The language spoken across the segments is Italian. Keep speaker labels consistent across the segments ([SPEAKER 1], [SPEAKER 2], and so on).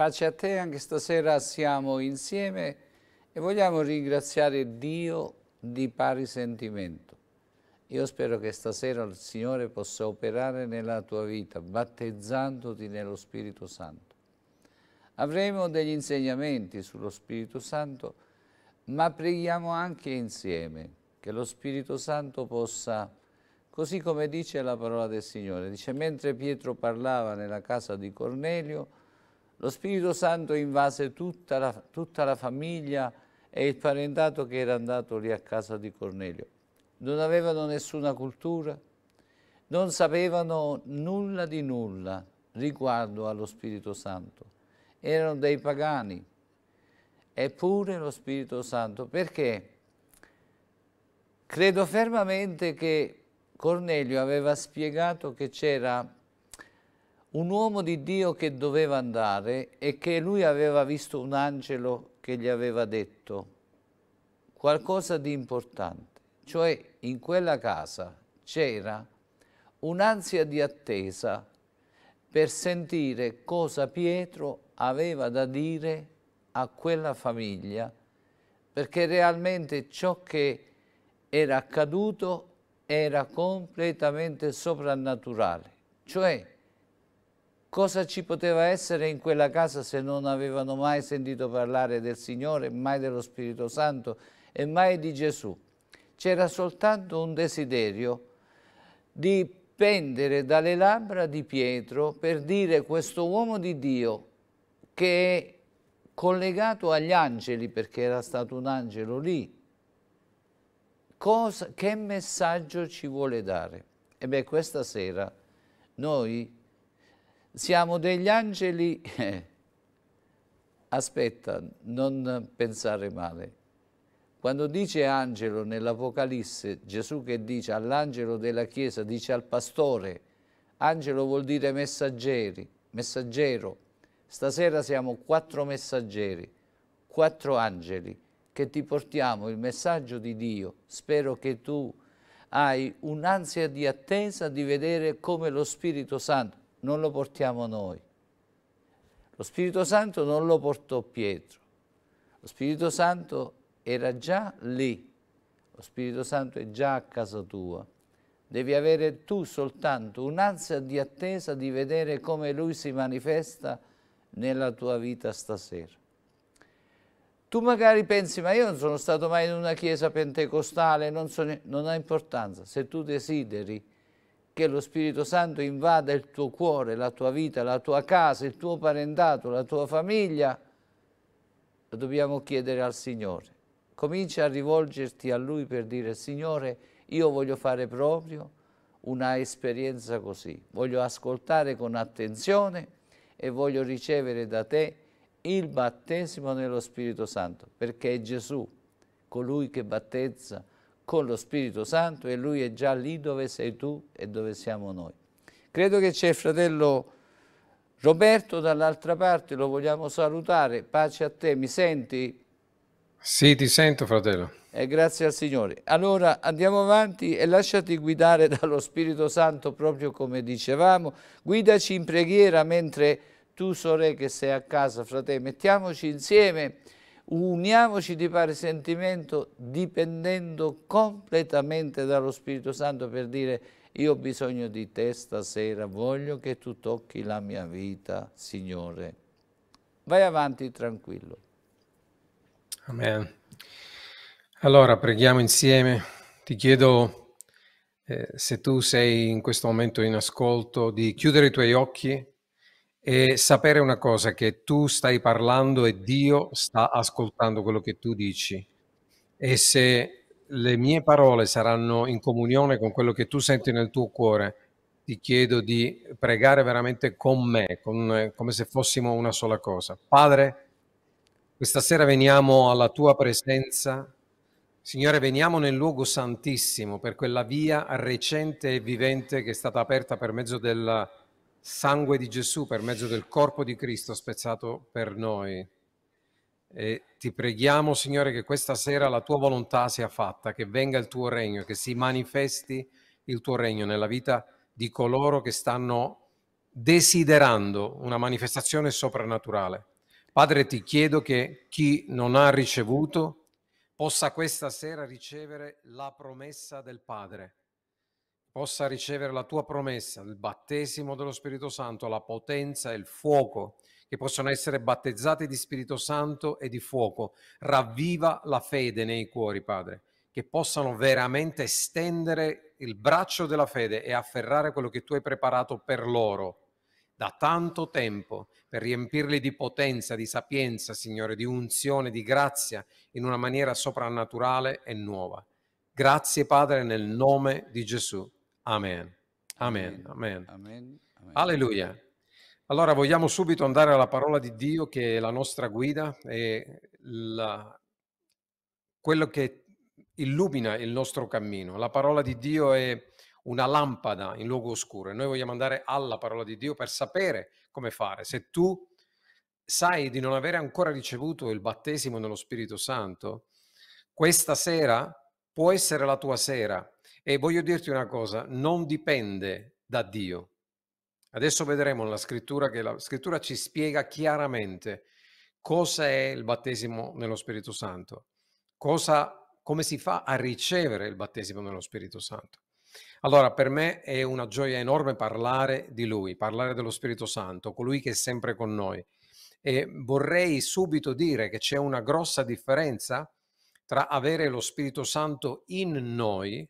[SPEAKER 1] Pace a te, anche stasera siamo insieme e vogliamo ringraziare Dio di pari sentimento. Io spero che stasera il Signore possa operare nella tua vita, battezzandoti nello Spirito Santo. Avremo degli insegnamenti sullo Spirito Santo, ma preghiamo anche insieme che lo Spirito Santo possa, così come dice la parola del Signore, dice mentre Pietro parlava nella casa di Cornelio, lo Spirito Santo invase tutta la, tutta la famiglia e il parentato che era andato lì a casa di Cornelio. Non avevano nessuna cultura, non sapevano nulla di nulla riguardo allo Spirito Santo. Erano dei pagani. Eppure lo Spirito Santo, perché credo fermamente che Cornelio aveva spiegato che c'era un uomo di Dio che doveva andare e che lui aveva visto un angelo che gli aveva detto qualcosa di importante, cioè in quella casa c'era un'ansia di attesa per sentire cosa Pietro aveva da dire a quella famiglia, perché realmente ciò che era accaduto era completamente soprannaturale, cioè Cosa ci poteva essere in quella casa se non avevano mai sentito parlare del Signore, mai dello Spirito Santo e mai di Gesù? C'era soltanto un desiderio di pendere dalle labbra di Pietro per dire questo uomo di Dio che è collegato agli angeli, perché era stato un angelo lì, cosa, che messaggio ci vuole dare? E beh, questa sera noi siamo degli angeli, aspetta, non pensare male. Quando dice angelo nell'Apocalisse, Gesù che dice all'angelo della Chiesa, dice al pastore, angelo vuol dire messaggeri, messaggero. Stasera siamo quattro messaggeri, quattro angeli che ti portiamo il messaggio di Dio. Spero che tu hai un'ansia di attesa di vedere come lo Spirito Santo non lo portiamo noi. Lo Spirito Santo non lo portò Pietro. Lo Spirito Santo era già lì. Lo Spirito Santo è già a casa tua. Devi avere tu soltanto un'ansia di attesa di vedere come Lui si manifesta nella tua vita stasera. Tu magari pensi, ma io non sono stato mai in una chiesa pentecostale, non, so, non ha importanza. Se tu desideri che lo Spirito Santo invada il tuo cuore, la tua vita, la tua casa, il tuo parentato, la tua famiglia, lo dobbiamo chiedere al Signore. Comincia a rivolgerti a Lui per dire, Signore, io voglio fare proprio una esperienza così, voglio ascoltare con attenzione e voglio ricevere da te il battesimo nello Spirito Santo, perché è Gesù colui che battezza con lo Spirito Santo e Lui è già lì dove sei tu e dove siamo noi. Credo che c'è il fratello Roberto dall'altra parte, lo vogliamo salutare. Pace a te, mi senti?
[SPEAKER 2] Sì, ti sento fratello.
[SPEAKER 1] E grazie al Signore. Allora andiamo avanti e lasciati guidare dallo Spirito Santo proprio come dicevamo. Guidaci in preghiera mentre tu, sorelle che sei a casa, fratello, mettiamoci insieme uniamoci di pari sentimento dipendendo completamente dallo Spirito Santo per dire io ho bisogno di te stasera, voglio che tu tocchi la mia vita, Signore. Vai avanti tranquillo.
[SPEAKER 2] Amen. Allora preghiamo insieme. Ti chiedo, eh, se tu sei in questo momento in ascolto, di chiudere i tuoi occhi e sapere una cosa, che tu stai parlando e Dio sta ascoltando quello che tu dici. E se le mie parole saranno in comunione con quello che tu senti nel tuo cuore, ti chiedo di pregare veramente con me, con, come se fossimo una sola cosa. Padre, questa sera veniamo alla tua presenza. Signore, veniamo nel luogo santissimo per quella via recente e vivente che è stata aperta per mezzo del sangue di Gesù per mezzo del corpo di Cristo spezzato per noi. E ti preghiamo, Signore, che questa sera la tua volontà sia fatta, che venga il tuo regno, che si manifesti il tuo regno nella vita di coloro che stanno desiderando una manifestazione soprannaturale. Padre, ti chiedo che chi non ha ricevuto possa questa sera ricevere la promessa del Padre, possa ricevere la tua promessa, il battesimo dello Spirito Santo, la potenza e il fuoco, che possono essere battezzati di Spirito Santo e di fuoco. Ravviva la fede nei cuori, Padre, che possano veramente stendere il braccio della fede e afferrare quello che tu hai preparato per loro da tanto tempo per riempirli di potenza, di sapienza, Signore, di unzione, di grazia in una maniera soprannaturale e nuova. Grazie Padre nel nome di Gesù. Amen. Amen. Amen. Amen. Alleluia. Allora vogliamo subito andare alla parola di Dio che è la nostra guida e la, quello che illumina il nostro cammino. La parola di Dio è una lampada in luogo oscuro e noi vogliamo andare alla parola di Dio per sapere come fare. Se tu sai di non avere ancora ricevuto il battesimo nello Spirito Santo, questa sera può essere la tua sera e voglio dirti una cosa, non dipende da Dio. Adesso vedremo nella scrittura che la scrittura ci spiega chiaramente cosa è il battesimo nello Spirito Santo, cosa, come si fa a ricevere il battesimo nello Spirito Santo. Allora, per me è una gioia enorme parlare di Lui, parlare dello Spirito Santo, colui che è sempre con noi. E vorrei subito dire che c'è una grossa differenza tra avere lo Spirito Santo in noi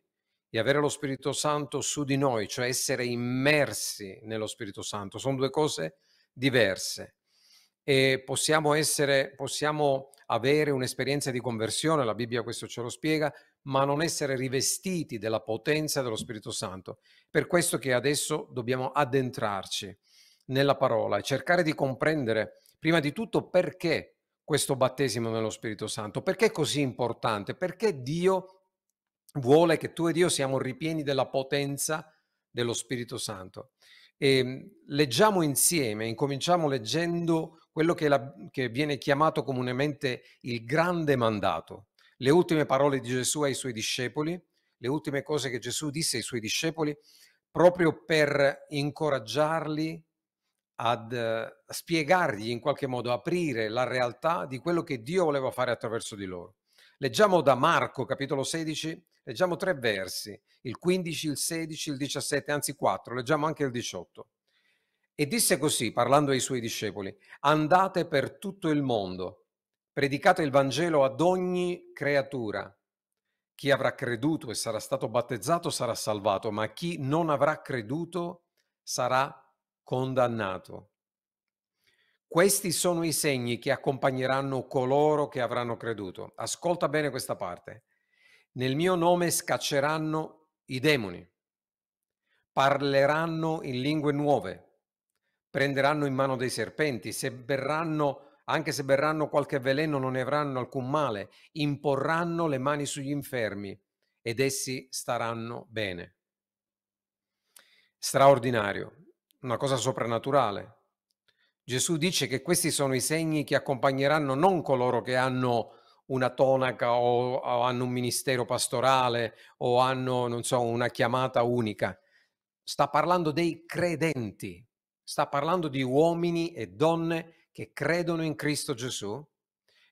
[SPEAKER 2] e avere lo Spirito Santo su di noi, cioè essere immersi nello Spirito Santo. Sono due cose diverse e possiamo essere, possiamo avere un'esperienza di conversione, la Bibbia questo ce lo spiega, ma non essere rivestiti della potenza dello Spirito Santo. Per questo che adesso dobbiamo addentrarci nella parola e cercare di comprendere prima di tutto perché questo battesimo nello Spirito Santo, perché è così importante, perché Dio vuole che tu ed io siamo ripieni della potenza dello Spirito Santo. E ehm, leggiamo insieme, incominciamo leggendo quello che, la, che viene chiamato comunemente il grande mandato le ultime parole di Gesù ai suoi discepoli, le ultime cose che Gesù disse ai suoi discepoli, proprio per incoraggiarli ad uh, spiegargli in qualche modo, aprire la realtà di quello che Dio voleva fare attraverso di loro. Leggiamo da Marco capitolo 16, leggiamo tre versi, il 15, il 16, il 17, anzi quattro, leggiamo anche il 18. E disse così, parlando ai suoi discepoli, andate per tutto il mondo predicate il Vangelo ad ogni creatura. Chi avrà creduto e sarà stato battezzato sarà salvato, ma chi non avrà creduto sarà condannato. Questi sono i segni che accompagneranno coloro che avranno creduto. Ascolta bene questa parte. Nel mio nome scacceranno i demoni, parleranno in lingue nuove, prenderanno in mano dei serpenti, se berranno anche se berranno qualche veleno non ne avranno alcun male, imporranno le mani sugli infermi ed essi staranno bene. Straordinario, una cosa soprannaturale. Gesù dice che questi sono i segni che accompagneranno non coloro che hanno una tonaca o, o hanno un ministero pastorale o hanno, non so, una chiamata unica. Sta parlando dei credenti, sta parlando di uomini e donne che credono in Cristo Gesù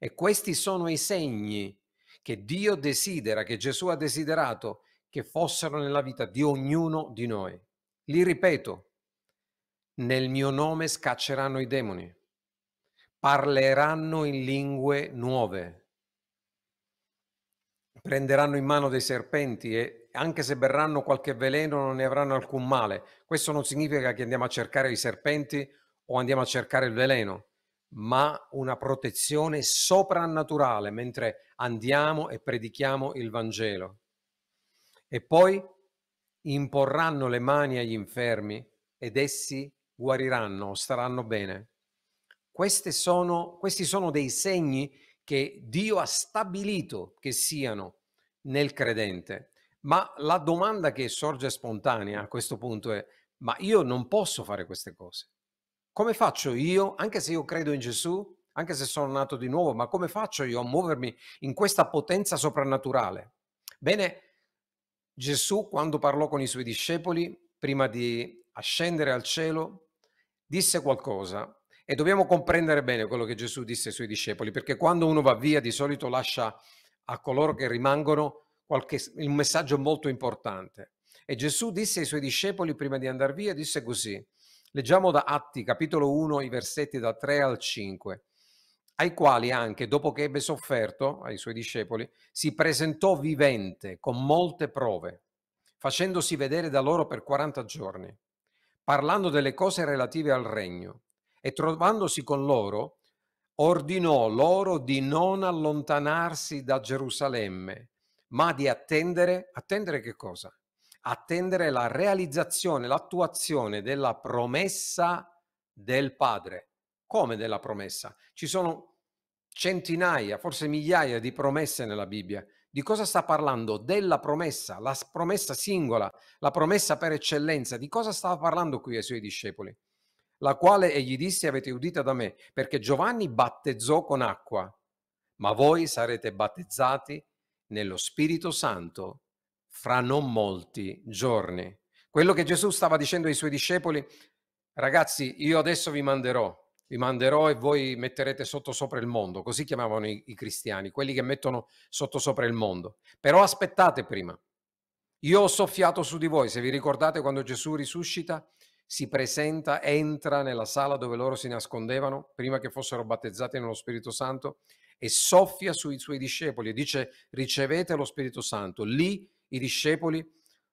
[SPEAKER 2] e questi sono i segni che Dio desidera, che Gesù ha desiderato che fossero nella vita di ognuno di noi. Li ripeto, nel mio nome scacceranno i demoni, parleranno in lingue nuove, prenderanno in mano dei serpenti e anche se berranno qualche veleno non ne avranno alcun male. Questo non significa che andiamo a cercare i serpenti o andiamo a cercare il veleno ma una protezione soprannaturale mentre andiamo e predichiamo il Vangelo. E poi imporranno le mani agli infermi ed essi guariranno, staranno bene. Sono, questi sono dei segni che Dio ha stabilito che siano nel credente. Ma la domanda che sorge spontanea a questo punto è, ma io non posso fare queste cose? Come faccio io, anche se io credo in Gesù, anche se sono nato di nuovo, ma come faccio io a muovermi in questa potenza soprannaturale? Bene, Gesù quando parlò con i suoi discepoli, prima di ascendere al cielo, disse qualcosa E dobbiamo comprendere bene quello che Gesù disse ai suoi discepoli, perché quando uno va via di solito lascia a coloro che rimangono qualche, un messaggio molto importante. E Gesù disse ai suoi discepoli prima di andare via, disse così, leggiamo da Atti capitolo 1 i versetti da 3 al 5, ai quali anche dopo che ebbe sofferto ai suoi discepoli, si presentò vivente con molte prove, facendosi vedere da loro per 40 giorni, parlando delle cose relative al regno e trovandosi con loro, ordinò loro di non allontanarsi da Gerusalemme, ma di attendere, attendere che cosa? Attendere la realizzazione, l'attuazione della promessa del Padre. Come della promessa? Ci sono centinaia, forse migliaia di promesse nella Bibbia. Di cosa sta parlando? Della promessa, la promessa singola, la promessa per eccellenza. Di cosa stava parlando qui ai suoi discepoli? la quale egli disse avete udita da me, perché Giovanni battezzò con acqua, ma voi sarete battezzati nello Spirito Santo fra non molti giorni. Quello che Gesù stava dicendo ai suoi discepoli, ragazzi, io adesso vi manderò, vi manderò e voi metterete sotto sopra il mondo, così chiamavano i, i cristiani, quelli che mettono sotto sopra il mondo. Però aspettate prima. Io ho soffiato su di voi, se vi ricordate quando Gesù risuscita, si presenta, entra nella sala dove loro si nascondevano prima che fossero battezzati nello Spirito Santo e soffia sui suoi discepoli e dice ricevete lo Spirito Santo. Lì i discepoli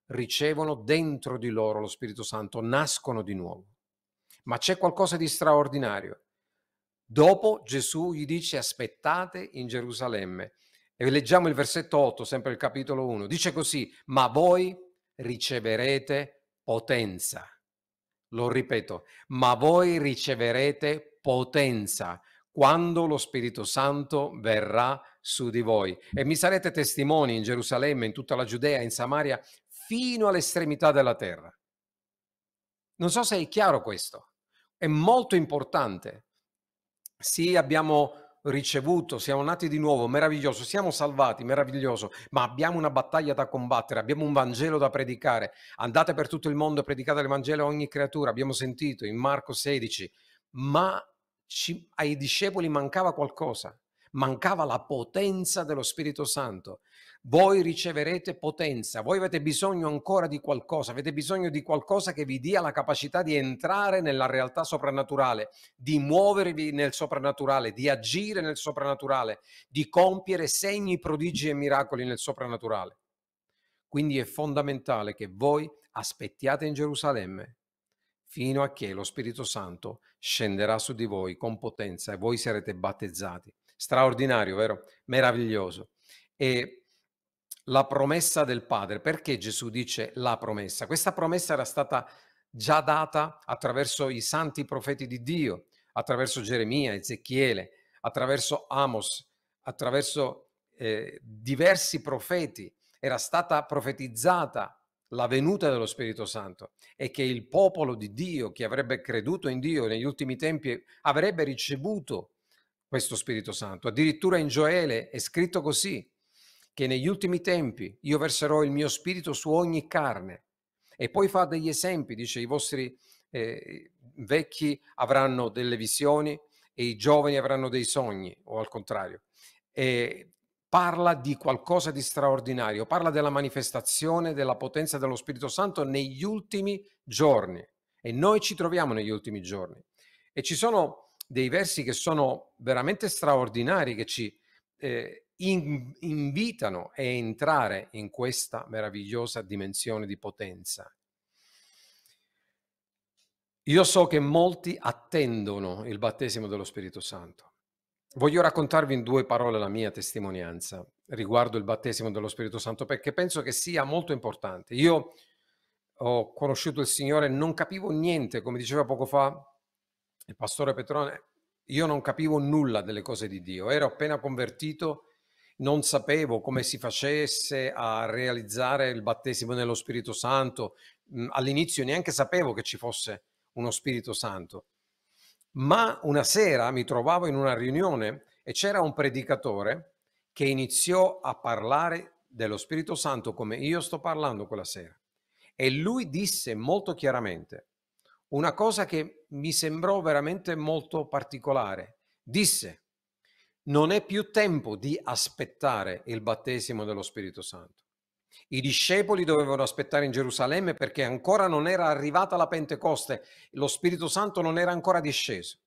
[SPEAKER 2] ricevono dentro di loro lo Spirito Santo, nascono di nuovo. Ma c'è qualcosa di straordinario. Dopo Gesù gli dice aspettate in Gerusalemme. E leggiamo il versetto 8, sempre il capitolo 1. Dice così, ma voi riceverete potenza lo ripeto, ma voi riceverete potenza quando lo Spirito Santo verrà su di voi e mi sarete testimoni in Gerusalemme, in tutta la Giudea, in Samaria, fino all'estremità della terra. Non so se è chiaro questo, è molto importante. Sì, abbiamo ricevuto, siamo nati di nuovo, meraviglioso, siamo salvati, meraviglioso, ma abbiamo una battaglia da combattere, abbiamo un Vangelo da predicare. Andate per tutto il mondo e predicate il Vangelo a ogni creatura, abbiamo sentito in Marco 16, ma ci, ai discepoli mancava qualcosa, mancava la potenza dello Spirito Santo voi riceverete potenza, voi avete bisogno ancora di qualcosa, avete bisogno di qualcosa che vi dia la capacità di entrare nella realtà soprannaturale, di muovervi nel soprannaturale, di agire nel soprannaturale, di compiere segni, prodigi e miracoli nel soprannaturale. Quindi è fondamentale che voi aspettiate in Gerusalemme fino a che lo Spirito Santo scenderà su di voi con potenza e voi sarete battezzati. Straordinario, vero? Meraviglioso. E la promessa del Padre. Perché Gesù dice la promessa? Questa promessa era stata già data attraverso i santi profeti di Dio, attraverso Geremia, Ezechiele, attraverso Amos, attraverso eh, diversi profeti. Era stata profetizzata la venuta dello Spirito Santo e che il popolo di Dio, che avrebbe creduto in Dio negli ultimi tempi, avrebbe ricevuto questo Spirito Santo. Addirittura in Gioele è scritto così, che negli ultimi tempi io verserò il mio spirito su ogni carne. E poi fa degli esempi, dice i vostri eh, vecchi avranno delle visioni e i giovani avranno dei sogni, o al contrario. E parla di qualcosa di straordinario, parla della manifestazione della potenza dello Spirito Santo negli ultimi giorni. E noi ci troviamo negli ultimi giorni. E ci sono dei versi che sono veramente straordinari, che ci eh, in, invitano a entrare in questa meravigliosa dimensione di potenza. Io so che molti attendono il battesimo dello Spirito Santo. Voglio raccontarvi in due parole la mia testimonianza riguardo il battesimo dello Spirito Santo perché penso che sia molto importante. Io ho conosciuto il Signore, non capivo niente, come diceva poco fa il pastore Petrone, io non capivo nulla delle cose di Dio, ero appena convertito non sapevo come si facesse a realizzare il battesimo nello Spirito Santo. Mm, all'inizio neanche sapevo che ci fosse uno Spirito Santo. Ma una sera mi trovavo in una riunione e c'era un predicatore che iniziò a parlare dello Spirito Santo come io sto parlando quella sera. E lui disse molto chiaramente, una cosa che mi sembrò veramente molto particolare. Disse, non è più tempo di aspettare il battesimo dello Spirito Santo. I discepoli dovevano aspettare in Gerusalemme perché ancora non era arrivata la Pentecoste, lo Spirito Santo non era ancora disceso.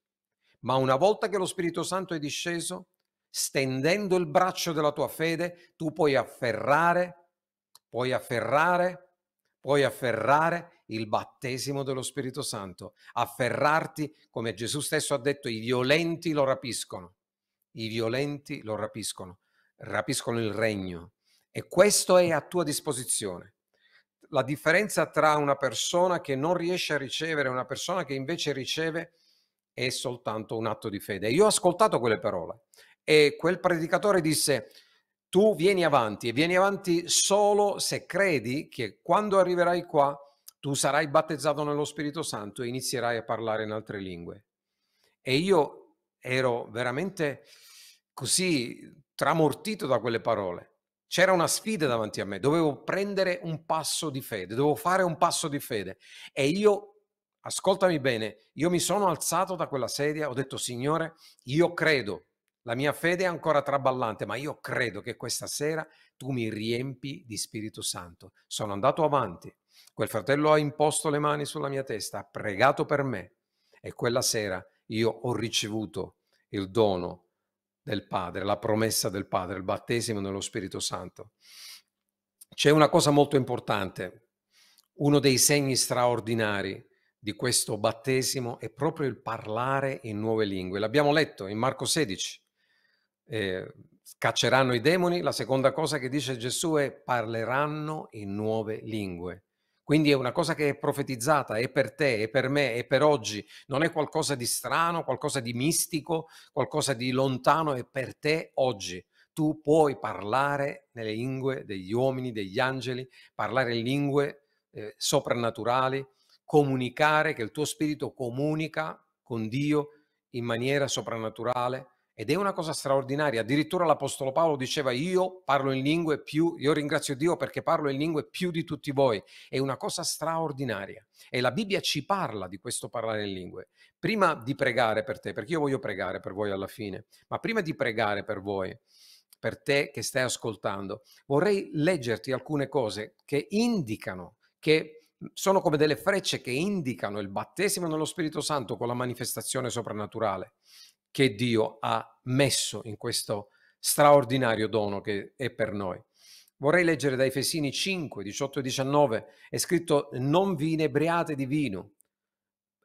[SPEAKER 2] Ma una volta che lo Spirito Santo è disceso, stendendo il braccio della tua fede, tu puoi afferrare, puoi afferrare, puoi afferrare il battesimo dello Spirito Santo, afferrarti, come Gesù stesso ha detto, i violenti lo rapiscono, i violenti lo rapiscono, rapiscono il regno. E questo è a tua disposizione. La differenza tra una persona che non riesce a ricevere e una persona che invece riceve è soltanto un atto di fede. Io ho ascoltato quelle parole e quel predicatore disse, tu vieni avanti e vieni avanti solo se credi che quando arriverai qua tu sarai battezzato nello Spirito Santo e inizierai a parlare in altre lingue. E io ero veramente così tramortito da quelle parole. C'era una sfida davanti a me, dovevo prendere un passo di fede, dovevo fare un passo di fede. E io, ascoltami bene, io mi sono alzato da quella sedia, ho detto, Signore, io credo la mia fede è ancora traballante, ma io credo che questa sera tu mi riempi di Spirito Santo. Sono andato avanti. Quel fratello ha imposto le mani sulla mia testa, ha pregato per me e quella sera io ho ricevuto il dono del Padre, la promessa del Padre, il battesimo nello Spirito Santo. C'è una cosa molto importante, uno dei segni straordinari di questo battesimo è proprio il parlare in nuove lingue. L'abbiamo letto in Marco 16 eh, cacceranno i demoni, la seconda cosa che dice Gesù è parleranno in nuove lingue. Quindi è una cosa che è profetizzata, è per te, è per me, è per oggi, non è qualcosa di strano, qualcosa di mistico, qualcosa di lontano, è per te oggi. Tu puoi parlare nelle lingue degli uomini, degli angeli, parlare in lingue eh, soprannaturali, comunicare, che il tuo spirito comunica con Dio in maniera soprannaturale ed è una cosa straordinaria. Addirittura l'Apostolo Paolo diceva io parlo in lingue più, io ringrazio Dio perché parlo in lingue più di tutti voi. È una cosa straordinaria. E la Bibbia ci parla di questo parlare in lingue. Prima di pregare per te, perché io voglio pregare per voi alla fine, ma prima di pregare per voi, per te che stai ascoltando, vorrei leggerti alcune cose che indicano, che sono come delle frecce che indicano il battesimo nello Spirito Santo con la manifestazione soprannaturale che Dio ha messo in questo straordinario dono che è per noi. Vorrei leggere da Efesini 5, 18 e 19, è scritto non vi inebriate di vino,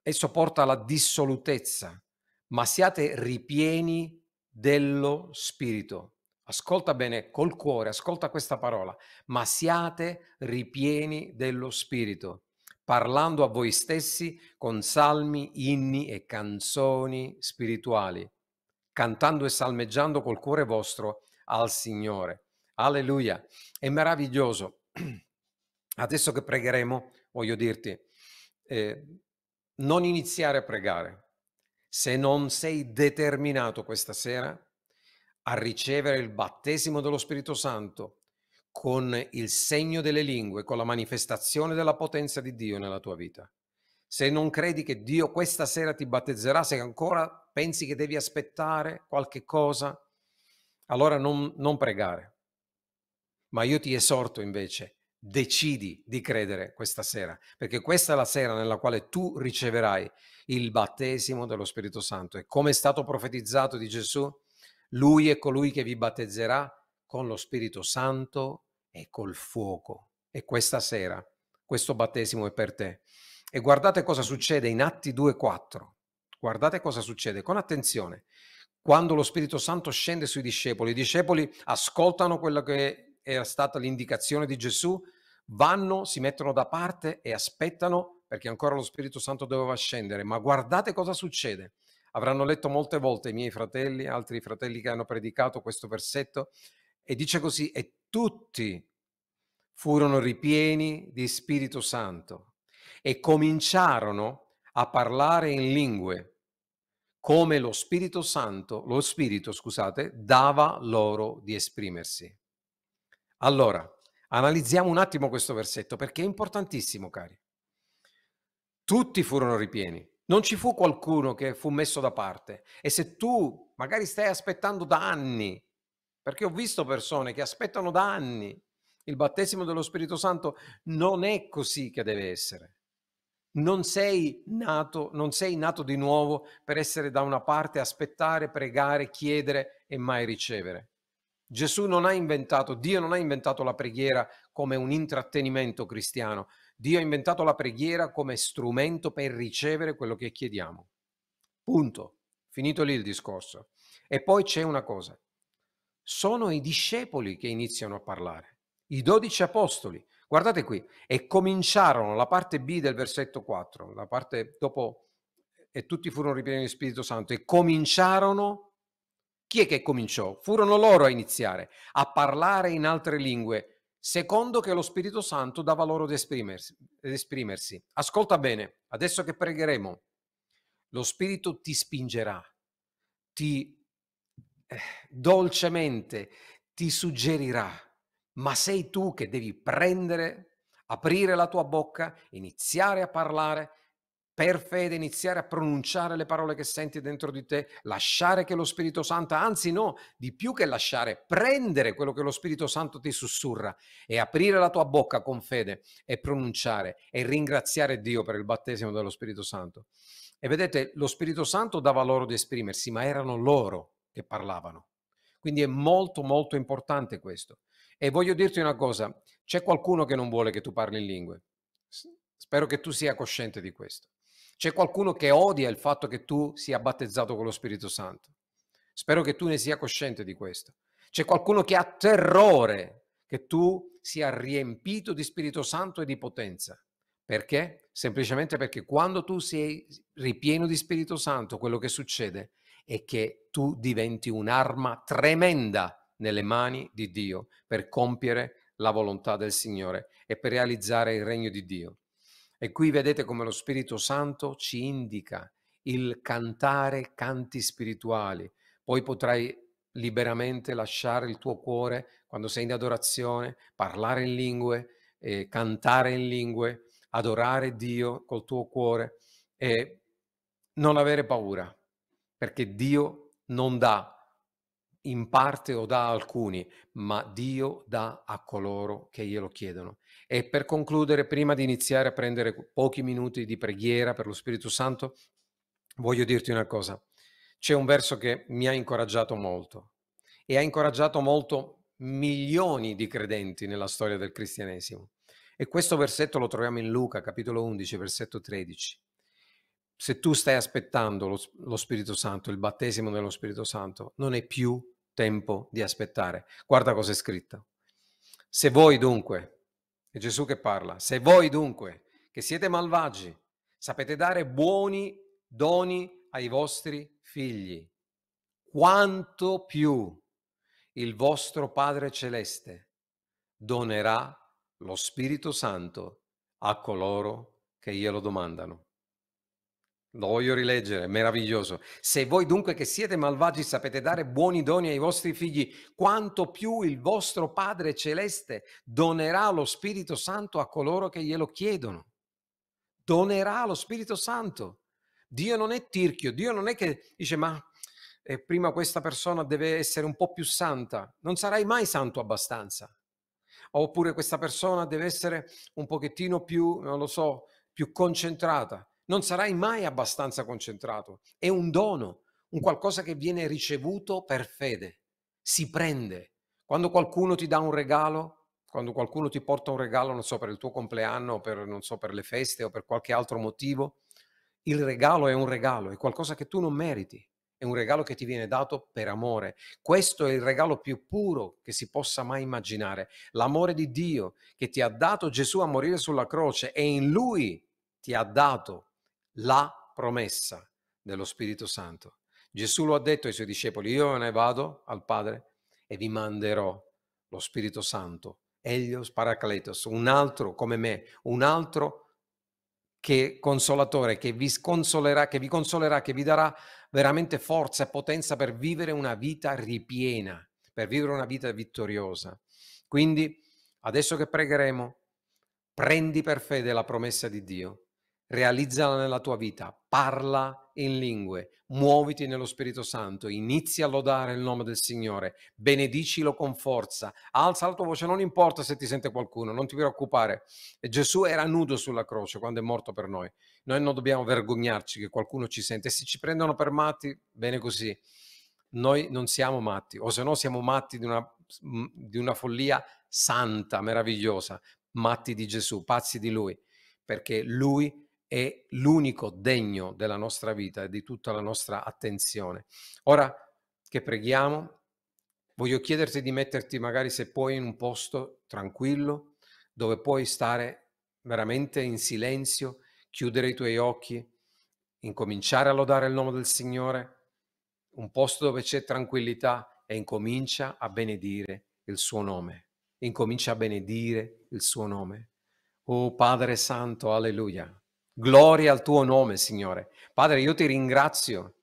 [SPEAKER 2] esso porta alla dissolutezza, ma siate ripieni dello Spirito. Ascolta bene col cuore, ascolta questa parola, ma siate ripieni dello Spirito parlando a voi stessi con salmi, inni e canzoni spirituali, cantando e salmeggiando col cuore vostro al Signore. Alleluia. È meraviglioso. Adesso che pregheremo, voglio dirti, eh, non iniziare a pregare se non sei determinato questa sera a ricevere il battesimo dello Spirito Santo con il segno delle lingue, con la manifestazione della potenza di Dio nella tua vita. Se non credi che Dio questa sera ti battezzerà, se ancora pensi che devi aspettare qualche cosa, allora non, non pregare. Ma io ti esorto invece, decidi di credere questa sera, perché questa è la sera nella quale tu riceverai il battesimo dello Spirito Santo. E come è stato profetizzato di Gesù, lui è colui che vi battezzerà con lo Spirito Santo e col fuoco. E questa sera questo battesimo è per te. E guardate cosa succede in Atti 2.4. Guardate cosa succede con attenzione. Quando lo Spirito Santo scende sui discepoli, i discepoli ascoltano quello che era stata l'indicazione di Gesù, vanno, si mettono da parte e aspettano perché ancora lo Spirito Santo doveva scendere. Ma guardate cosa succede. Avranno letto molte volte i miei fratelli, altri fratelli che hanno predicato questo versetto e dice così, e tutti furono ripieni di Spirito Santo e cominciarono a parlare in lingue come lo Spirito Santo, lo Spirito, scusate, dava loro di esprimersi. Allora, analizziamo un attimo questo versetto perché è importantissimo, cari. tutti furono ripieni. Non ci fu qualcuno che fu messo da parte. E se tu magari stai aspettando da anni, perché ho visto persone che aspettano da anni il battesimo dello Spirito Santo, non è così che deve essere. Non sei nato, non sei nato di nuovo per essere da una parte, aspettare, pregare, chiedere e mai ricevere. Gesù non ha inventato, Dio non ha inventato la preghiera come un intrattenimento cristiano. Dio ha inventato la preghiera come strumento per ricevere quello che chiediamo. Punto. Finito lì il discorso. E poi c'è una cosa. Sono i discepoli che iniziano a parlare, i dodici apostoli. Guardate qui, e cominciarono la parte B del versetto 4, la parte dopo, e tutti furono ripieni di Spirito Santo, e cominciarono chi è che cominciò? Furono loro a iniziare a parlare in altre lingue, secondo che lo Spirito Santo dava loro ad esprimersi. esprimersi. Ascolta bene, adesso che pregheremo, lo Spirito ti spingerà, ti eh, dolcemente ti suggerirà, ma sei tu che devi prendere, aprire la tua bocca, iniziare a parlare per fede iniziare a pronunciare le parole che senti dentro di te, lasciare che lo Spirito Santo, anzi no, di più che lasciare, prendere quello che lo Spirito Santo ti sussurra e aprire la tua bocca con fede e pronunciare e ringraziare Dio per il battesimo dello Spirito Santo. E vedete, lo Spirito Santo dava loro di esprimersi, ma erano loro che parlavano. Quindi è molto molto importante questo. E voglio dirti una cosa, c'è qualcuno che non vuole che tu parli in lingue. Spero che tu sia cosciente di questo. C'è qualcuno che odia il fatto che tu sia battezzato con lo Spirito Santo. Spero che tu ne sia cosciente di questo. C'è qualcuno che ha terrore che tu sia riempito di Spirito Santo e di potenza. Perché? Semplicemente perché quando tu sei ripieno di Spirito Santo, quello che succede è che tu diventi un'arma tremenda nelle mani di Dio per compiere la volontà del Signore e per realizzare il regno di Dio. E qui vedete come lo Spirito Santo ci indica il cantare canti spirituali. Poi potrai liberamente lasciare il tuo cuore quando sei in adorazione, parlare in lingue, eh, cantare in lingue, adorare Dio col tuo cuore e non avere paura, perché Dio non dà in parte o dà a alcuni, ma Dio dà a coloro che glielo chiedono. E per concludere, prima di iniziare a prendere pochi minuti di preghiera per lo Spirito Santo, voglio dirti una cosa. C'è un verso che mi ha incoraggiato molto e ha incoraggiato molto milioni di credenti nella storia del cristianesimo. E questo versetto lo troviamo in Luca, capitolo 11, versetto 13. Se tu stai aspettando lo, lo Spirito Santo, il battesimo dello Spirito Santo, non è più tempo di aspettare. Guarda cosa è scritto. Se voi dunque, è Gesù che parla, se voi dunque, che siete malvagi, sapete dare buoni doni ai vostri figli, quanto più il vostro Padre Celeste donerà lo Spirito Santo a coloro che glielo domandano. Lo voglio rileggere, meraviglioso. Se voi dunque che siete malvagi sapete dare buoni doni ai vostri figli, quanto più il vostro Padre Celeste donerà lo Spirito Santo a coloro che glielo chiedono. Donerà lo Spirito Santo. Dio non è tirchio, Dio non è che dice ma eh, prima questa persona deve essere un po' più santa, non sarai mai santo abbastanza. Oppure questa persona deve essere un pochettino più, non lo so, più concentrata non sarai mai abbastanza concentrato. È un dono, un qualcosa che viene ricevuto per fede. Si prende. Quando qualcuno ti dà un regalo, quando qualcuno ti porta un regalo, non so, per il tuo compleanno, per, non so, per le feste o per qualche altro motivo, il regalo è un regalo, è qualcosa che tu non meriti. È un regalo che ti viene dato per amore. Questo è il regalo più puro che si possa mai immaginare. L'amore di Dio che ti ha dato Gesù a morire sulla croce e in Lui ti ha dato la promessa dello Spirito Santo. Gesù lo ha detto ai suoi discepoli, io ne vado al Padre e vi manderò lo Spirito Santo, Elios Paracletos, un altro come me, un altro che consolatore, che vi consolerà, che vi consolerà, che vi darà veramente forza e potenza per vivere una vita ripiena, per vivere una vita vittoriosa. Quindi, adesso che pregheremo, prendi per fede la promessa di Dio realizzala nella tua vita, parla in lingue, muoviti nello Spirito Santo, inizia a lodare il nome del Signore, benedicilo con forza, alza la tua voce, non importa se ti sente qualcuno, non ti preoccupare. Gesù era nudo sulla croce quando è morto per noi. Noi non dobbiamo vergognarci che qualcuno ci sente. Se ci prendono per matti, bene così. Noi non siamo matti, o se no siamo matti di una, di una follia santa, meravigliosa, matti di Gesù, pazzi di Lui, perché Lui è l'unico degno della nostra vita e di tutta la nostra attenzione. Ora che preghiamo, voglio chiederti di metterti magari se puoi in un posto tranquillo, dove puoi stare veramente in silenzio, chiudere i tuoi occhi, incominciare a lodare il nome del Signore, un posto dove c'è tranquillità e incomincia a benedire il suo nome. Incomincia a benedire il suo nome. Oh Padre Santo, alleluia. Gloria al tuo nome, Signore. Padre, io ti ringrazio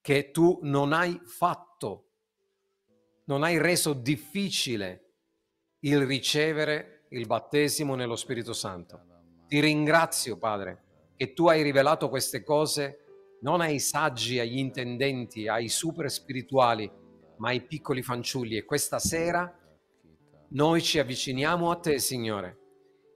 [SPEAKER 2] che tu non hai fatto, non hai reso difficile il ricevere il battesimo nello Spirito Santo. Ti ringrazio, Padre, che tu hai rivelato queste cose non ai saggi, agli intendenti, ai super spirituali, ma ai piccoli fanciulli. E questa sera noi ci avviciniamo a te, Signore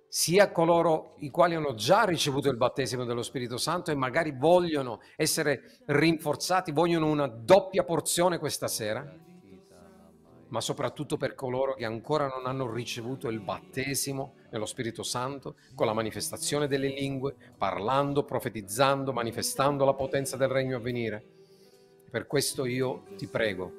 [SPEAKER 2] sia coloro i quali hanno già ricevuto il battesimo dello Spirito Santo e magari vogliono essere rinforzati, vogliono una doppia porzione questa sera, ma soprattutto per coloro che ancora non hanno ricevuto il battesimo nello Spirito Santo con la manifestazione delle lingue, parlando, profetizzando, manifestando la potenza del regno a venire. Per questo io ti prego,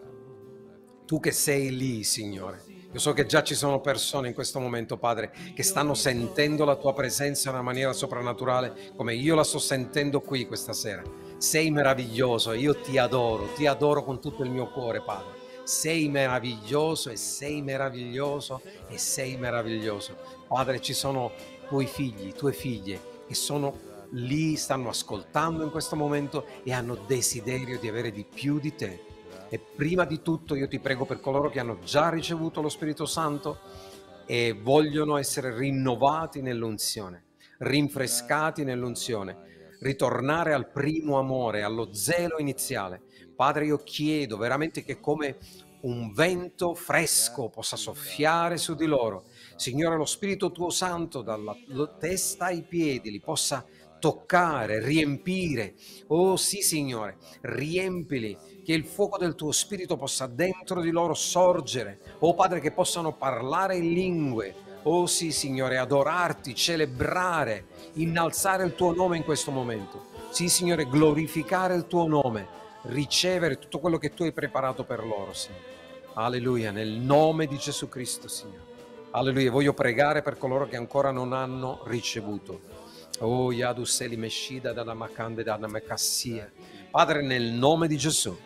[SPEAKER 2] tu che sei lì, Signore, io so che già ci sono persone in questo momento, Padre, che stanno sentendo la tua presenza in una maniera soprannaturale, come io la sto sentendo qui questa sera. Sei meraviglioso io ti adoro, ti adoro con tutto il mio cuore, Padre. Sei meraviglioso e sei meraviglioso e sei meraviglioso. Padre, ci sono tuoi figli, tue figlie che sono lì, stanno ascoltando in questo momento e hanno desiderio di avere di più di te e prima di tutto io ti prego per coloro che hanno già ricevuto lo Spirito Santo e vogliono essere rinnovati nell'unzione, rinfrescati nell'unzione, ritornare al primo amore, allo zelo iniziale. Padre, io chiedo veramente che come un vento fresco possa soffiare su di loro. Signore, lo Spirito tuo Santo dalla testa ai piedi li possa toccare, riempire. Oh sì, Signore, riempili che il fuoco del tuo spirito possa dentro di loro sorgere. Oh Padre, che possano parlare in lingue. Oh sì, Signore, adorarti, celebrare, innalzare il tuo nome in questo momento. Sì, Signore, glorificare il tuo nome, ricevere tutto quello che tu hai preparato per loro, Signore. Alleluia, nel nome di Gesù Cristo, Signore. Alleluia, voglio pregare per coloro che ancora non hanno ricevuto. Oh, Yadu Seli Meshida dalla Macande dalla Mecassia. Padre, nel nome di Gesù,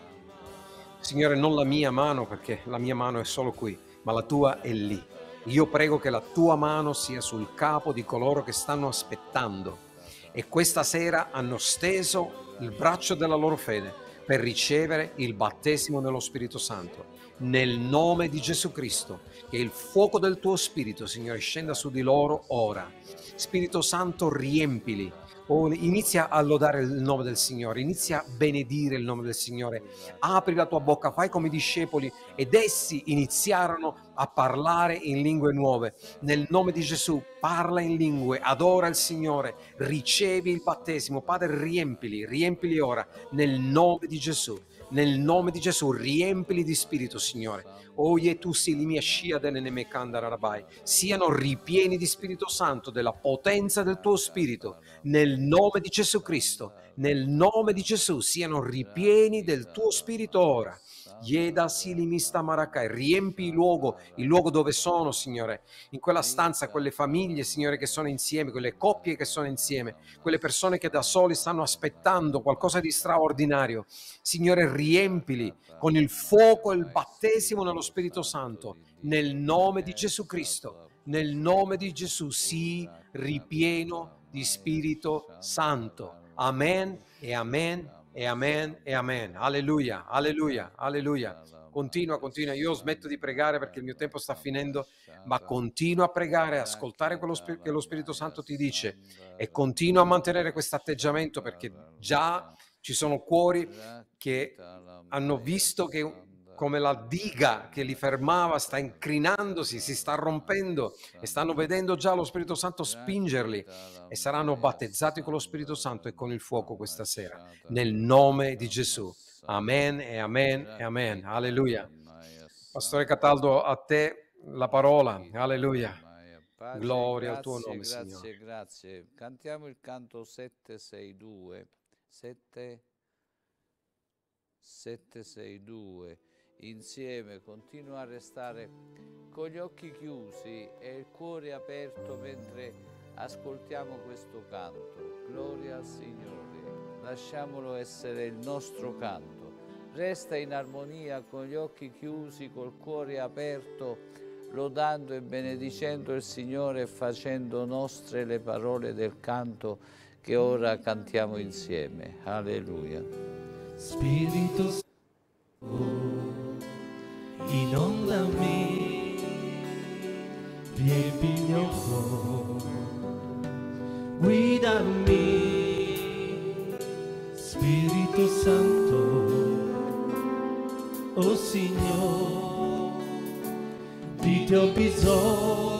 [SPEAKER 2] Signore, non la mia mano, perché la mia mano è solo qui, ma la tua è lì. Io prego che la tua mano sia sul capo di coloro che stanno aspettando e questa sera hanno steso il braccio della loro fede per ricevere il battesimo nello Spirito Santo. Nel nome di Gesù Cristo, che il fuoco del tuo Spirito, Signore, scenda su di loro ora. Spirito Santo, riempili inizia a lodare il nome del Signore, inizia a benedire il nome del Signore, apri la tua bocca, fai come i discepoli ed essi iniziarono a parlare in lingue nuove. Nel nome di Gesù parla in lingue, adora il Signore, ricevi il battesimo, Padre riempili, riempili ora nel nome di Gesù. Nel nome di Gesù, riempili di spirito, Signore. Oye tu si li mia scia rabai. Siano ripieni di Spirito Santo, della potenza del tuo Spirito. Nel nome di Gesù Cristo, nel nome di Gesù, siano ripieni del tuo Spirito ora. Yeda Silimista Maracai, riempi il luogo, il luogo dove sono, Signore, in quella stanza, quelle famiglie, Signore, che sono insieme, quelle coppie che sono insieme, quelle persone che da soli stanno aspettando qualcosa di straordinario. Signore, riempili con il fuoco e il battesimo nello Spirito Santo, nel nome di Gesù Cristo, nel nome di Gesù, sii ripieno di Spirito Santo. Amen e amen e amen e amen. Alleluia, alleluia, alleluia. Continua, continua. Io smetto di pregare perché il mio tempo sta finendo, ma continua a pregare, ascoltare quello che lo Spirito Santo ti dice e continua a mantenere questo atteggiamento perché già ci sono cuori che hanno visto che come la diga che li fermava sta incrinandosi, si sta rompendo e stanno vedendo già lo Spirito Santo spingerli e saranno battezzati con lo Spirito Santo e con il fuoco questa sera, nel nome di Gesù. Amen e amen e amen. Alleluia. Pastore Cataldo, a te la parola. Alleluia. Gloria al tuo nome,
[SPEAKER 1] grazie,
[SPEAKER 2] Signore.
[SPEAKER 1] Grazie, Cantiamo il canto 762. 7 762 insieme, continua a restare con gli occhi chiusi e il cuore aperto mentre ascoltiamo questo canto. Gloria al Signore, lasciamolo essere il nostro canto. Resta in armonia con gli occhi chiusi, col cuore aperto, lodando e benedicendo il Signore e facendo nostre le parole del canto che ora cantiamo insieme. Alleluia.
[SPEAKER 3] Spirito Santo, inondami, riempi il mio cuore, guidami, Spirito Santo, oh Signore, di te ho bisogno.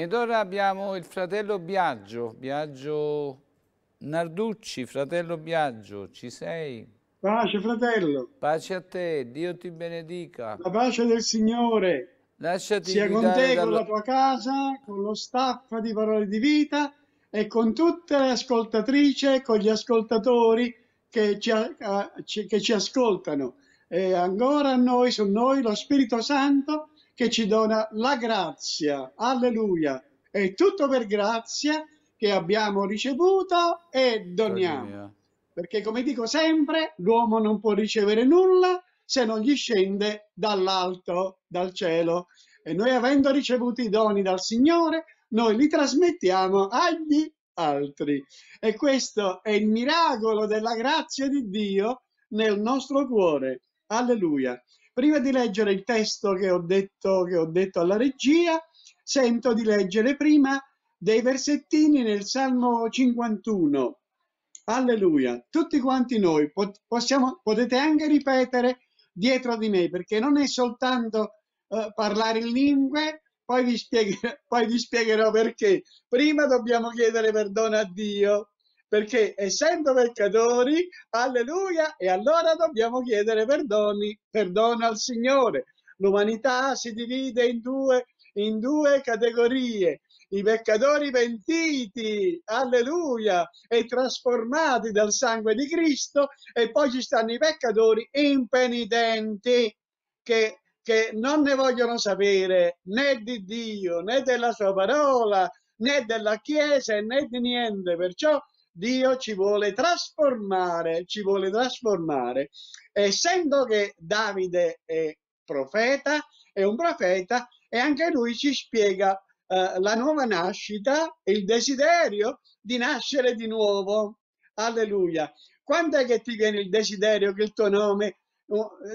[SPEAKER 1] Ed ora abbiamo il fratello Biagio, Biagio Narducci, fratello Biagio, ci sei?
[SPEAKER 4] Pace fratello,
[SPEAKER 1] Pace a te, Dio ti benedica.
[SPEAKER 4] la pace del Signore
[SPEAKER 1] Lasciati
[SPEAKER 4] sia con te, con
[SPEAKER 1] dallo-
[SPEAKER 4] la tua casa, con lo staff di Parole di Vita e con tutte le ascoltatrici e con gli ascoltatori che ci- che ci ascoltano. E ancora a noi, su noi, lo Spirito Santo che ci dona la grazia. Alleluia. È tutto per grazia che abbiamo ricevuto e doniamo.
[SPEAKER 1] Alleluia.
[SPEAKER 4] Perché come dico sempre, l'uomo non può ricevere nulla se non gli scende dall'alto, dal cielo. E noi avendo ricevuto i doni dal Signore, noi li trasmettiamo agli altri. E questo è il miracolo della grazia di Dio nel nostro cuore. Alleluia. Prima di leggere il testo che ho detto, che ho detto alla regia, sento di leggere prima dei versettini nel Salmo 51. Alleluia. Tutti quanti noi possiamo, potete anche ripetere dietro di me, perché non è soltanto eh, parlare in lingue, poi vi, spiegherò, poi vi spiegherò perché. Prima dobbiamo chiedere perdono a Dio, perché essendo peccatori, alleluia, e allora dobbiamo chiedere perdoni, perdono al Signore. L'umanità si divide in due, in due categorie i peccatori pentiti, alleluia, e trasformati dal sangue di Cristo, e poi ci stanno i peccatori impenitenti che, che non ne vogliono sapere né di Dio, né della sua parola, né della Chiesa, né di niente. Perciò Dio ci vuole trasformare, ci vuole trasformare. Essendo che Davide è profeta, è un profeta, e anche lui ci spiega eh, la nuova nascita, il desiderio di nascere di nuovo. Alleluia. Quando è che ti viene il desiderio che il tuo nome,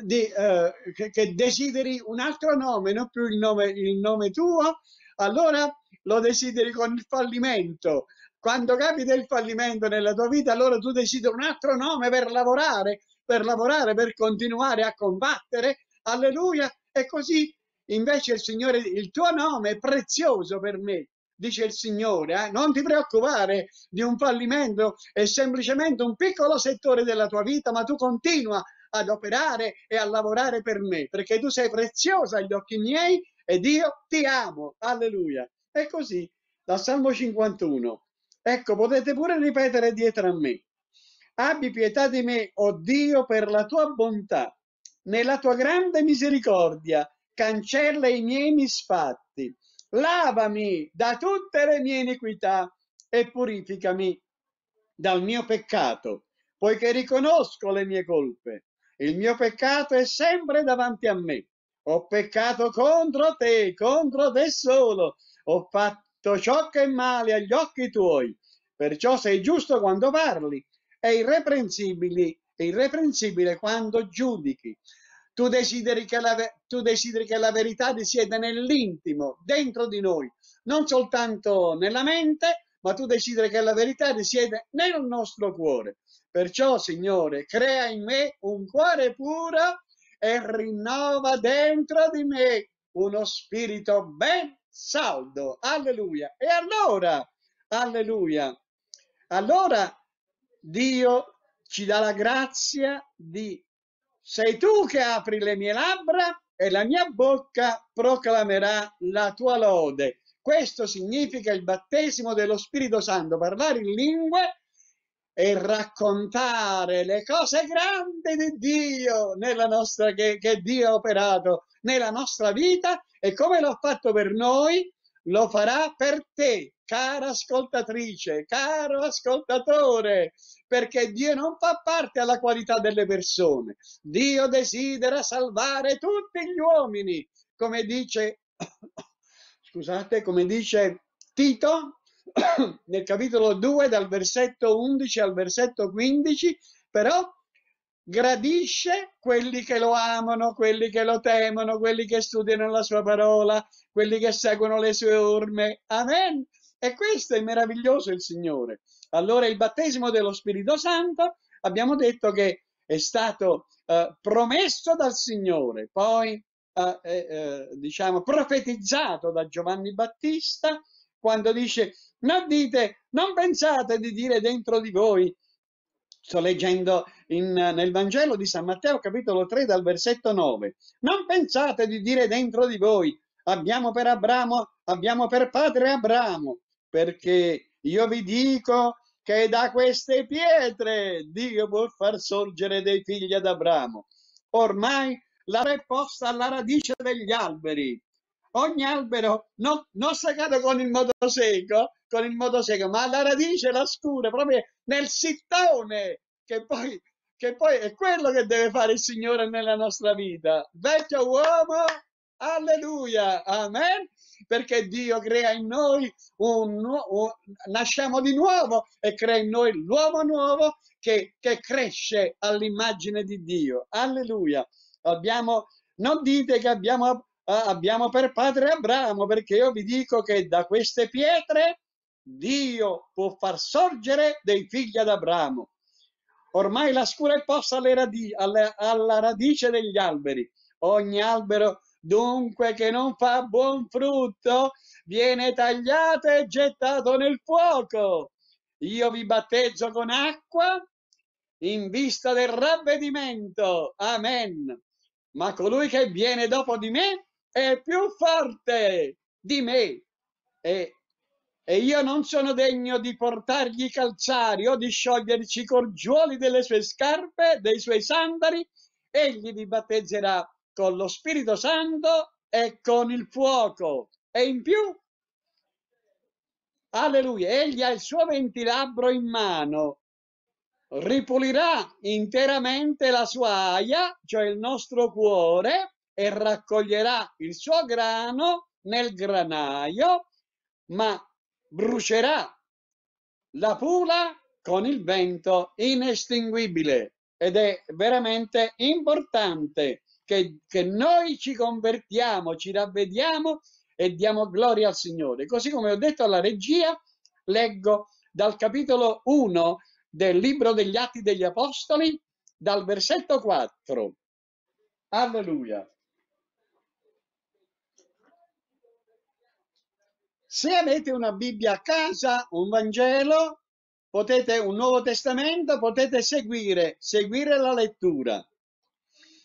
[SPEAKER 4] di, eh, che, che desideri un altro nome, non più il nome, il nome tuo? Allora lo desideri con il fallimento. Quando capita il fallimento nella tua vita, allora tu desideri un altro nome per lavorare, per lavorare, per continuare a combattere. Alleluia. E così invece il Signore, il tuo nome è prezioso per me. dice il Signore, eh? non ti preoccupare di un fallimento, è semplicemente un piccolo settore della tua vita, ma tu continua ad operare e a lavorare per me, perché tu sei preziosa agli occhi miei ed io ti amo. Alleluia. E così, dal Salmo 51. Ecco, potete pure ripetere dietro a me. Abbi pietà di me, o oh Dio, per la tua bontà. Nella tua grande misericordia, cancella i miei misfatti. Lavami da tutte le mie iniquità e purificami dal mio peccato, poiché riconosco le mie colpe. Il mio peccato è sempre davanti a me. Ho peccato contro te, contro te solo. Ho fatto ciò che è male agli occhi tuoi. Perciò sei giusto quando parli e irreprensibile, irreprensibile quando giudichi. Tu desideri, che la, tu desideri che la verità risieda nell'intimo, dentro di noi, non soltanto nella mente, ma tu desideri che la verità risieda nel nostro cuore. Perciò, Signore, crea in me un cuore puro e rinnova dentro di me uno spirito ben saldo. Alleluia. E allora, alleluia. Allora Dio ci dà la grazia di sei tu che apri le mie labbra e la mia bocca proclamerà la tua lode. Questo significa il battesimo dello Spirito Santo, parlare in lingue e raccontare le cose grandi di Dio nella nostra, che, che Dio ha operato nella nostra vita e come l'ha fatto per noi, lo farà per te, cara ascoltatrice, caro ascoltatore perché Dio non fa parte alla qualità delle persone. Dio desidera salvare tutti gli uomini, come dice, scusate, come dice Tito nel capitolo 2 dal versetto 11 al versetto 15, però gradisce quelli che lo amano, quelli che lo temono, quelli che studiano la sua parola, quelli che seguono le sue orme. Amen. E questo è meraviglioso il Signore. Allora il battesimo dello Spirito Santo abbiamo detto che è stato eh, promesso dal Signore, poi eh, eh, eh, diciamo profetizzato da Giovanni Battista quando dice non dite, non pensate di dire dentro di voi. Sto leggendo in, nel Vangelo di San Matteo capitolo 3 dal versetto 9. Non pensate di dire dentro di voi abbiamo per Abramo, abbiamo per padre Abramo, perché io vi dico che da queste pietre Dio può far sorgere dei figli ad Abramo. Ormai la è posta alla radice degli alberi. Ogni albero non, non segato con il motosego, con il motosego, ma alla radice la scura, proprio nel sittone, che poi, che poi è quello che deve fare il Signore nella nostra vita. Vecchio uomo, alleluia, amen perché Dio crea in noi un, un nasciamo di nuovo e crea in noi l'uomo nuovo che, che cresce all'immagine di Dio. Alleluia. Abbiamo, non dite che abbiamo, abbiamo per padre Abramo, perché io vi dico che da queste pietre Dio può far sorgere dei figli ad Abramo. Ormai la scura è posta radi alla, alla radice degli alberi. Ogni albero dunque che non fa buon frutto, viene tagliato e gettato nel fuoco. Io vi battezzo con acqua in vista del ravvedimento. Amen. Ma colui che viene dopo di me è più forte di me. E, e io non sono degno di portargli calzari o di scioglierci i corgiuoli delle sue scarpe, dei suoi sandali. Egli vi battezzerà con lo Spirito Santo e con il fuoco. E in più, alleluia, egli ha il suo ventilabro in mano, ripulirà interamente la sua aia, cioè il nostro cuore, e raccoglierà il suo grano nel granaio, ma brucerà la pula con il vento inestinguibile. Ed è veramente importante che, che noi ci convertiamo, ci ravvediamo e diamo gloria al Signore. Così come ho detto alla regia, leggo dal capitolo 1 del libro degli Atti degli Apostoli, dal versetto 4. Alleluia. Se avete una Bibbia a casa, un Vangelo, potete un Nuovo Testamento, potete seguire, seguire la lettura.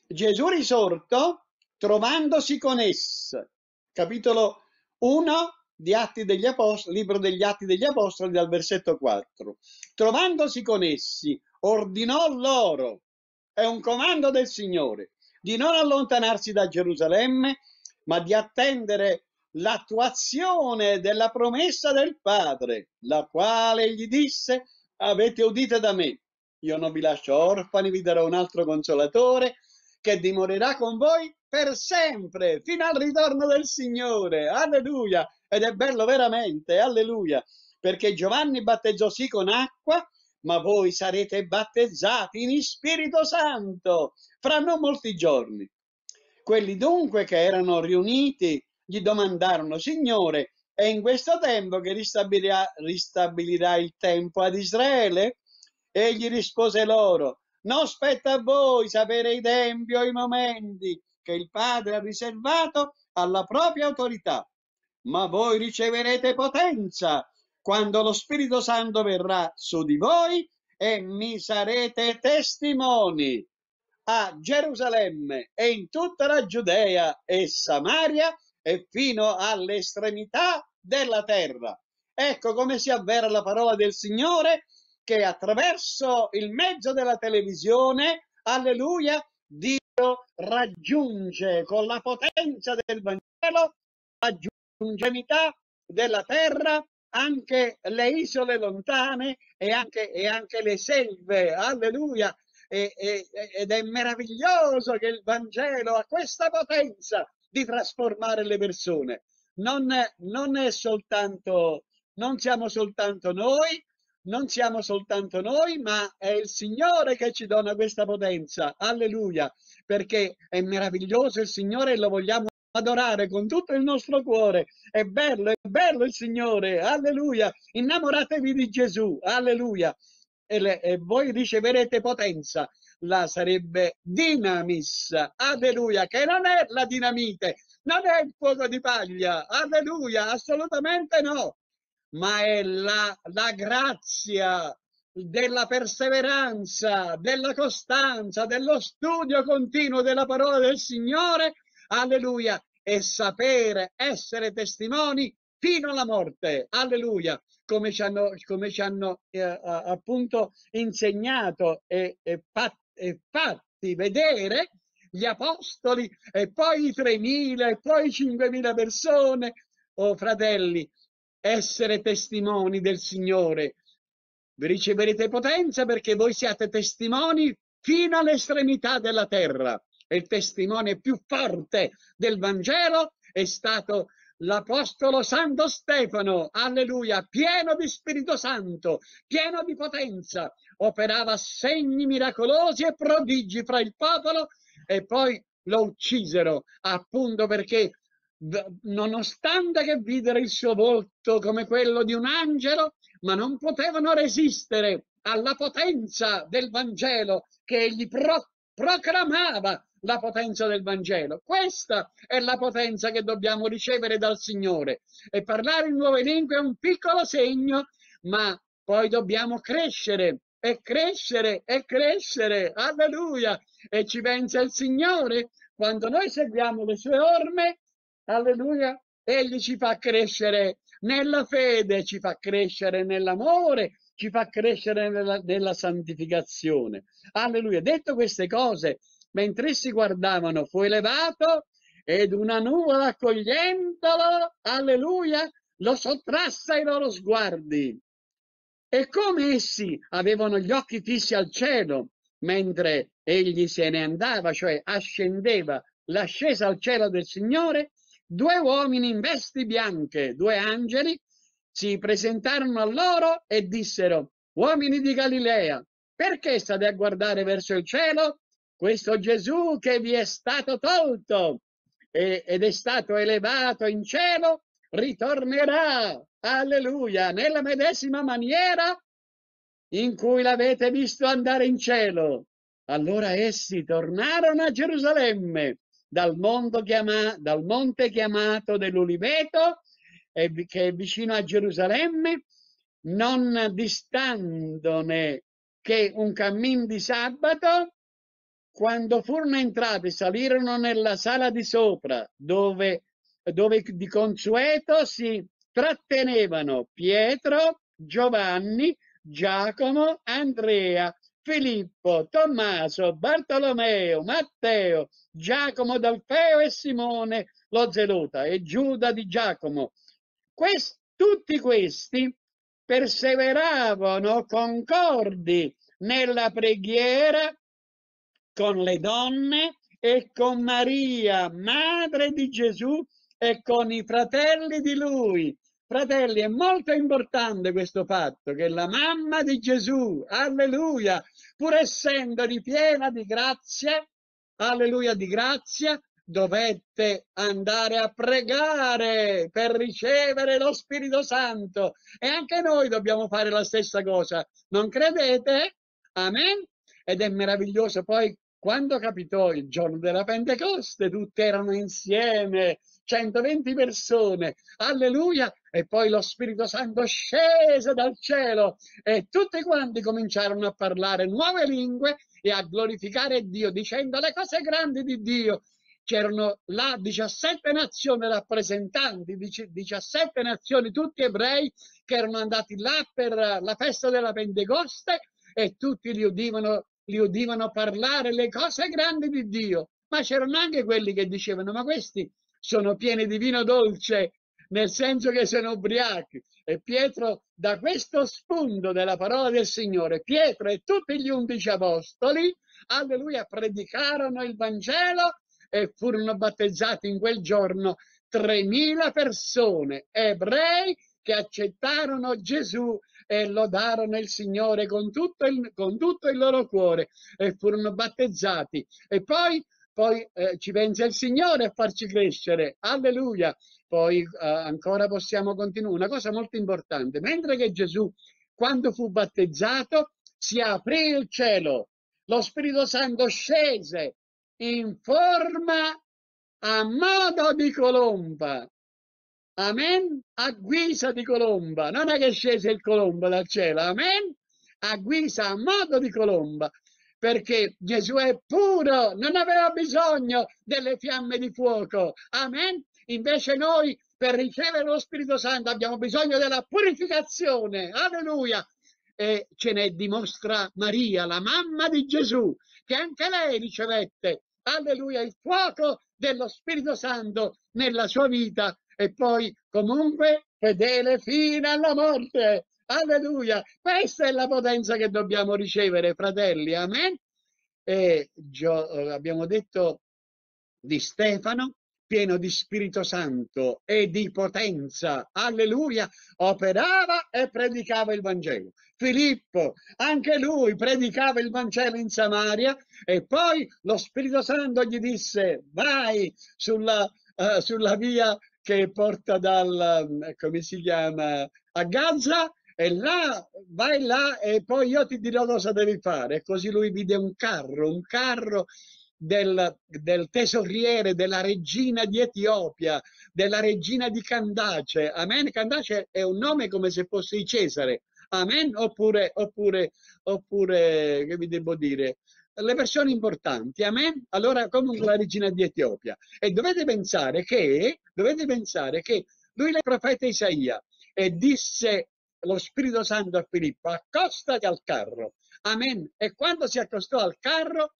[SPEAKER 4] Gesù risorto, trovandosi con essa, capitolo 1 di Atti degli Apostoli, libro degli Atti degli Apostoli dal versetto 4. Trovandosi con essi, ordinò loro, è un comando del Signore, di non allontanarsi da Gerusalemme, ma di attendere l'attuazione della promessa del Padre, la quale gli disse, avete udito da me, io non vi lascio orfani, vi darò un altro consolatore che dimorerà con voi per sempre, fino al ritorno del Signore. Alleluia! Ed è bello veramente, alleluia, perché Giovanni battezzò sì con acqua, ma voi sarete battezzati in Spirito Santo fra non molti giorni. Quelli dunque che erano riuniti gli domandarono, Signore, è in questo tempo che ristabilirà, ristabilirà il tempo ad Israele? Egli rispose loro, non spetta a voi sapere i tempi o i momenti che il Padre ha riservato alla propria autorità, ma voi riceverete potenza quando lo Spirito Santo verrà su di voi e mi sarete testimoni a Gerusalemme e in tutta la Giudea e Samaria e fino all'estremità della terra. Ecco come si avvera la parola del Signore che attraverso il mezzo della televisione, alleluia, Dio raggiunge con la potenza del Vangelo, raggiungemità della terra, anche le isole lontane e anche, e anche le selve, alleluia, e, e, ed è meraviglioso che il Vangelo ha questa potenza di trasformare le persone. Non, non è soltanto, non siamo soltanto noi, non siamo soltanto noi, ma è il Signore che ci dona questa potenza. Alleluia, perché è meraviglioso il Signore e lo vogliamo adorare con tutto il nostro cuore. È bello, è bello il Signore. Alleluia. Innamoratevi di Gesù. Alleluia. E, le, e voi riceverete potenza. La sarebbe dinamis. Alleluia. Che non è la dinamite, non è il fuoco di paglia. Alleluia. Assolutamente no ma è la, la grazia della perseveranza, della costanza, dello studio continuo della parola del Signore, alleluia, e sapere essere testimoni fino alla morte, alleluia, come ci hanno, come ci hanno eh, appunto insegnato e, e, fatti vedere gli apostoli e poi i 3.000 e poi i 5.000 persone, oh fratelli, essere testimoni del Signore. Vi riceverete potenza perché voi siate testimoni fino all'estremità della terra. E il testimone più forte del Vangelo è stato l'Apostolo Santo Stefano, alleluia, pieno di Spirito Santo, pieno di potenza, operava segni miracolosi e prodigi fra il popolo e poi lo uccisero appunto perché nonostante che videro il suo volto come quello di un angelo, ma non potevano resistere alla potenza del Vangelo che egli pro proclamava la potenza del Vangelo. Questa è la potenza che dobbiamo ricevere dal Signore. E parlare in nuove lingue è un piccolo segno, ma poi dobbiamo crescere e crescere e crescere. Alleluia! E ci pensa il Signore quando noi seguiamo le sue orme Alleluia. Egli ci fa crescere nella fede, ci fa crescere nell'amore, ci fa crescere nella, nella santificazione. Alleluia. Detto queste cose, mentre essi guardavano, fu elevato ed una nuvola accogliendolo, alleluia, lo sottrasse ai loro sguardi. E come essi avevano gli occhi fissi al cielo, mentre egli se ne andava, cioè ascendeva l'ascesa al cielo del Signore, due uomini in vesti bianche, due angeli, si presentarono a loro e dissero, uomini di Galilea, perché state a guardare verso il cielo? Questo Gesù che vi è stato tolto ed è stato elevato in cielo, ritornerà, alleluia, nella medesima maniera in cui l'avete visto andare in cielo. Allora essi tornarono a Gerusalemme dal, chiama, dal monte chiamato dell'Uliveto che è vicino a Gerusalemme, non distandone che un cammin di sabato, quando furono entrati, salirono nella sala di sopra, dove, dove di consueto si trattenevano Pietro, Giovanni, Giacomo, Andrea, Filippo, Tommaso, Bartolomeo, Matteo, Giacomo d'Alfeo e Simone lo Zelota e Giuda di Giacomo. Quest- tutti questi perseveravano concordi nella preghiera con le donne e con Maria, madre di Gesù, e con i fratelli di lui. Fratelli, è molto importante questo fatto che la mamma di Gesù, alleluia, pur essendo ripiena di grazia, alleluia di grazia, dovette andare a pregare per ricevere lo Spirito Santo e anche noi dobbiamo fare la stessa cosa, non credete? Amen? Ed è meraviglioso poi quando capitò il giorno della Pentecoste, tutti erano insieme, 120 persone, alleluia, e poi lo Spirito Santo scese dal cielo e tutti quanti cominciarono a parlare nuove lingue e a glorificare Dio dicendo le cose grandi di Dio. C'erano là 17 nazioni rappresentanti, 17 nazioni, tutti ebrei, che erano andati là per la festa della Pentecoste e tutti li udivano, li udivano parlare le cose grandi di Dio. Ma c'erano anche quelli che dicevano, ma questi sono pieni di vino dolce, nel senso che sono ubriachi. E Pietro, da questo spunto della parola del Signore, Pietro e tutti gli undici apostoli, alleluia, predicarono il Vangelo e furono battezzati in quel giorno 3.000 persone, ebrei che accettarono Gesù e lodarono il Signore con tutto il, con tutto il loro cuore e furono battezzati. E poi, poi eh, ci pensa il Signore a farci crescere. Alleluia. Poi eh, ancora possiamo continuare. Una cosa molto importante, mentre che Gesù, quando fu battezzato, si aprì il cielo, lo Spirito Santo scese in forma a modo di colomba. Amen? A guisa di colomba. Non è che scese il colombo dal cielo. Amen? A guisa, a modo di colomba. Perché Gesù è puro, non aveva bisogno delle fiamme di fuoco. Amen? Invece noi, per ricevere lo Spirito Santo, abbiamo bisogno della purificazione. Alleluia! E ce ne dimostra Maria, la mamma di Gesù, che anche lei ricevette alleluia, il fuoco dello Spirito Santo nella sua vita e poi comunque fedele fino alla morte. Alleluia, questa è la potenza che dobbiamo ricevere, fratelli, amen. E gio, abbiamo detto di Stefano, pieno di Spirito Santo e di potenza, alleluia, operava e predicava il Vangelo. Filippo, anche lui predicava il Vangelo in Samaria e poi lo Spirito Santo gli disse vai sulla, uh, sulla via che porta dal, come si chiama, a Gaza e là, vai là e poi io ti dirò cosa devi fare. E così lui vide un carro, un carro del, del, tesoriere della regina di Etiopia, della regina di Candace. Amen. Candace è un nome come se fosse di Cesare. Amen. Oppure, oppure, oppure, che vi devo dire? Le persone importanti. Amen. Allora, comunque la regina di Etiopia. E dovete pensare che, dovete pensare che lui, il profeta Isaia, e disse lo Spirito Santo a Filippo, accostati al carro. Amen. E quando si accostò al carro,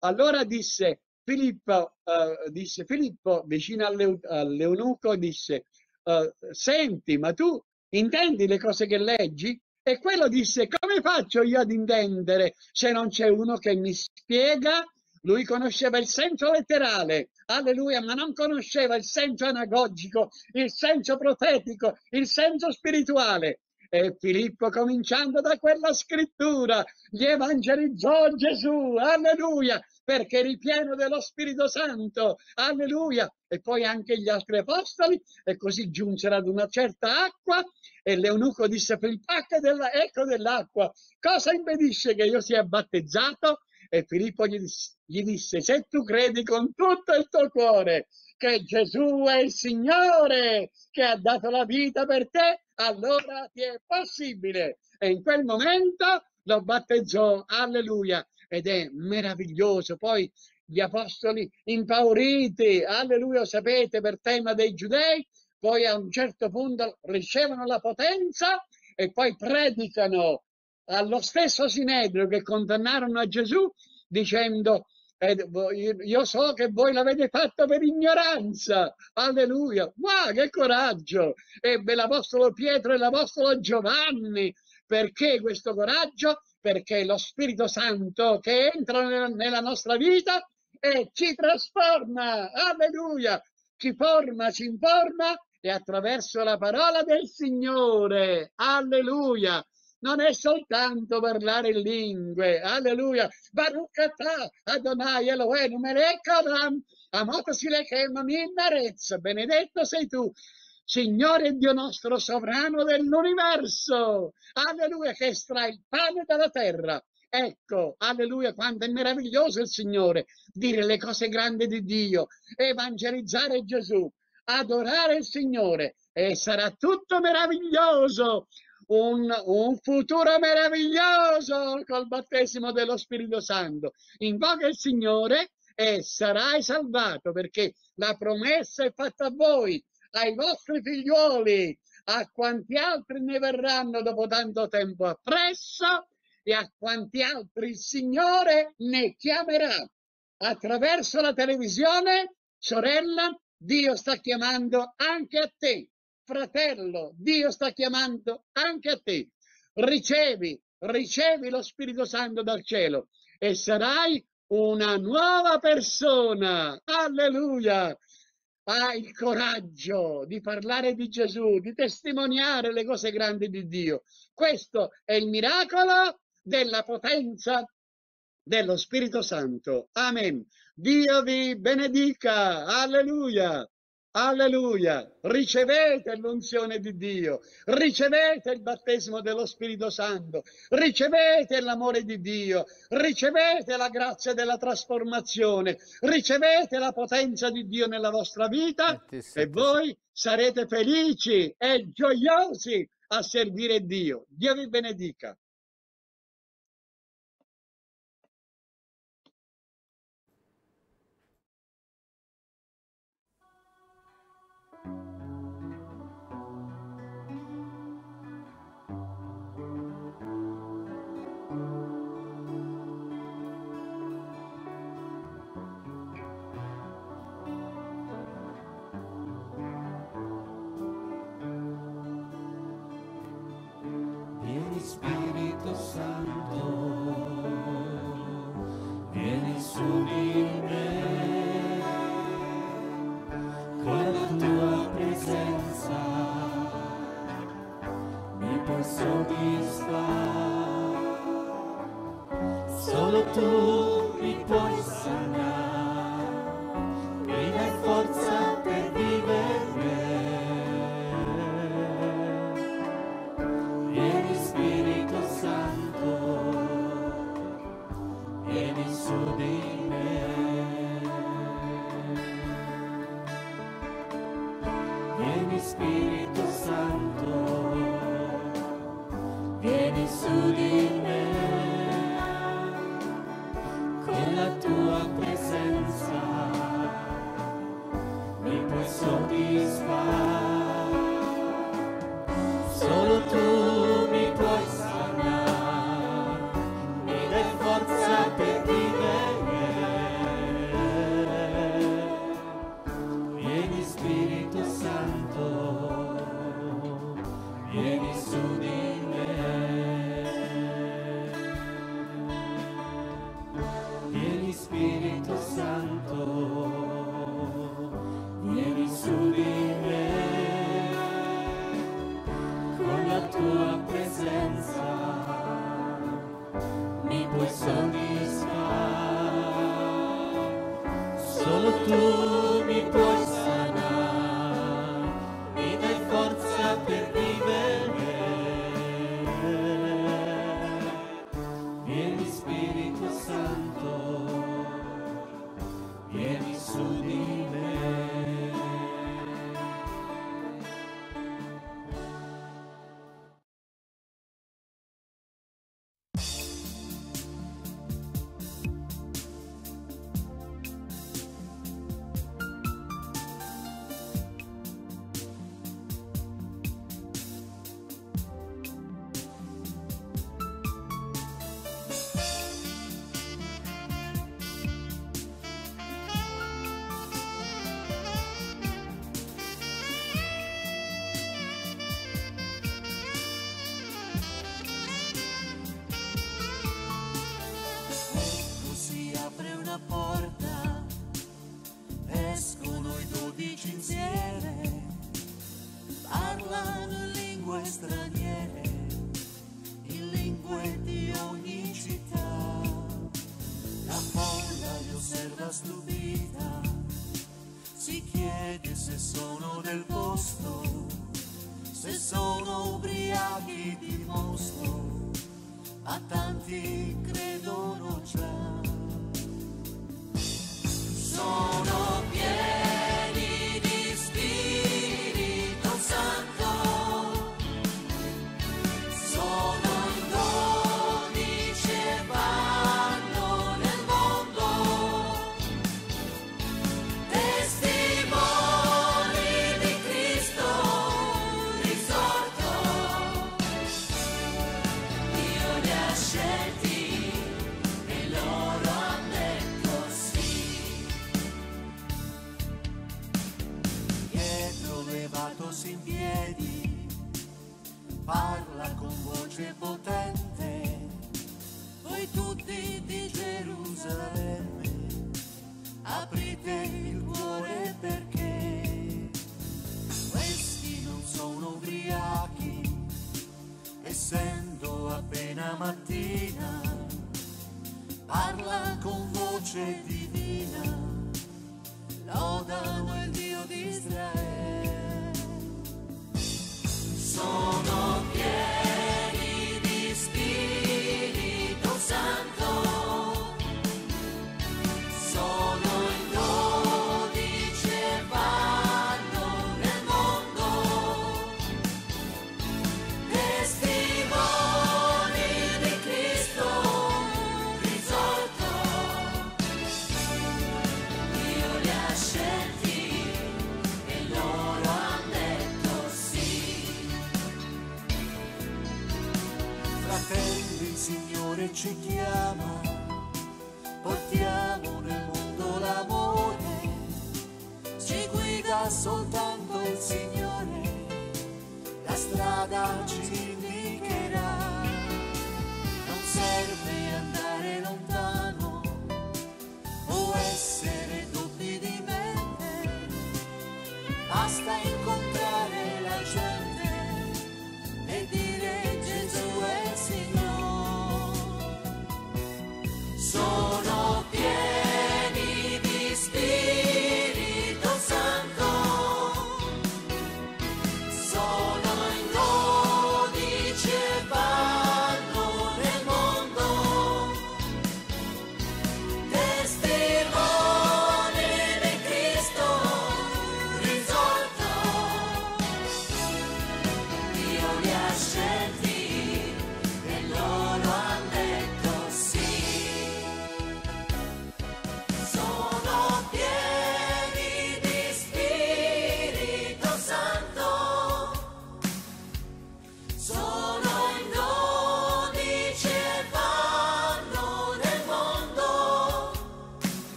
[SPEAKER 4] allora disse Filippo, uh, disse Filippo vicino all'eunuco, disse, uh, senti, ma tu intendi le cose che leggi? E quello disse, come faccio io ad intendere se non c'è uno che mi spiega? Lui conosceva il senso letterale, alleluia, ma non conosceva il senso anagogico, il senso profetico, il senso spirituale. E Filippo, cominciando da quella scrittura, gli evangelizzò Gesù, alleluia, perché ripieno dello Spirito Santo, alleluia. E poi anche gli altri apostoli, e così giunsero ad una certa acqua, e l'eunuco disse, Filippo, ecco dell'acqua, cosa impedisce che io sia battezzato? E Filippo gli gli disse, se tu credi con tutto il tuo cuore che Gesù è il Signore che ha dato la vita per te, allora ti è possibile. E in quel momento lo battezzò, alleluia, ed è meraviglioso. Poi gli apostoli impauriti, alleluia, sapete, per tema dei giudei, poi a un certo punto ricevono la potenza e poi predicano allo stesso Sinedrio che condannarono a Gesù dicendo io so che voi l'avete fatto per ignoranza, alleluia, ma che coraggio! Ebbe l'Apostolo Pietro e l'Apostolo Giovanni, perché questo coraggio? Perché lo Spirito Santo che entra nella nostra vita e ci trasforma, alleluia, ci forma, ci informa e attraverso la parola del Signore, alleluia, non è soltanto parlare in lingue, alleluia, Baruch atah, Adonai Elohenu melech Adam, amato si le chiama Minarez, benedetto sei tu, Signore Dio nostro sovrano dell'universo, alleluia, che estrae il pane dalla terra. Ecco, alleluia, quanto è meraviglioso il Signore, dire le cose grandi di Dio, evangelizzare Gesù, adorare il Signore e sarà tutto meraviglioso un, un futuro meraviglioso col battesimo dello Spirito Santo. Invoca il Signore e sarai salvato perché la promessa è fatta a voi, ai vostri figliuoli, a quanti altri ne verranno dopo tanto tempo appresso e a quanti altri il Signore ne chiamerà. Attraverso la televisione, sorella, Dio sta chiamando anche a te fratello, Dio sta chiamando anche a te. Ricevi, ricevi lo Spirito Santo dal cielo e sarai una nuova persona. Alleluia! Hai il coraggio di parlare di Gesù, di testimoniare le cose grandi di Dio. Questo è il miracolo della potenza dello Spirito Santo. Amen. Dio vi benedica. Alleluia. Alleluia! Ricevete l'unzione di Dio, ricevete il battesimo dello Spirito Santo, ricevete l'amore di Dio, ricevete la grazia della trasformazione, ricevete la potenza di Dio nella vostra vita e voi sarete felici e gioiosi a servire Dio. Dio vi benedica.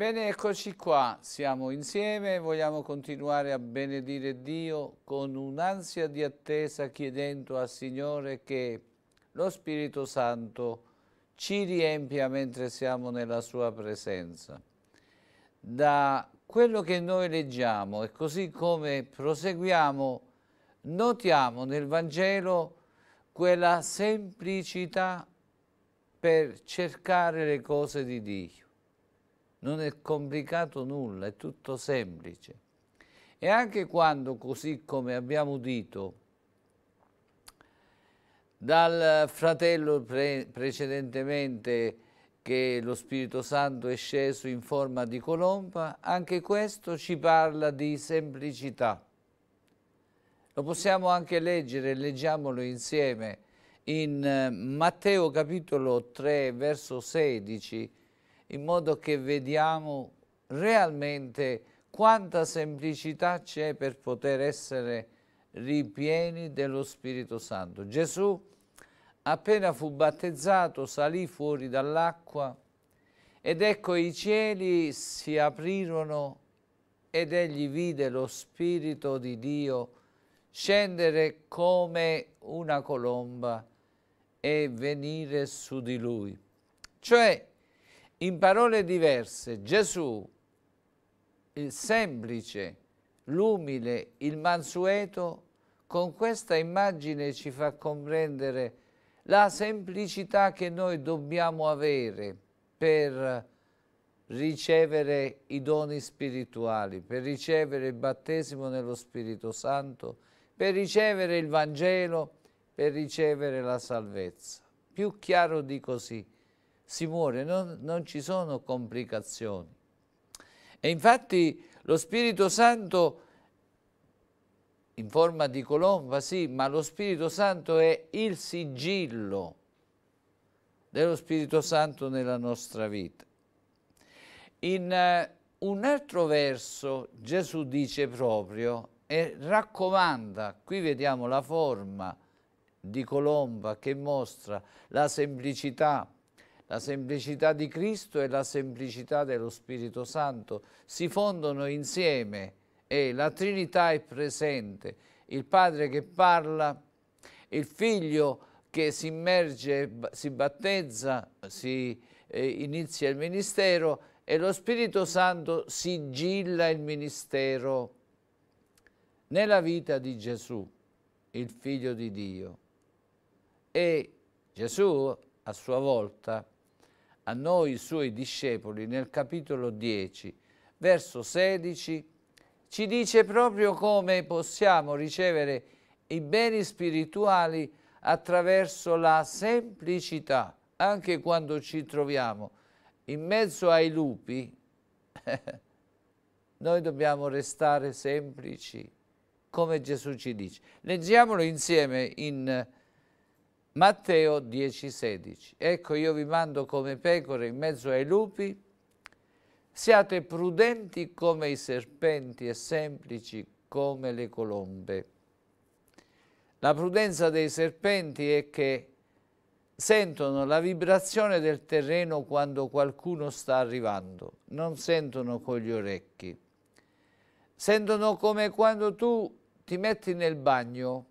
[SPEAKER 1] Ebbene, eccoci qua, siamo insieme, vogliamo continuare a benedire Dio con un'ansia di attesa chiedendo al Signore che lo Spirito Santo ci riempia mentre siamo nella Sua presenza. Da quello che noi leggiamo e così come proseguiamo, notiamo nel Vangelo quella semplicità per cercare le cose di Dio non è complicato nulla, è tutto semplice. E anche quando, così come abbiamo udito dal fratello pre- precedentemente, che lo Spirito Santo è sceso in forma di colomba, anche questo ci parla di semplicità. Lo possiamo anche leggere, leggiamolo insieme, in eh, Matteo capitolo 3, verso 16, in modo che vediamo realmente quanta semplicità c'è per poter essere ripieni dello Spirito Santo. Gesù, appena fu battezzato, salì fuori dall'acqua ed ecco i cieli si aprirono ed egli vide lo Spirito di Dio scendere come una colomba e venire su di lui. Cioè, in parole diverse, Gesù, il semplice, l'umile, il mansueto, con questa immagine ci fa comprendere la semplicità che noi dobbiamo avere per ricevere i doni spirituali, per ricevere il battesimo nello Spirito Santo, per ricevere il Vangelo, per ricevere la salvezza. Più chiaro di così, si muore, non, non ci sono complicazioni. E infatti lo Spirito Santo in forma di colomba, sì, ma lo Spirito Santo è il sigillo dello Spirito Santo nella nostra vita. In uh, un altro verso Gesù dice proprio e raccomanda, qui vediamo la forma di colomba che mostra la semplicità, la semplicità di Cristo e la semplicità dello Spirito Santo si fondono insieme e la Trinità è presente, il Padre che parla, il Figlio che si immerge, si battezza, si eh, inizia il ministero e lo Spirito Santo sigilla il ministero nella vita di Gesù, il Figlio di Dio. E Gesù, a sua volta, a noi suoi discepoli, nel capitolo 10, verso 16, ci dice proprio come possiamo ricevere i beni spirituali attraverso la semplicità, anche quando ci troviamo in mezzo ai lupi, noi dobbiamo restare semplici, come Gesù ci dice. Leggiamolo insieme in Matteo 10,16. Ecco, io vi mando come pecore in mezzo ai lupi, siate prudenti come i serpenti e semplici come le colombe. La prudenza dei serpenti è che sentono la vibrazione del terreno quando qualcuno sta arrivando, non sentono con gli orecchi. Sentono come quando tu ti metti nel bagno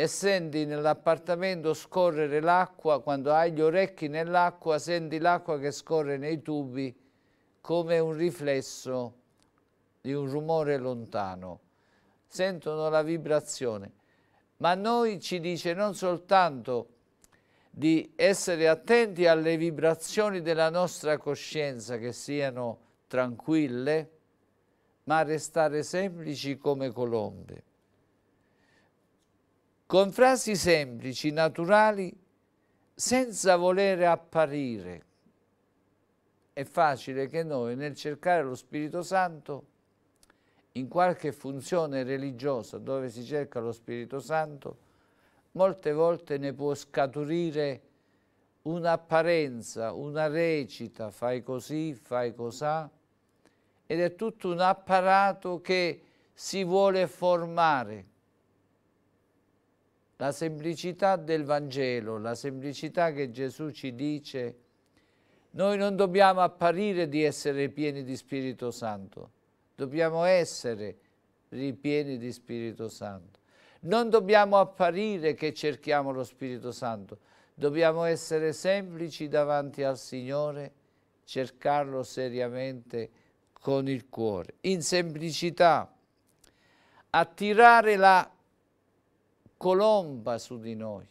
[SPEAKER 1] e senti nell'appartamento scorrere l'acqua, quando hai gli orecchi nell'acqua, senti l'acqua che scorre nei tubi come un riflesso di un rumore lontano. Sentono la vibrazione. Ma noi ci dice non soltanto di essere attenti alle vibrazioni della nostra coscienza che siano tranquille, ma restare semplici come colombe. Con frasi semplici, naturali, senza volere apparire. È facile che noi nel cercare lo Spirito Santo, in qualche funzione religiosa dove si cerca lo Spirito Santo, molte volte ne può scaturire un'apparenza, una recita, fai così, fai cosà, ed è tutto un apparato che si vuole formare. La semplicità del Vangelo, la semplicità che Gesù ci dice, noi non dobbiamo apparire di essere pieni di Spirito Santo, dobbiamo essere ripieni di Spirito Santo. Non dobbiamo apparire che cerchiamo lo Spirito Santo, dobbiamo essere semplici davanti al Signore, cercarlo seriamente con il cuore, in semplicità, attirare la colomba su di noi.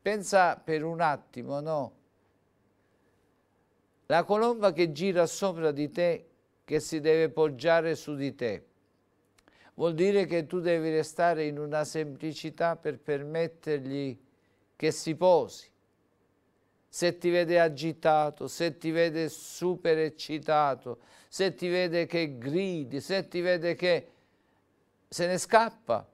[SPEAKER 1] Pensa per un attimo, no? La colomba che gira sopra di te, che si deve poggiare su di te vuol dire che tu devi restare in una semplicità per permettergli che si posi. Se ti vede agitato, se ti vede super eccitato, se ti vede che gridi, se ti vede che se ne scappa,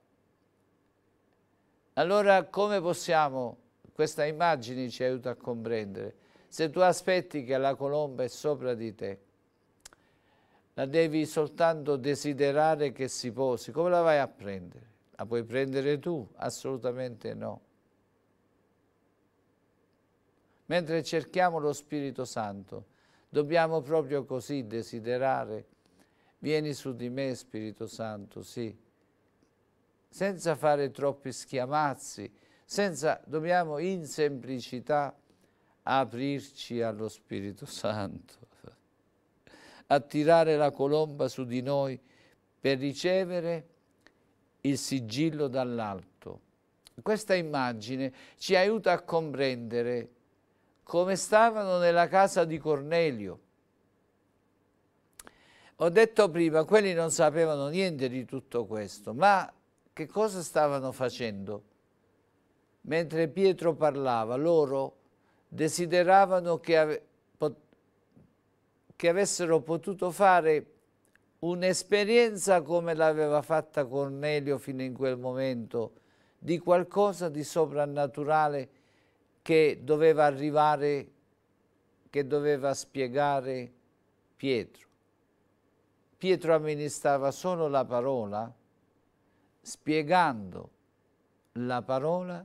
[SPEAKER 1] allora come possiamo, questa immagine ci aiuta a comprendere, se tu aspetti che la colomba è sopra di te, la devi soltanto desiderare che si posi. Come la vai a prendere? La puoi prendere tu? Assolutamente no. Mentre cerchiamo lo Spirito Santo, dobbiamo proprio così desiderare. Vieni su di me, Spirito Santo, sì. Senza fare troppi schiamazzi, senza, dobbiamo in semplicità aprirci allo Spirito Santo, attirare la colomba su di noi per ricevere il sigillo dall'alto. Questa immagine ci aiuta a comprendere come stavano nella casa di Cornelio. Ho detto prima, quelli non sapevano niente di tutto questo, ma che cosa stavano facendo? Mentre Pietro parlava, loro desideravano che, ave, pot, che avessero potuto fare un'esperienza come l'aveva fatta Cornelio fino in quel momento, di qualcosa di soprannaturale che doveva arrivare, che doveva spiegare Pietro. Pietro amministrava solo la parola, spiegando la parola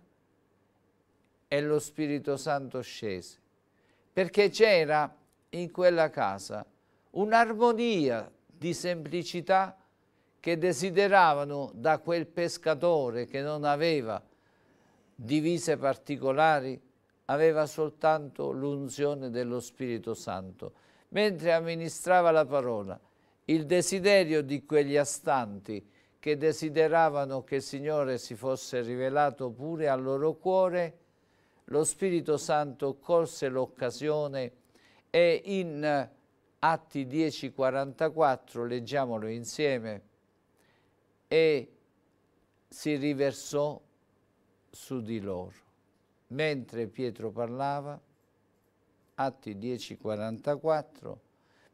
[SPEAKER 1] e lo Spirito Santo scese, perché c'era in quella casa un'armonia di semplicità che desideravano da quel pescatore che non aveva divise particolari, aveva soltanto l'unzione dello Spirito Santo. Mentre amministrava la parola, il desiderio di quegli astanti che desideravano che il Signore si fosse rivelato pure al loro cuore, lo Spirito Santo colse l'occasione e in Atti 10:44, leggiamolo insieme, e si riversò su di loro. Mentre Pietro parlava, Atti 10:44,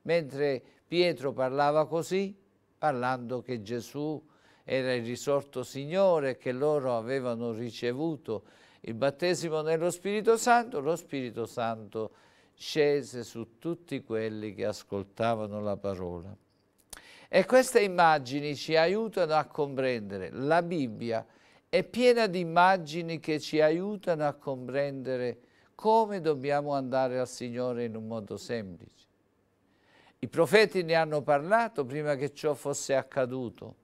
[SPEAKER 1] mentre Pietro parlava così, parlando che Gesù era il risorto Signore, che loro avevano ricevuto il battesimo nello Spirito Santo, lo Spirito Santo scese su tutti quelli che ascoltavano la parola. E queste immagini ci aiutano a comprendere. La Bibbia è piena di immagini che ci aiutano a comprendere come dobbiamo andare al Signore in un modo semplice. I profeti ne hanno parlato prima che ciò fosse accaduto.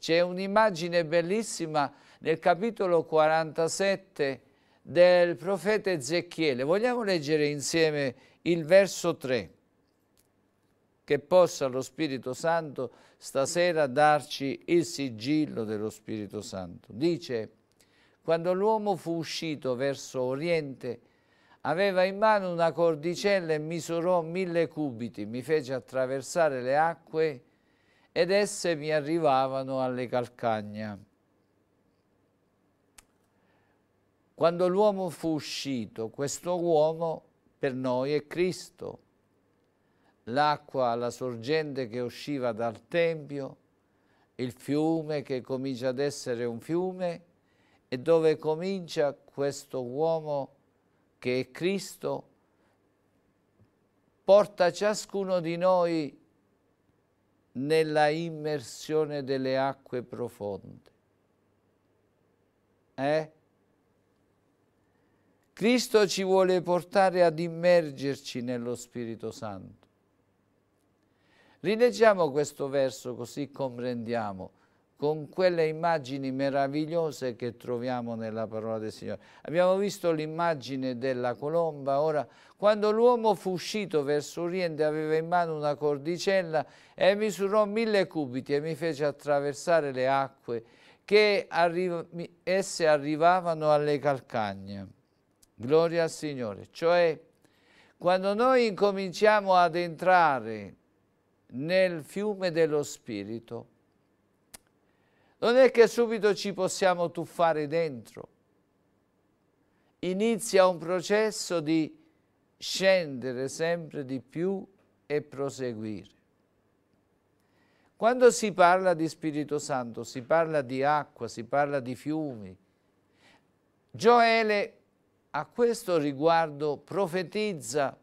[SPEAKER 1] C'è un'immagine bellissima nel capitolo 47 del profeta Ezechiele. Vogliamo leggere insieme il verso 3, che possa lo Spirito Santo stasera darci il sigillo dello Spirito Santo. Dice, quando l'uomo fu uscito verso oriente, aveva in mano una cordicella e misurò mille cubiti, mi fece attraversare le acque ed esse mi arrivavano alle calcagna. Quando l'uomo fu uscito, questo uomo per noi è Cristo. L'acqua, la sorgente che usciva dal Tempio, il fiume che comincia ad essere un fiume e dove comincia questo uomo che è Cristo, porta ciascuno di noi nella immersione delle acque profonde. Eh? Cristo ci vuole portare ad immergerci nello Spirito Santo. Rileggiamo questo verso così comprendiamo con quelle immagini meravigliose che troviamo nella parola del Signore. Abbiamo visto l'immagine della colomba, ora quando l'uomo fu uscito verso oriente aveva in mano una cordicella e misurò mille cubiti e mi fece attraversare le acque che arri esse arrivavano alle calcagna. Gloria al Signore. Cioè, quando noi incominciamo ad entrare nel fiume dello Spirito, non è che subito ci possiamo tuffare dentro. Inizia un processo di scendere sempre di più e proseguire. Quando si parla di Spirito Santo, si parla di acqua, si parla di fiumi. Gioele a questo riguardo profetizza,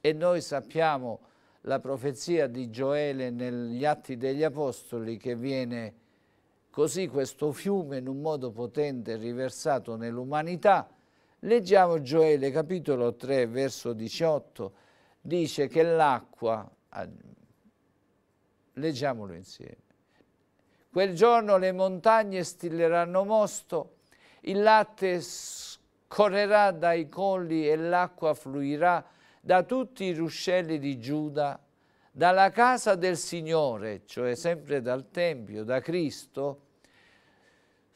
[SPEAKER 1] e noi sappiamo la profezia di Gioele negli Atti degli Apostoli che viene così questo fiume in un modo potente riversato nell'umanità. Leggiamo Gioele capitolo 3 verso 18, dice che l'acqua, leggiamolo insieme, Quel giorno le montagne stilleranno mosto, il latte scorrerà dai colli e l'acqua fluirà da tutti i ruscelli di Giuda, dalla casa del Signore, cioè sempre dal Tempio, da Cristo,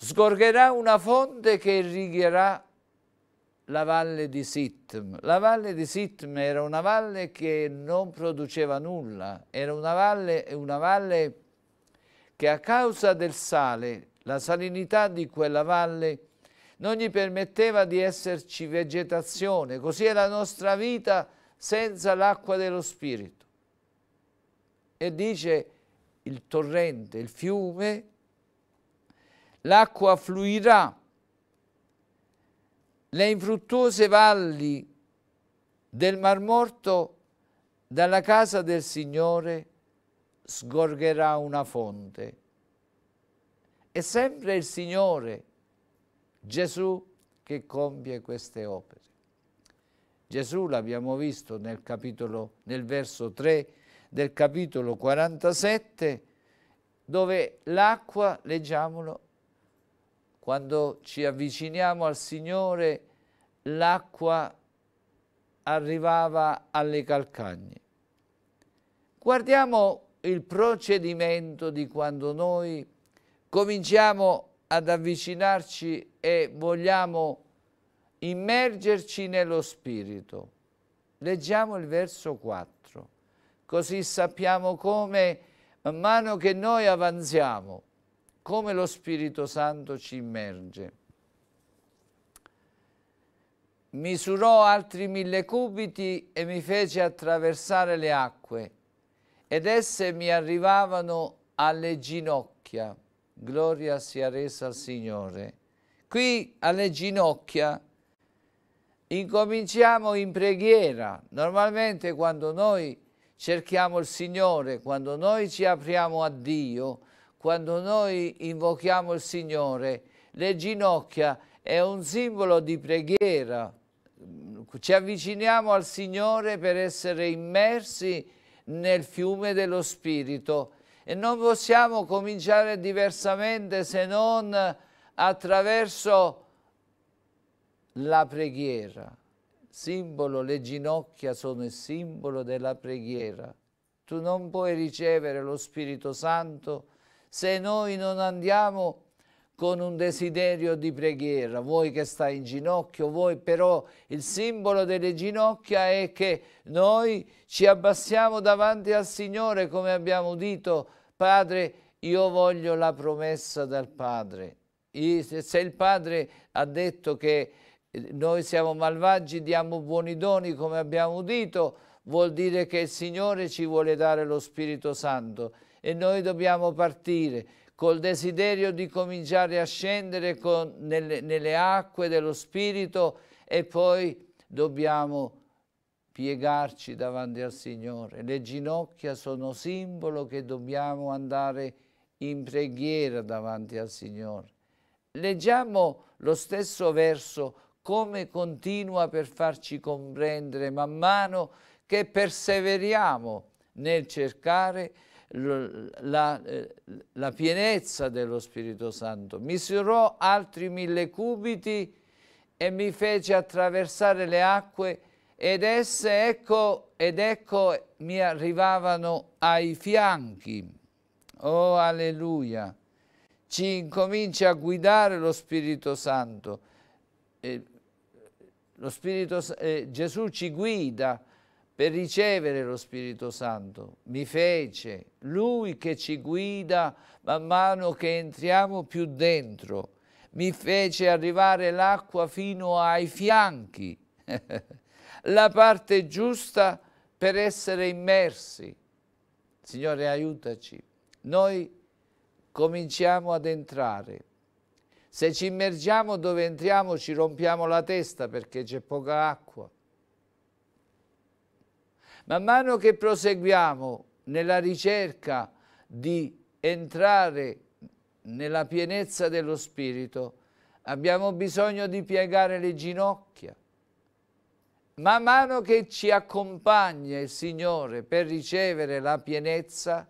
[SPEAKER 1] sgorgerà una fonte che irrigherà la valle di Sitm. La valle di Sitm era una valle che non produceva nulla, era una valle, una valle che a causa del sale, la salinità di quella valle, non gli permetteva di esserci vegetazione. Così è la nostra vita senza l'acqua dello Spirito. E dice il torrente, il fiume, l'acqua fluirà le infruttuose valli del Mar Morto, dalla casa del Signore sgorgerà una fonte. È sempre il Signore, Gesù, che compie queste opere. Gesù l'abbiamo visto nel, capitolo, nel verso 3 del capitolo 47, dove l'acqua, leggiamolo, quando ci avviciniamo al Signore, l'acqua arrivava alle calcagne. Guardiamo il procedimento di quando noi cominciamo ad avvicinarci e vogliamo immergerci nello Spirito. Leggiamo il verso 4, così sappiamo come man mano che noi avanziamo come lo Spirito Santo ci immerge. Misurò altri mille cubiti e mi fece attraversare le acque ed esse mi arrivavano alle ginocchia. Gloria sia resa al Signore. Qui alle ginocchia incominciamo in preghiera. Normalmente quando noi cerchiamo il Signore, quando noi ci apriamo a Dio, quando noi invochiamo il Signore, le ginocchia è un simbolo di preghiera. Ci avviciniamo al Signore per essere immersi nel fiume dello Spirito e non possiamo cominciare diversamente se non attraverso la preghiera. Simbolo, le ginocchia sono il simbolo della preghiera. Tu non puoi ricevere lo Spirito Santo se noi non andiamo con un desiderio di preghiera, voi che stai in ginocchio, voi però il simbolo delle ginocchia è che noi ci abbassiamo davanti al Signore come abbiamo detto, Padre, io voglio la promessa del Padre. Se il Padre ha detto che noi siamo malvagi, diamo buoni doni come abbiamo detto, vuol dire che il Signore ci vuole dare lo Spirito Santo e noi dobbiamo partire col desiderio di cominciare a scendere con, nelle, nelle acque dello Spirito e poi dobbiamo piegarci davanti al Signore. Le ginocchia sono simbolo che dobbiamo andare in preghiera davanti al Signore. Leggiamo lo stesso verso come continua per farci comprendere man mano che perseveriamo nel cercare la, eh, la, pienezza dello Spirito Santo. Misurò altri mille cubiti e mi fece attraversare le acque ed esse, ecco, ed ecco, mi arrivavano ai fianchi. Oh, alleluia! Ci incomincia a guidare lo Spirito Santo. Eh, lo Spirito, eh, Gesù ci guida per ricevere lo Spirito Santo. Mi fece Lui che ci guida man mano che entriamo più dentro. Mi fece arrivare l'acqua fino ai fianchi, la parte giusta per essere immersi. Signore, aiutaci. Noi cominciamo ad entrare. Se ci immergiamo dove entriamo ci rompiamo la testa perché c'è poca acqua. Man mano che proseguiamo nella ricerca di entrare nella pienezza dello Spirito, abbiamo bisogno di piegare le ginocchia. Man mano che ci accompagna il Signore per ricevere la pienezza,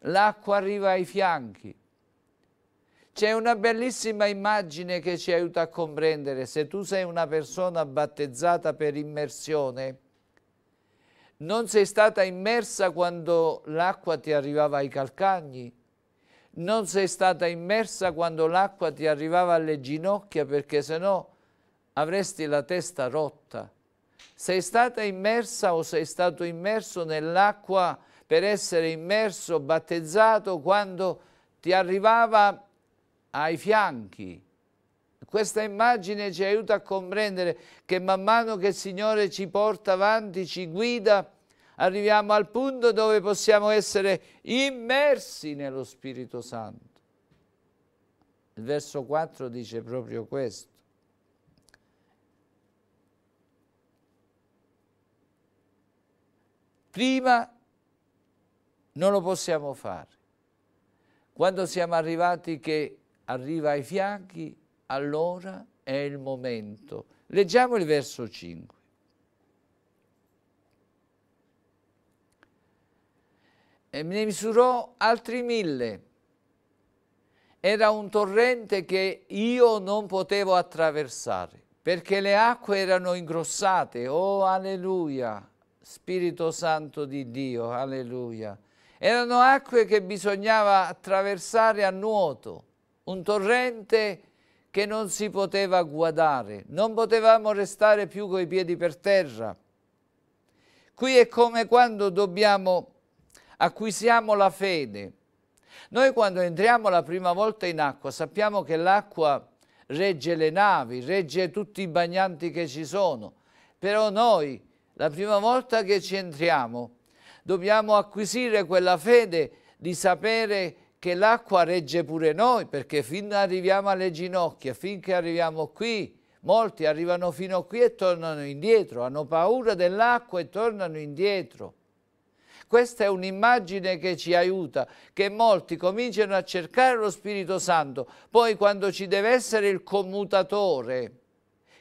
[SPEAKER 1] l'acqua arriva ai fianchi. C'è una bellissima immagine che ci aiuta a comprendere. Se tu sei una persona battezzata per immersione, non sei stata immersa quando l'acqua ti arrivava ai calcagni, non sei stata immersa quando l'acqua ti arrivava alle ginocchia perché se no avresti la testa rotta. Sei stata immersa o sei stato immerso nell'acqua per essere immerso, battezzato quando ti arrivava ai fianchi. Questa immagine ci aiuta a comprendere che man mano che il Signore ci porta avanti, ci guida, arriviamo al punto dove possiamo essere immersi nello Spirito Santo. Il verso 4 dice proprio questo. Prima non lo possiamo fare. Quando siamo arrivati che arriva ai fianchi, allora è il momento. Leggiamo il verso 5. E ne misurò altri mille. Era un torrente che io non potevo attraversare perché le acque erano ingrossate. Oh, alleluia! Spirito Santo di Dio, alleluia. Erano acque che bisognava attraversare a nuoto, un torrente che non si poteva guardare, non potevamo restare più coi piedi per terra. Qui è come quando dobbiamo acquisiamo la fede. Noi quando entriamo la prima volta in acqua sappiamo che l'acqua regge le navi, regge tutti i bagnanti che ci sono, però noi la prima volta che ci entriamo dobbiamo acquisire quella fede di sapere che l'acqua regge pure noi, perché fin arriviamo alle ginocchia, finché arriviamo qui, molti arrivano fino qui e tornano indietro, hanno paura dell'acqua e tornano indietro. Questa è un'immagine che ci aiuta, che molti cominciano a cercare lo Spirito Santo, poi quando ci deve essere il commutatore,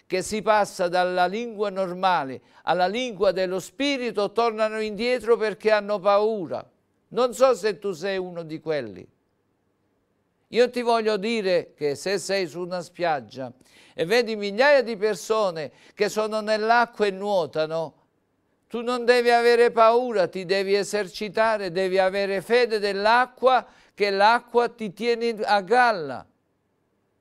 [SPEAKER 1] che si passa dalla lingua normale alla lingua dello Spirito, tornano indietro perché hanno paura. Non so se tu sei uno di quelli. Io ti voglio dire che se sei su una spiaggia e vedi migliaia di persone che sono nell'acqua e nuotano, tu non devi avere paura, ti devi esercitare, devi avere fede dell'acqua, che l'acqua ti tiene a galla.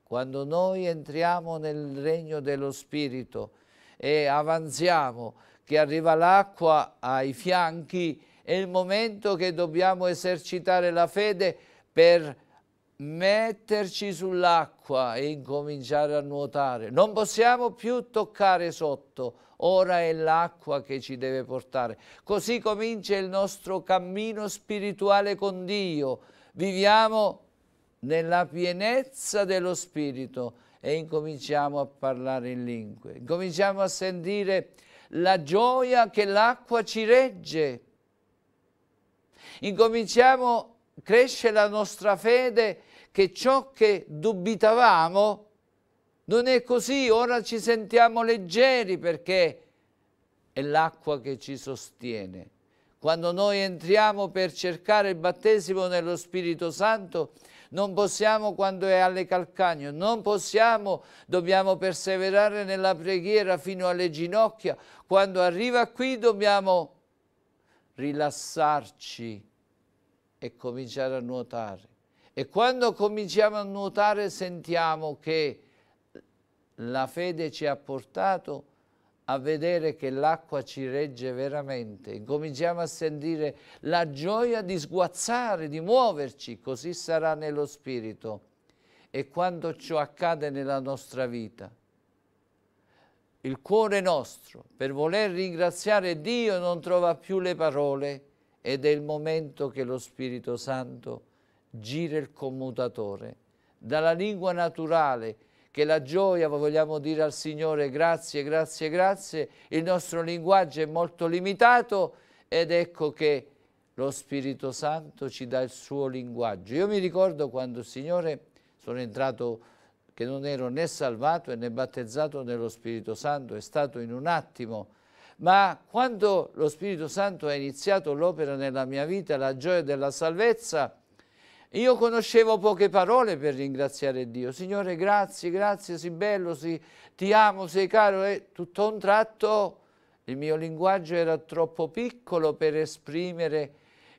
[SPEAKER 1] Quando noi entriamo nel regno dello Spirito e avanziamo, che arriva l'acqua ai fianchi, è il momento che dobbiamo esercitare la fede per metterci sull'acqua e incominciare a nuotare. Non possiamo più toccare sotto, ora è l'acqua che ci deve portare. Così comincia il nostro cammino spirituale con Dio. Viviamo nella pienezza dello Spirito e incominciamo a parlare in lingue, incominciamo a sentire la gioia che l'acqua ci regge, incominciamo, cresce la nostra fede che ciò che dubitavamo non è così, ora ci sentiamo leggeri perché è l'acqua che ci sostiene. Quando noi entriamo per cercare il battesimo nello Spirito Santo, non possiamo quando è alle calcagno, non possiamo, dobbiamo perseverare nella preghiera fino alle ginocchia, quando arriva qui dobbiamo rilassarci e cominciare a nuotare. E quando cominciamo a nuotare sentiamo che la fede ci ha portato a vedere che l'acqua ci regge veramente, incominciamo a sentire la gioia di sguazzare, di muoverci, così sarà nello Spirito. E quando ciò accade nella nostra vita, il cuore nostro, per voler ringraziare Dio, non trova più le parole ed è il momento che lo Spirito Santo gira il commutatore dalla lingua naturale che la gioia, vogliamo dire al Signore grazie, grazie, grazie, il nostro linguaggio è molto limitato ed ecco che lo Spirito Santo ci dà il suo linguaggio. Io mi ricordo quando il Signore sono entrato che non ero né salvato né battezzato nello Spirito Santo, è stato in un attimo, ma quando lo Spirito Santo ha iniziato l'opera nella mia vita, la gioia della salvezza, Io conoscevo poche parole per ringraziare Dio. Signore, grazie, grazie, sei bello, sei, ti amo, sei caro. E tutto a un tratto il mio linguaggio era troppo piccolo per esprimere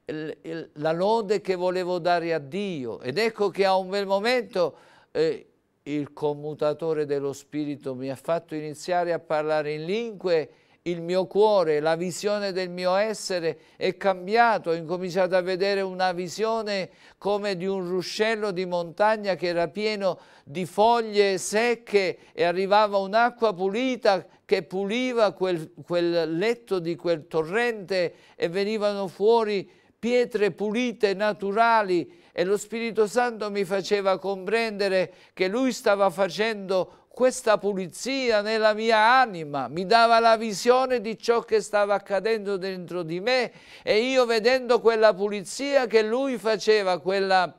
[SPEAKER 1] il, il, la lode che volevo dare a Dio. Ed ecco che a un bel momento eh, il commutatore dello Spirito mi ha fatto iniziare a parlare in lingue il mio cuore, la visione del mio essere è cambiato, ho incominciato a vedere una visione come di un ruscello di montagna che era pieno di foglie secche e arrivava un'acqua pulita che puliva quel, quel letto di quel torrente e venivano fuori pietre pulite, naturali. E lo Spirito Santo mi faceva comprendere che Lui stava facendo questa pulizia nella mia anima, mi dava la visione di ciò che stava accadendo dentro di me e io vedendo quella pulizia che lui faceva, quella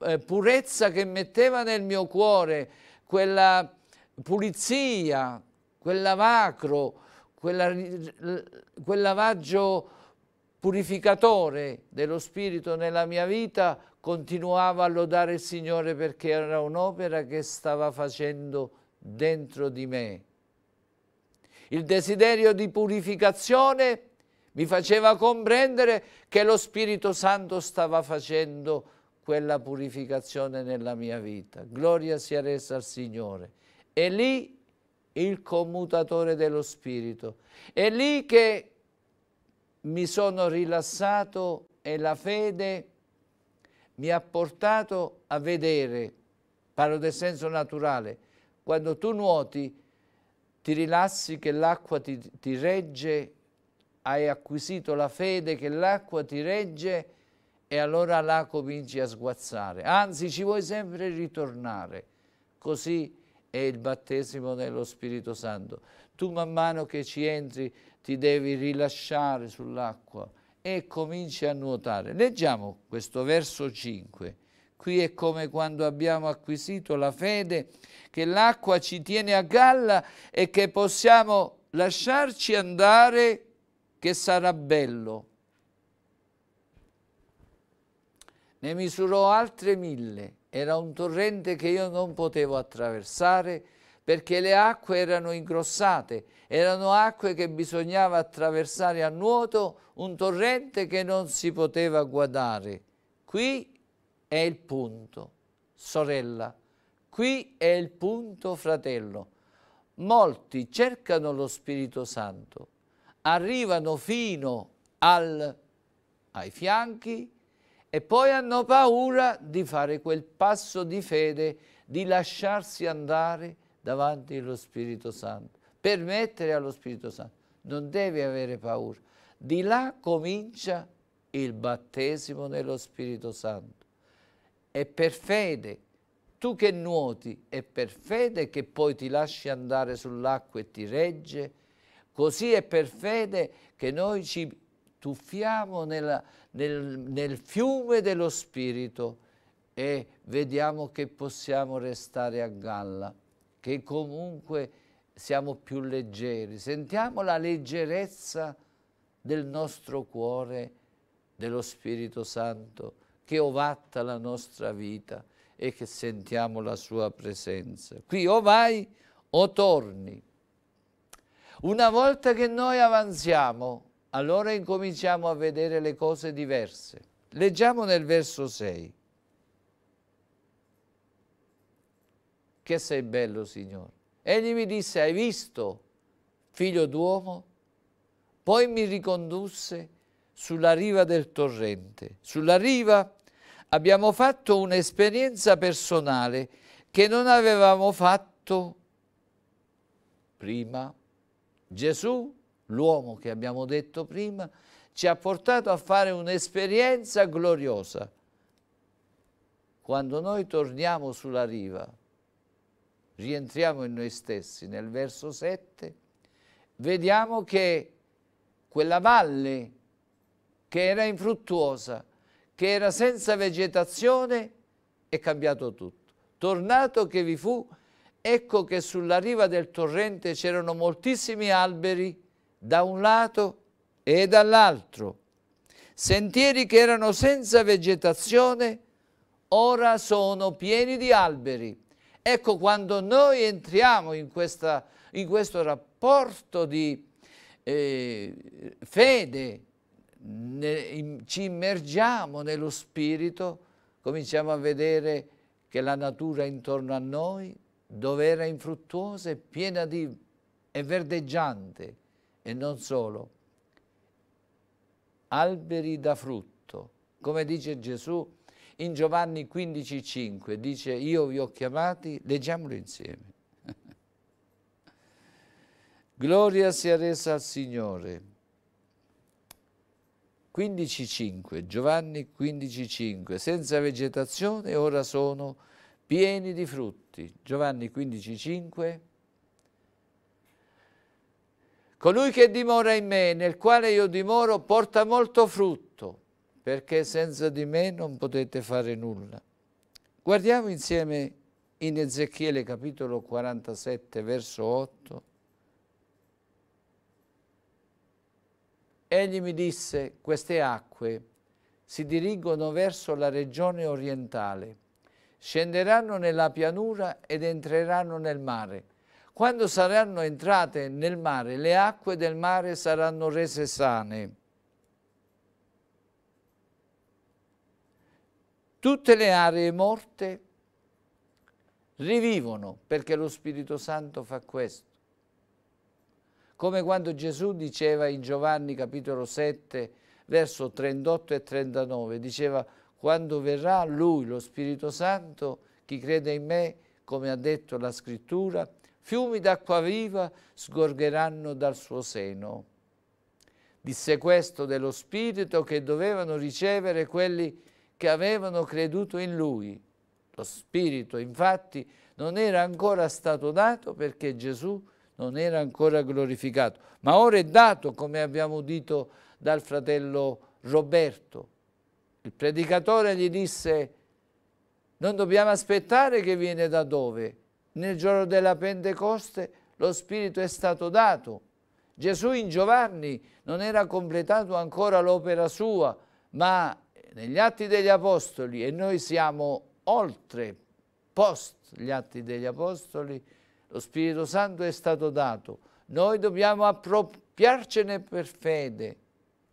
[SPEAKER 1] eh, purezza che metteva nel mio cuore, quella pulizia, quel lavacro, quella, quel lavaggio purificatore dello Spirito nella mia vita, continuavo a lodare il Signore perché era un'opera che stava facendo dentro di me. Il desiderio di purificazione mi faceva comprendere che lo Spirito Santo stava facendo quella purificazione nella mia vita. Gloria sia resa al Signore. È lì il commutatore dello Spirito. È lì che mi sono rilassato e la fede mi ha portato a vedere, parlo del senso naturale, quando tu nuoti, ti rilassi che l'acqua ti, ti regge, hai acquisito la fede che l'acqua ti regge e allora là cominci a sguazzare. Anzi, ci vuoi sempre ritornare. Così è il battesimo nello Spirito Santo. Tu man mano che ci entri ti devi rilasciare sull'acqua e cominci a nuotare. Leggiamo questo verso 5. Qui è come quando abbiamo acquisito la fede che l'acqua ci tiene a galla e che possiamo lasciarci andare che sarà bello. Ne misurò altre mille, era un torrente che io non potevo attraversare perché le acque erano ingrossate, erano acque che bisognava attraversare a nuoto, un torrente che non si poteva guardare. Qui è il punto, sorella, qui è il punto, fratello. Molti cercano lo Spirito Santo, arrivano fino al, ai fianchi e poi hanno paura di fare quel passo di fede, di lasciarsi andare davanti allo Spirito Santo, permettere allo Spirito Santo. Non devi avere paura. Di là comincia il battesimo nello Spirito Santo è per fede. Tu che nuoti è per fede che poi ti lasci andare sull'acqua e ti regge. Così è per fede che noi ci tuffiamo nella, nel, nel fiume dello Spirito e vediamo che possiamo restare a galla, che comunque siamo più leggeri. Sentiamo la leggerezza del nostro cuore, dello Spirito Santo che ovatta la nostra vita e che sentiamo la sua presenza. Qui o vai o torni. Una volta che noi avanziamo, allora incominciamo a vedere le cose diverse. Leggiamo nel verso 6. Che sei bello, Signore. Egli mi disse, hai visto, figlio d'uomo? Poi mi ricondusse sulla riva del torrente. Sulla riva abbiamo fatto un'esperienza personale che non avevamo fatto prima. Gesù, l'uomo che abbiamo detto prima, ci ha portato a fare un'esperienza gloriosa. Quando noi torniamo sulla riva, rientriamo in noi stessi, nel verso 7, vediamo che quella valle che era infruttuosa, che era senza vegetazione, è cambiato tutto. Tornato che vi fu, ecco che sulla riva del torrente c'erano moltissimi alberi da un lato e dall'altro, sentieri che erano senza vegetazione, ora sono pieni di alberi. Ecco, quando noi entriamo in, questa, in questo rapporto di eh, fede, ne, in, ci immergiamo nello Spirito, cominciamo a vedere che la natura intorno a noi, dove era infruttuosa, è piena di... è verdeggiante e non solo. Alberi da frutto, come dice Gesù in Giovanni 15,5, dice io vi ho chiamati, leggiamolo insieme. Gloria sia resa al Signore. 15,5, Giovanni 15,5, senza vegetazione ora sono pieni di frutti. Giovanni 15,5. Colui che dimora in me, nel quale io dimoro, porta molto frutto, perché senza di me non potete fare nulla. Guardiamo insieme in Ezechiele capitolo 47, verso 8. Egli mi disse, queste acque si dirigono verso la regione orientale, scenderanno nella pianura ed entreranno nel mare. Quando saranno entrate nel mare, le acque del mare saranno rese sane. Tutte le aree morte rivivono perché lo Spirito Santo fa questo come quando Gesù diceva in Giovanni capitolo 7, verso 38 e 39, diceva quando verrà Lui, lo Spirito Santo, chi crede in me, come ha detto la scrittura, fiumi d'acqua viva sgorgeranno dal suo seno. Disse questo dello Spirito che dovevano ricevere quelli che avevano creduto in Lui. Lo Spirito infatti non era ancora stato dato perché Gesù non era ancora glorificato, ma ora è dato, come abbiamo udito dal fratello Roberto. Il predicatore gli disse, non dobbiamo aspettare che viene da dove? Nel giorno della Pentecoste lo Spirito è stato dato. Gesù in Giovanni non era completato ancora l'opera sua, ma negli Atti degli Apostoli, e noi siamo oltre, post gli Atti degli Apostoli, lo Spirito Santo è stato dato. Noi dobbiamo appropriarcene per fede,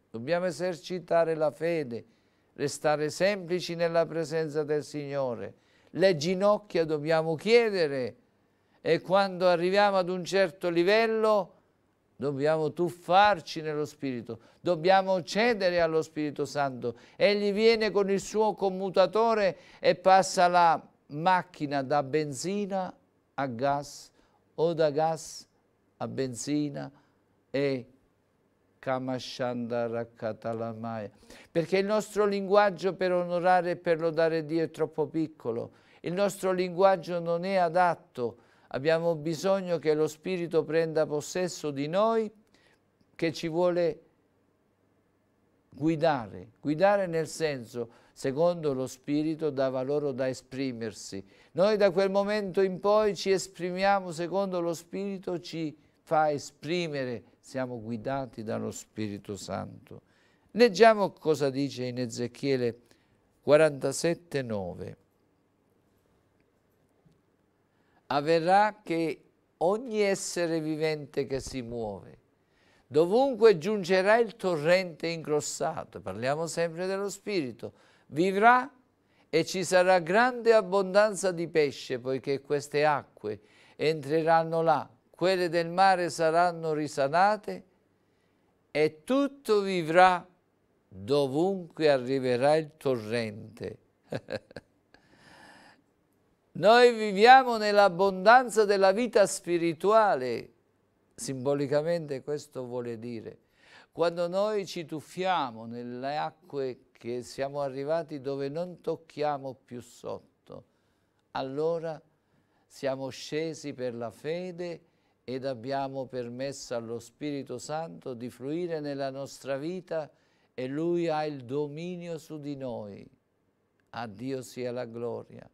[SPEAKER 1] dobbiamo esercitare la fede, restare semplici nella presenza del Signore. Le ginocchia dobbiamo chiedere e quando arriviamo ad un certo livello dobbiamo tuffarci nello Spirito, dobbiamo cedere allo Spirito Santo. Egli viene con il suo commutatore e passa la macchina da benzina a gas o da gas a benzina e Kamashanda Rakkatalamaya. Perché il nostro linguaggio per onorare e per lodare Dio è troppo piccolo. Il nostro linguaggio non è adatto. Abbiamo bisogno che lo Spirito prenda possesso di noi, che ci vuole guidare. Guidare nel senso secondo lo Spirito dava loro da esprimersi. Noi da quel momento in poi ci esprimiamo secondo lo Spirito, ci fa esprimere, siamo guidati dallo Spirito Santo. Leggiamo cosa dice in Ezechiele 47, 9. Avverrà che ogni essere vivente che si muove, dovunque giungerà il torrente ingrossato, parliamo sempre dello Spirito, vivrà e ci sarà grande abbondanza di pesce, poiché queste acque entreranno là, quelle del mare saranno risanate e tutto vivrà dovunque arriverà il torrente. Noi viviamo nell'abbondanza della vita spirituale, simbolicamente questo vuole dire. Quando noi ci tuffiamo nelle acque che siamo arrivati dove non tocchiamo più sotto. Allora siamo scesi per la fede ed abbiamo permesso allo Spirito Santo di fluire nella nostra vita e Lui ha il dominio su di noi. A Dio sia la gloria.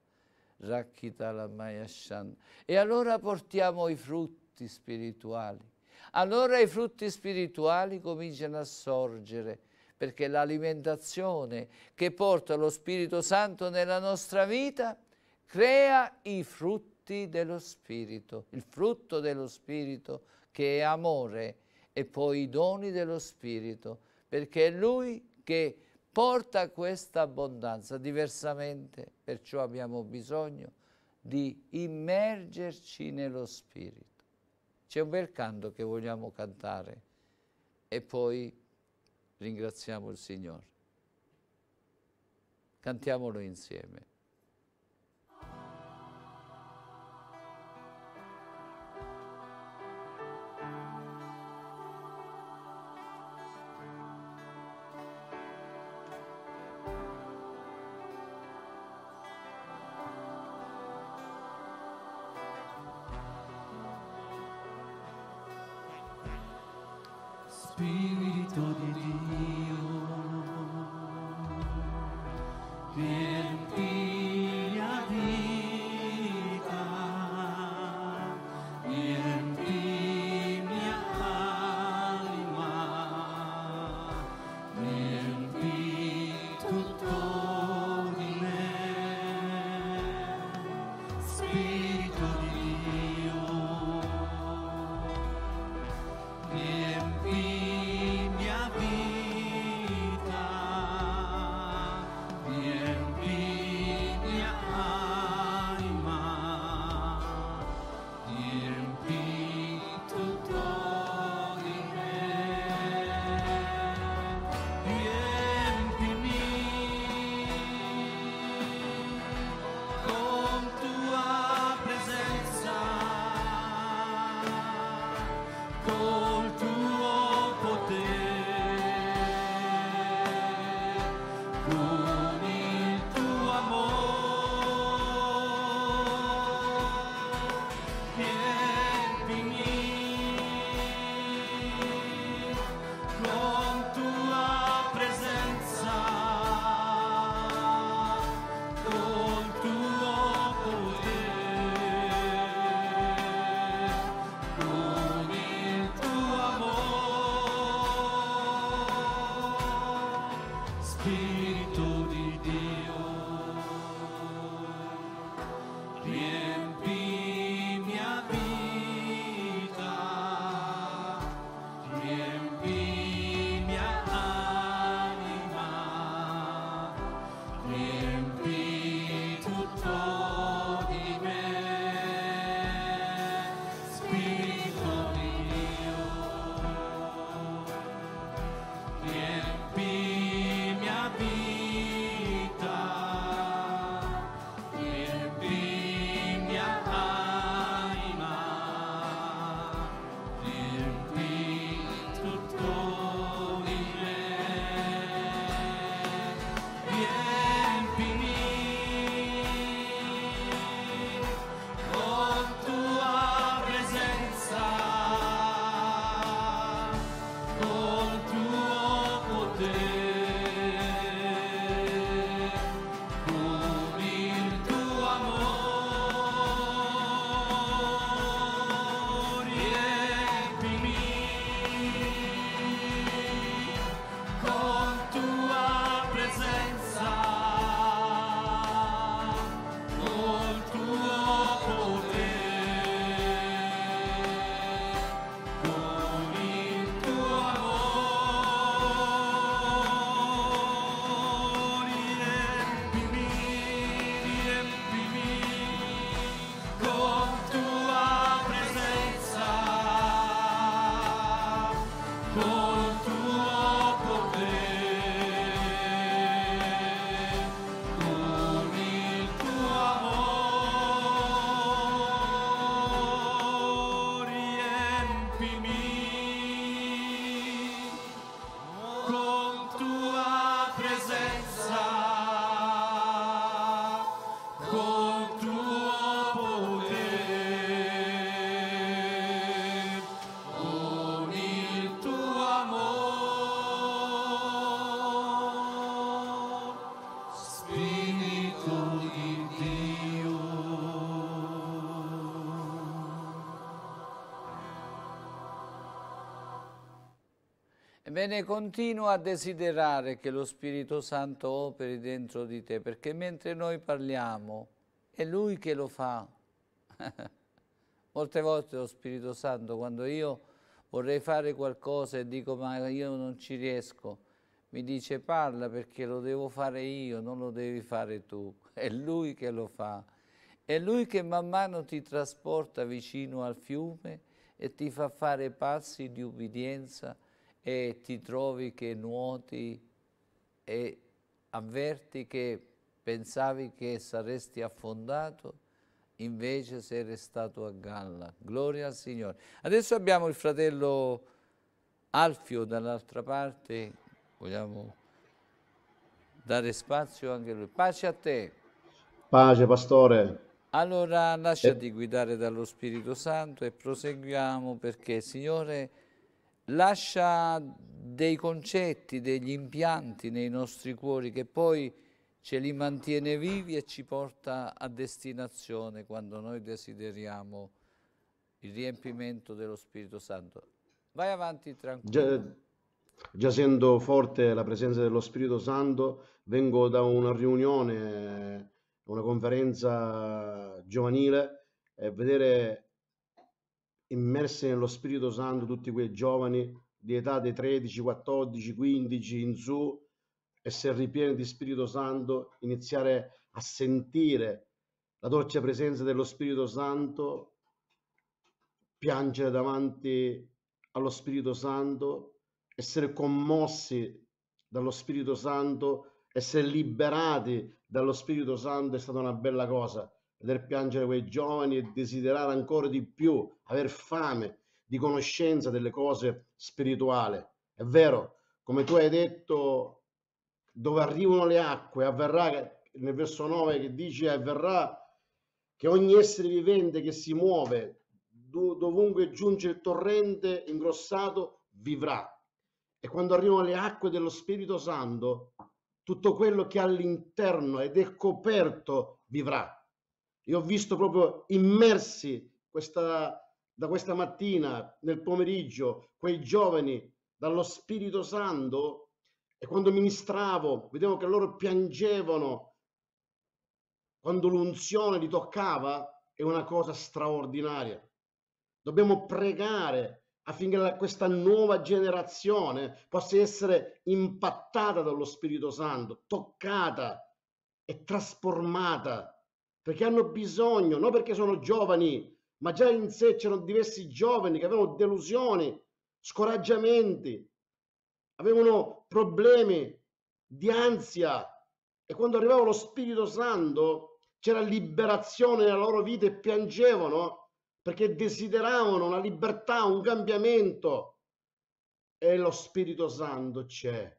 [SPEAKER 1] E allora portiamo i frutti spirituali. Allora i frutti spirituali cominciano a sorgere perché l'alimentazione che porta lo Spirito Santo nella nostra vita crea i frutti dello Spirito, il frutto dello Spirito che è amore e poi i doni dello Spirito, perché è Lui che porta questa abbondanza. Diversamente, perciò abbiamo bisogno di immergerci nello Spirito. C'è un bel canto che vogliamo cantare e poi ringraziamo il Signore. Cantiamolo insieme. Ebbene, continua a desiderare che lo Spirito Santo operi dentro di te, perché mentre noi parliamo è Lui che lo fa. Molte volte lo Spirito Santo, quando io vorrei fare qualcosa e dico ma io non ci riesco, mi dice parla perché lo devo fare io, non lo devi fare tu. È Lui che lo fa. È Lui che man mano ti trasporta vicino al fiume e ti fa fare passi di ubbidienza e ti trovi che nuoti e avverti che pensavi che saresti affondato, invece sei restato a galla. Gloria al Signore. Adesso abbiamo il fratello Alfio dall'altra parte, vogliamo dare spazio anche a lui. Pace a te.
[SPEAKER 5] Pace, pastore.
[SPEAKER 1] Allora lasciati guidare dallo Spirito Santo e proseguiamo perché Signore lascia dei concetti, degli impianti nei nostri cuori che poi ce li mantiene vivi e ci porta a destinazione quando noi desideriamo il riempimento dello Spirito Santo. Vai avanti tranquillo.
[SPEAKER 5] Già, già sento forte la presenza dello Spirito Santo. Vengo da una riunione, una conferenza giovanile e vedere immersi nello Spirito Santo tutti quei giovani di età dei 13, 14, 15 in su, essere ripieni di Spirito Santo, iniziare a sentire la dolce presenza dello Spirito Santo, piangere davanti allo Spirito Santo, essere commossi dallo Spirito Santo, essere liberati dallo Spirito Santo è stata una bella cosa. Veder piangere quei giovani e desiderare ancora di più, aver fame di conoscenza delle cose spirituali. È vero, come tu hai detto, dove arrivano le acque, avverrà, nel verso 9 che dice, avverrà che ogni essere vivente che si muove, do- dovunque giunge il torrente ingrossato, vivrà. E quando arrivano le acque dello Spirito Santo, tutto quello che è all'interno ed è coperto vivrà. Io ho visto proprio immersi questa, da questa mattina, nel pomeriggio, quei giovani dallo Spirito Santo e quando ministravo, vedevo che loro piangevano quando l'unzione li toccava, è una cosa straordinaria. Dobbiamo pregare affinché questa nuova generazione possa essere impattata dallo Spirito Santo, toccata e trasformata, perché hanno bisogno, non perché sono giovani, ma già in sé c'erano diversi giovani che avevano delusioni, scoraggiamenti, avevano problemi di ansia e quando arrivava lo Spirito Santo c'era liberazione nella loro vita e piangevano perché desideravano una libertà, un cambiamento e lo Spirito Santo c'è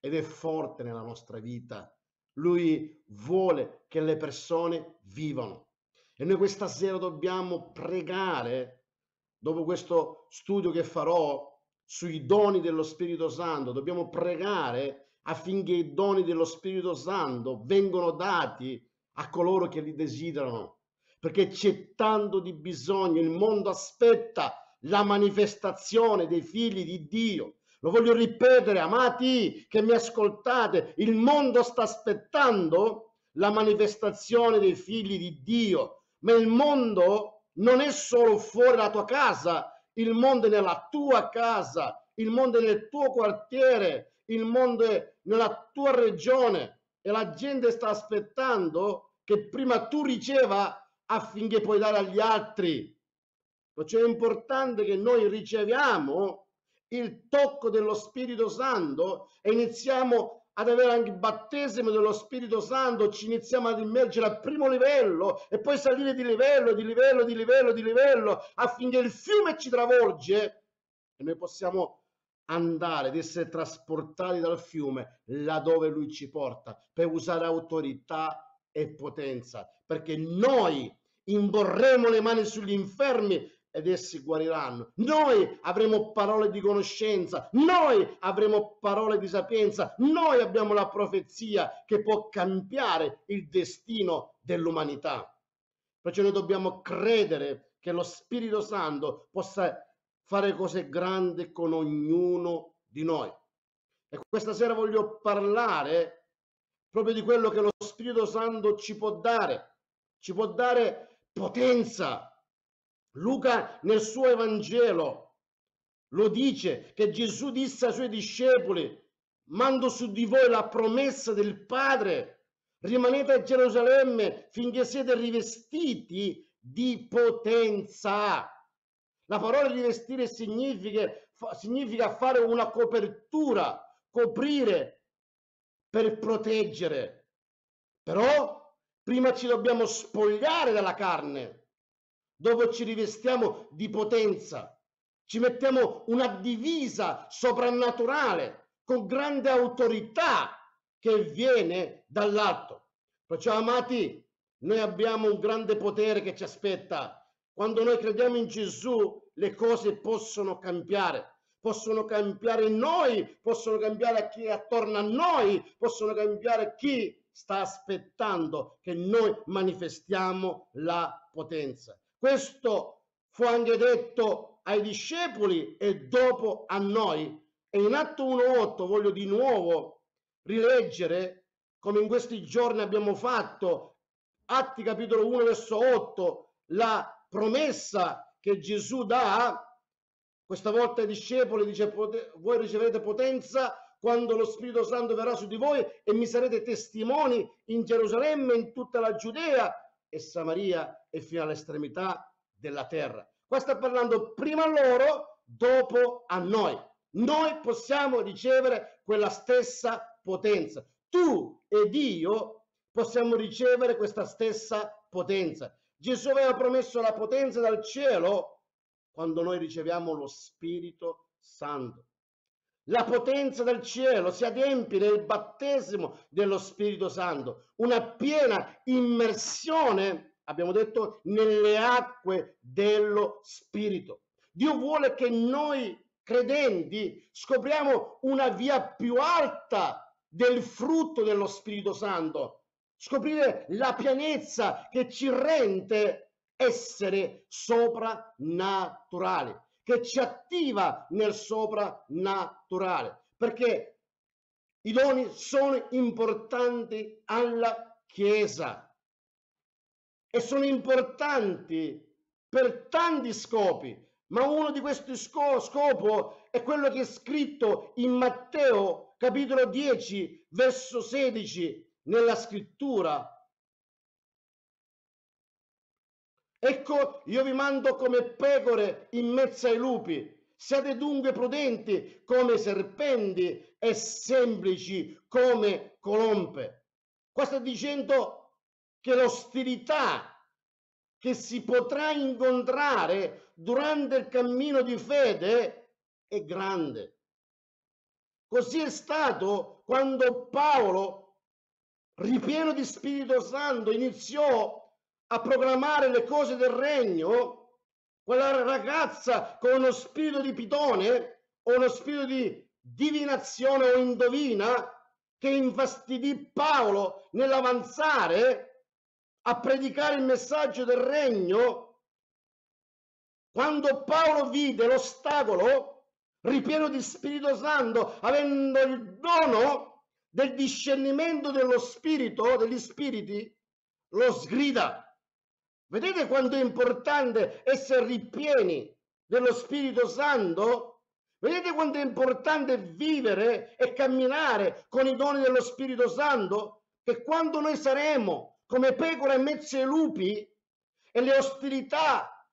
[SPEAKER 5] ed è forte nella nostra vita. Lui vuole che le persone vivano e noi questa sera dobbiamo pregare dopo questo studio che farò sui doni dello Spirito Santo, dobbiamo pregare affinché i doni dello Spirito Santo vengano dati a coloro che li desiderano, perché c'è tanto di bisogno, il mondo aspetta la manifestazione dei figli di Dio. Lo voglio ripetere, amati che mi ascoltate, il mondo sta aspettando la manifestazione dei figli di Dio, ma il mondo non è solo fuori la tua casa, il mondo è nella tua casa, il mondo è nel tuo quartiere, il mondo è nella tua regione e la gente sta aspettando che prima tu riceva affinché puoi dare agli altri. Perciò è importante che noi riceviamo il tocco dello Spirito Santo e iniziamo ad avere anche il battesimo dello Spirito Santo, ci iniziamo ad immergere al primo livello e poi salire di livello, di livello, di livello, di livello, affinché il fiume ci travolge e noi possiamo andare ed essere trasportati dal fiume laddove lui ci porta per usare autorità e potenza, perché noi imporremo le mani sugli infermi ed essi guariranno. Noi avremo parole di conoscenza, noi avremo parole di sapienza, noi abbiamo la profezia che può cambiare il destino dell'umanità. Perciò noi dobbiamo credere che lo Spirito Santo possa fare cose grandi con ognuno di noi. E questa sera voglio parlare proprio di quello che lo Spirito Santo ci può dare. Ci può dare potenza. Luca nel suo Evangelo lo dice che Gesù disse ai suoi discepoli, mando su di voi la promessa del Padre, rimanete a Gerusalemme finché siete rivestiti di potenza. La parola rivestire significa, significa fare una copertura, coprire per proteggere. Però prima ci dobbiamo spogliare dalla carne, dopo ci rivestiamo di potenza, ci mettiamo una divisa soprannaturale con grande autorità che viene dall'alto. Perciò, amati, noi abbiamo un grande potere che ci aspetta. Quando noi crediamo in Gesù, le cose possono cambiare. Possono cambiare noi, possono cambiare chi è attorno a noi, possono cambiare chi sta aspettando che noi manifestiamo la potenza. Questo fu anche detto ai discepoli e dopo a noi. E in Atto 1.8 voglio di nuovo rileggere, come in questi giorni abbiamo fatto, Atti capitolo 1 verso 8, la promessa che Gesù dà, questa volta ai discepoli dice, "Pote- voi riceverete potenza quando lo Spirito Santo verrà su di voi e mi sarete testimoni in Gerusalemme, in tutta la Giudea e Samaria e fino all'estremità della terra. Qua sta parlando prima a loro, dopo a noi. Noi possiamo ricevere quella stessa potenza. Tu ed io possiamo ricevere questa stessa potenza. Gesù aveva promesso la potenza dal cielo quando noi riceviamo lo Spirito Santo. La potenza del cielo si adempie nel battesimo dello Spirito Santo, una piena immersione, abbiamo detto, nelle acque dello Spirito. Dio vuole che noi credenti scopriamo una via più alta del frutto dello Spirito Santo, scoprire la pienezza che ci rende essere soprannaturali, che ci attiva nel soprannaturale, perché i doni sono importanti alla Chiesa e sono importanti per tanti scopi, ma uno di questi sco- scopo è quello che è scritto in Matteo capitolo 10 verso 16 nella scrittura. Ecco, io vi mando come pecore in mezzo ai lupi. Siate dunque prudenti come serpenti e semplici come colombe. Qua sta dicendo che l'ostilità che si potrà incontrare durante il cammino di fede è grande. Così è stato quando Paolo, ripieno di Spirito Santo, iniziò a proclamare le cose del regno, quella ragazza con uno spirito di pitone o uno spirito di divinazione o indovina che infastidì Paolo nell'avanzare a predicare il messaggio del regno, quando Paolo vide l'ostacolo ripieno di Spirito Santo, avendo il dono del discernimento dello spirito, degli spiriti, lo sgrida. Vedete quanto è importante essere ripieni dello Spirito Santo? Vedete quanto è importante vivere e camminare con i doni dello Spirito Santo? Che quando noi saremo come pecore mezzo ai lupi e le ostilità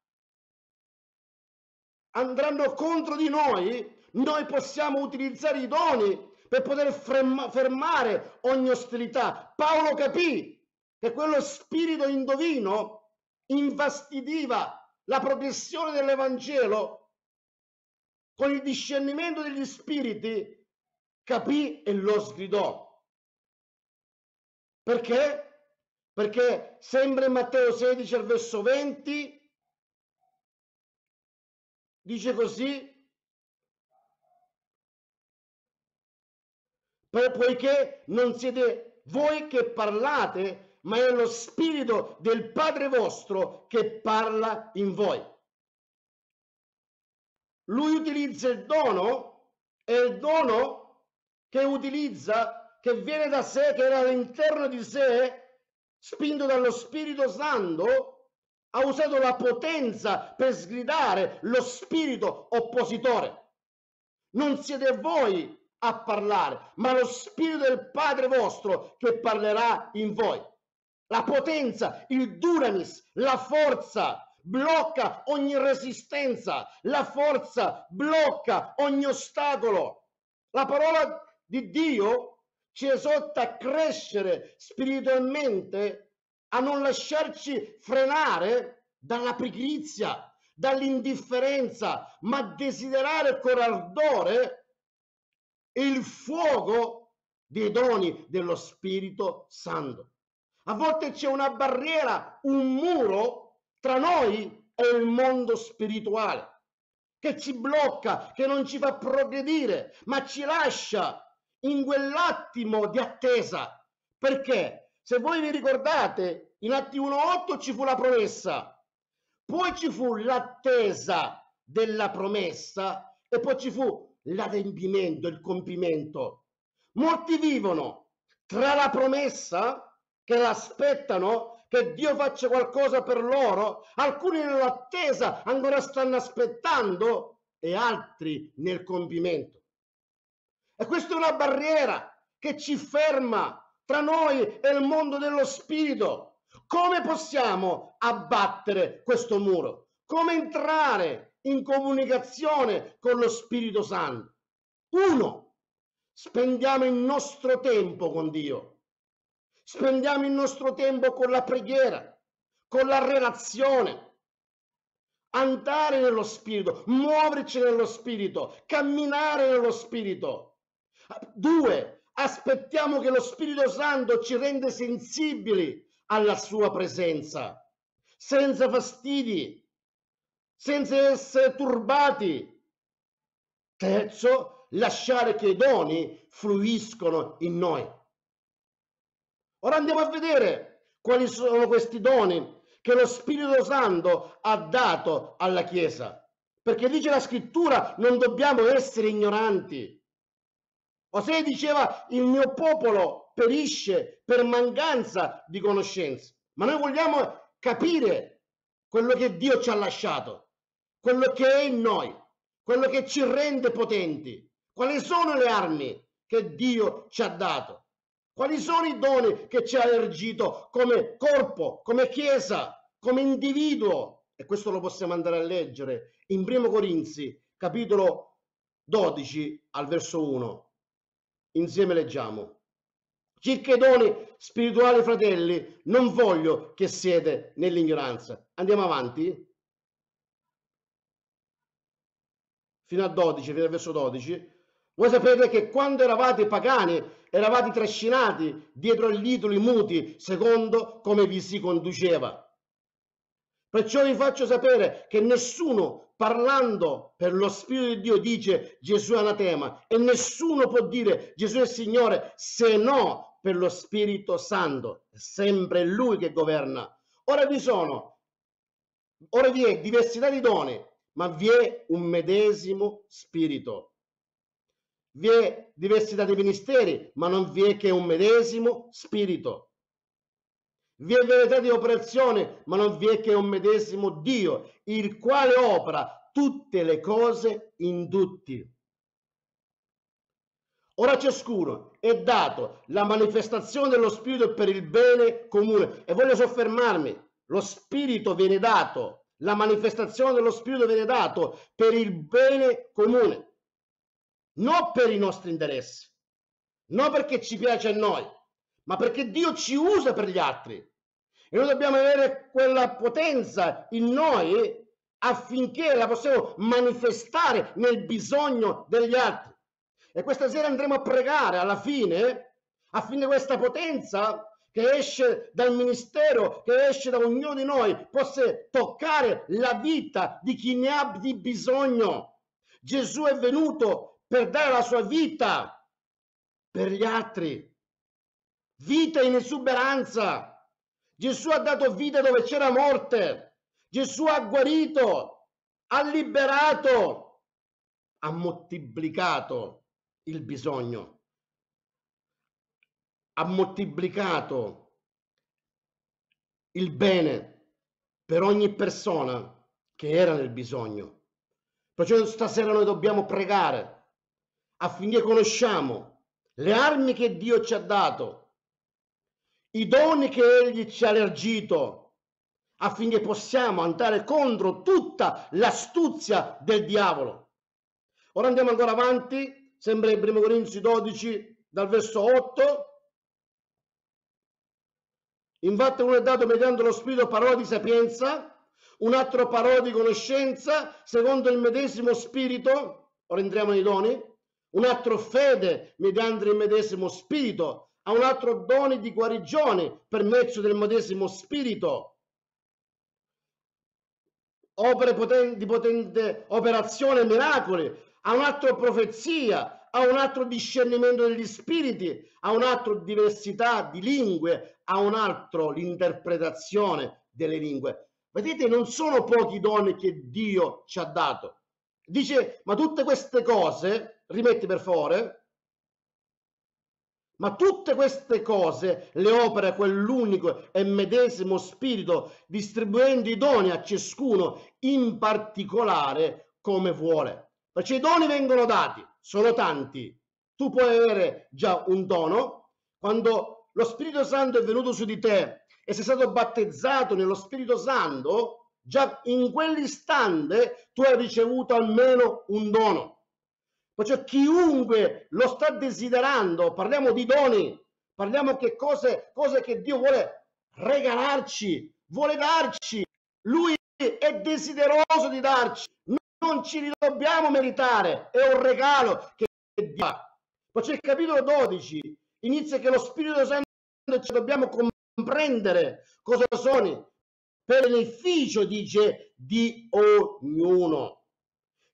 [SPEAKER 5] andranno contro di noi, noi possiamo utilizzare i doni per poter ferma- fermare ogni ostilità. Paolo capì che quello spirito indovino infastidiva la progressione dell'Evangelo con il discernimento degli spiriti, capì e lo sgridò. Perché? Perché sempre in Matteo 16 al verso 20 dice così, "Po- poiché non siete voi che parlate, ma è lo Spirito del Padre vostro che parla in voi. Lui utilizza il dono è il dono che utilizza, che viene da sé, che era all'interno di sé, spinto dallo Spirito Santo, ha usato la potenza per sgridare lo spirito oppositore. Non siete voi a parlare, ma lo spirito del Padre vostro che parlerà in voi. La potenza, il dunamis, la forza blocca ogni resistenza, la forza blocca ogni ostacolo. La parola di Dio ci esorta a crescere spiritualmente, a non lasciarci frenare dalla pigrizia, dall'indifferenza, ma desiderare con ardore il fuoco dei doni dello Spirito Santo. A volte c'è una barriera, un muro tra noi e il mondo spirituale che ci blocca, che non ci fa progredire, ma ci lascia in quell'attimo di attesa. Perché? Se voi vi ricordate, in Atti 1.8 ci fu la promessa, poi ci fu l'attesa della promessa e poi ci fu l'adempimento, il compimento. Molti vivono tra la promessa che l'aspettano che Dio faccia qualcosa per loro, alcuni nell'attesa ancora stanno aspettando e altri nel compimento. E questa è una barriera che ci ferma tra noi e il mondo dello spirito. Come possiamo abbattere questo muro? Come entrare in comunicazione con lo Spirito Santo? Uno, spendiamo il nostro tempo con Dio. Spendiamo il nostro tempo con la preghiera, con la relazione. Andare nello Spirito, muoverci nello Spirito, camminare nello Spirito. Due, aspettiamo che lo Spirito Santo ci rende sensibili alla sua presenza, senza fastidi, senza essere turbati. Terzo, lasciare che i doni fluiscono in noi. Ora andiamo a vedere quali sono questi doni che lo Spirito Santo ha dato alla Chiesa. Perché dice la scrittura, non dobbiamo essere ignoranti. Osea diceva, il mio popolo perisce per mancanza di conoscenza. Ma noi vogliamo capire quello che Dio ci ha lasciato, quello che è in noi, quello che ci rende potenti, quali sono le armi che Dio ci ha dato. Quali sono i doni che ci ha elargito come corpo, come chiesa, come individuo? E questo lo possiamo andare a leggere in Primo Corinzi, capitolo 12 al verso 1. Insieme leggiamo. Circa i doni spirituali, fratelli, non voglio che siete nell'ignoranza. Andiamo avanti. Fino a 12, fino al verso 12. Voi sapete che quando eravate pagani, eravate trascinati dietro agli idoli muti, secondo come vi si conduceva. Perciò vi faccio sapere che nessuno parlando per lo Spirito di Dio dice Gesù è anatema e nessuno può dire Gesù è Signore se no per lo Spirito Santo. È sempre Lui che governa. Ora vi sono, ora vi è diversità di doni, ma vi è un medesimo Spirito. Vi è diversità di ministeri, ma non vi è che un medesimo spirito. Vi è varietà di operazione, ma non vi è che un medesimo Dio, il quale opera tutte le cose in tutti. Ora ciascuno è dato la manifestazione dello Spirito per il bene comune. E voglio soffermarmi, lo Spirito viene dato, la manifestazione dello Spirito viene dato per il bene comune non per i nostri interessi, non perché ci piace a noi, ma perché Dio ci usa per gli altri. E noi dobbiamo avere quella potenza in noi affinché la possiamo manifestare nel bisogno degli altri. E questa sera andremo a pregare alla fine affinché questa potenza che esce dal ministero, che esce da ognuno di noi, possa toccare la vita di chi ne ha di bisogno. Gesù è venuto per dare la sua vita per gli altri. Vita in esuberanza. Gesù ha dato vita dove c'era morte. Gesù ha guarito, ha liberato. ha moltiplicato il bisogno, ha moltiplicato il bene per ogni persona che era nel bisogno. Perciò stasera noi dobbiamo pregare affinché conosciamo le armi che Dio ci ha dato, i doni che Egli ci ha elargito, affinché possiamo andare contro tutta l'astuzia del diavolo. Ora andiamo ancora avanti, sempre in 1 Corinzi 12, dal verso 8. Infatti uno è dato mediante lo Spirito parola di sapienza, un altro parola di conoscenza, secondo il medesimo Spirito, ora entriamo nei doni, un altro fede mediante il medesimo Spirito, a un altro doni di guarigione per mezzo del medesimo Spirito, opere potenti, di potente operazione, miracoli, a un altro profezia, a un altro discernimento degli spiriti, a un altro diversità di lingue, a un altro l'interpretazione delle lingue. Vedete, non sono pochi doni che Dio ci ha dato. Dice, ma tutte queste cose, rimetti per favore, ma tutte queste cose le opera quell'unico e medesimo spirito, distribuendo i doni a ciascuno in particolare come vuole. Perché i doni vengono dati, sono tanti. Tu puoi avere già un dono quando lo Spirito Santo è venuto su di te e sei stato battezzato nello Spirito Santo, già in quell'istante tu hai ricevuto almeno un dono. Perciò chiunque lo sta desiderando, parliamo di doni, parliamo che cose, cose che Dio vuole regalarci, vuole darci. Lui è desideroso di darci, non ci dobbiamo meritare, è un regalo che Dio ha. Perciò il capitolo 12 inizia che lo Spirito Santo ci dobbiamo comprendere cosa sono per beneficio, dice, di ognuno.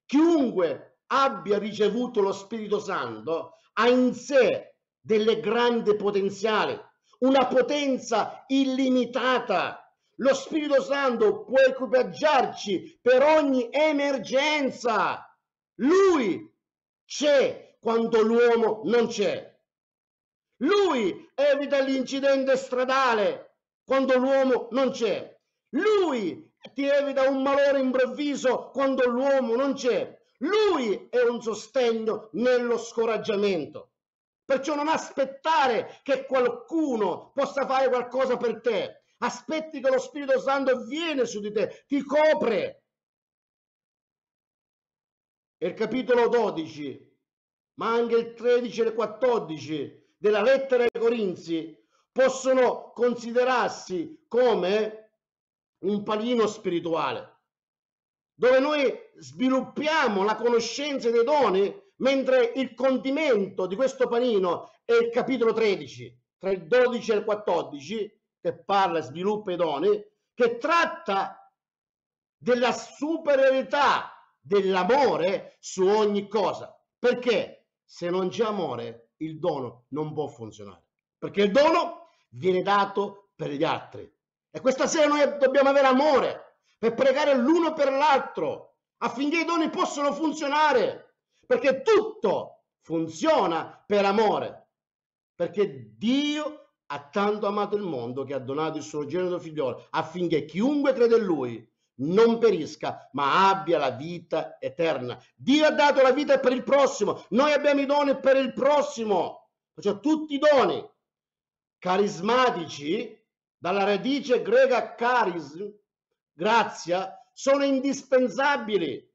[SPEAKER 5] Chiunque abbia ricevuto lo Spirito Santo ha in sé delle grandi potenziali, una potenza illimitata. Lo Spirito Santo può equipaggiarci per ogni emergenza. Lui c'è quando l'uomo non c'è. Lui evita l'incidente stradale quando l'uomo non c'è. Lui ti evita un malore improvviso quando l'uomo non c'è. Lui è un sostegno nello scoraggiamento. Perciò non aspettare che qualcuno possa fare qualcosa per te. Aspetti che lo Spirito Santo viene su di te, ti copre. E il capitolo 12, ma anche il 13 e il 14 della lettera ai Corinzi possono considerarsi come un panino spirituale dove noi sviluppiamo la conoscenza dei doni, mentre il condimento di questo panino è il capitolo 13, tra il 12 e il 14, che parla, sviluppa i doni, che tratta della superiorità dell'amore su ogni cosa. Perché se non c'è amore, il dono non può funzionare. Perché il dono viene dato per gli altri. E questa sera noi dobbiamo avere amore per pregare l'uno per l'altro affinché i doni possano funzionare, perché tutto funziona per amore, perché Dio ha tanto amato il mondo che ha donato il suo genero figliolo affinché chiunque crede in lui non perisca, ma abbia la vita eterna. Dio ha dato la vita per il prossimo, noi abbiamo i doni per il prossimo, cioè tutti i doni carismatici, dalla radice greca charis, grazia, sono indispensabili,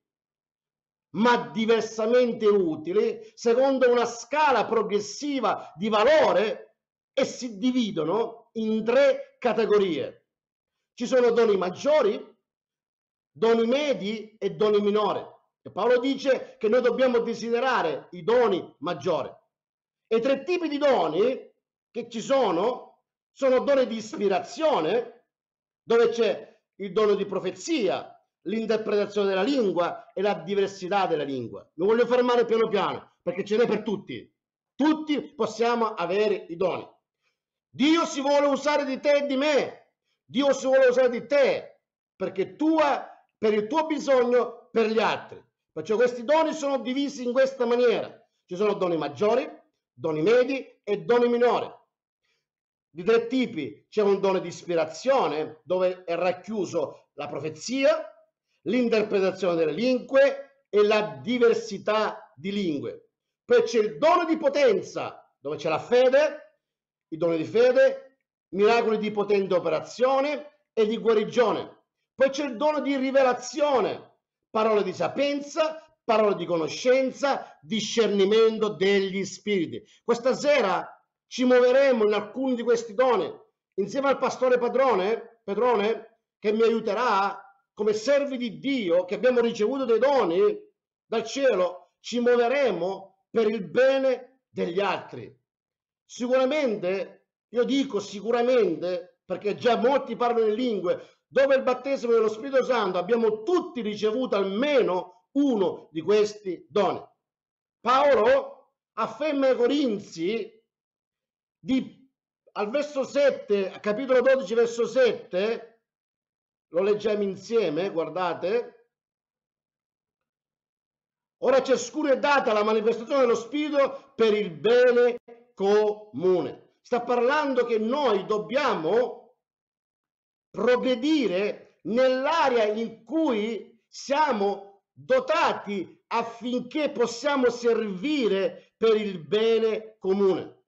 [SPEAKER 5] ma diversamente utili secondo una scala progressiva di valore e si dividono in tre categorie. Ci sono doni maggiori, doni medi e doni minori. E Paolo dice che noi dobbiamo desiderare i doni maggiori. E tre tipi di doni che ci sono sono doni di ispirazione, dove c'è il dono di profezia, l'interpretazione della lingua e la diversità della lingua. Mi voglio fermare piano piano perché ce n'è per tutti. Tutti possiamo avere i doni. Dio si vuole usare di te e di me. Dio si vuole usare di te perché tua, per il tuo bisogno, per gli altri. Perciò questi doni sono divisi in questa maniera. Ci sono doni maggiori, doni medi e doni minori. Di tre tipi c'è un dono di ispirazione dove è racchiuso la profezia, l'interpretazione delle lingue e la diversità di lingue. Poi c'è il dono di potenza dove c'è la fede, i doni di fede, miracoli di potente operazione e di guarigione. Poi c'è il dono di rivelazione, parole di sapienza, parole di conoscenza, discernimento degli spiriti. Questa sera ci muoveremo in alcuni di questi doni insieme al pastore padrone, Pedrone che mi aiuterà come servi di Dio che abbiamo ricevuto dei doni dal cielo, ci muoveremo per il bene degli altri. Sicuramente, io dico sicuramente, perché già molti parlano in lingue, dove il battesimo dello Spirito Santo abbiamo tutti ricevuto almeno uno di questi doni. Paolo afferma ai Corinzi di, al verso 7, capitolo 12, verso 7, lo leggiamo insieme, guardate. Ora ciascuno è data la manifestazione dello Spirito per il bene comune. Sta parlando che noi dobbiamo progredire nell'area in cui siamo dotati affinché possiamo servire per il bene comune.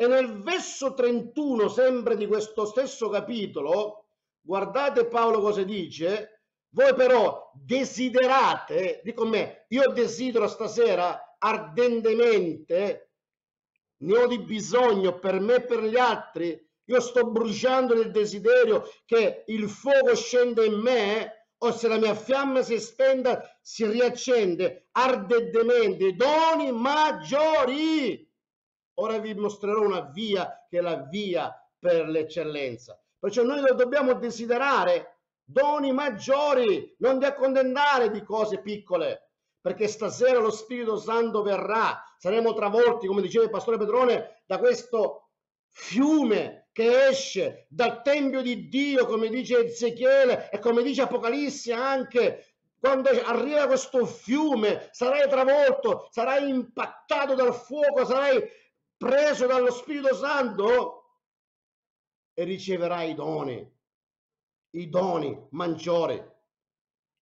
[SPEAKER 5] E nel verso 31, sempre di questo stesso capitolo, guardate Paolo cosa dice. Voi però desiderate, dico me, io desidero stasera ardentemente, ne ho di bisogno per me e per gli altri, io sto bruciando nel desiderio che il fuoco scenda in me o se la mia fiamma si spenda si riaccende ardentemente doni maggiori ora vi mostrerò una via che è la via per l'eccellenza. Perciò noi dobbiamo desiderare doni maggiori non di accontentare di cose piccole perché stasera lo Spirito Santo verrà. Saremo travolti come diceva il pastore Pedrone da questo fiume che esce dal Tempio di Dio, come dice Ezechiele e come dice Apocalisse anche, quando arriva questo fiume sarai travolto, sarai impattato dal fuoco, sarai preso dallo Spirito Santo e riceverai i doni, i doni maggiori,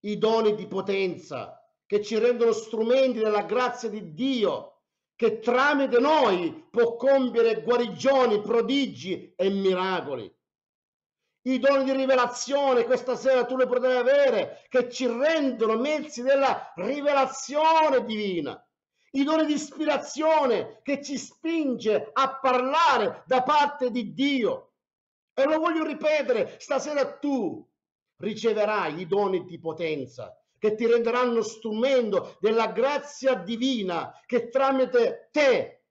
[SPEAKER 5] i doni di potenza che ci rendono strumenti della grazia di Dio che tramite noi può compiere guarigioni, prodigi e miracoli. I doni di rivelazione questa sera tu li potrai avere che ci rendono mezzi della rivelazione divina. I doni di ispirazione che ci spinge a parlare da parte di Dio. E lo voglio ripetere, stasera tu riceverai i doni di potenza che ti renderanno strumento della grazia divina che tramite te,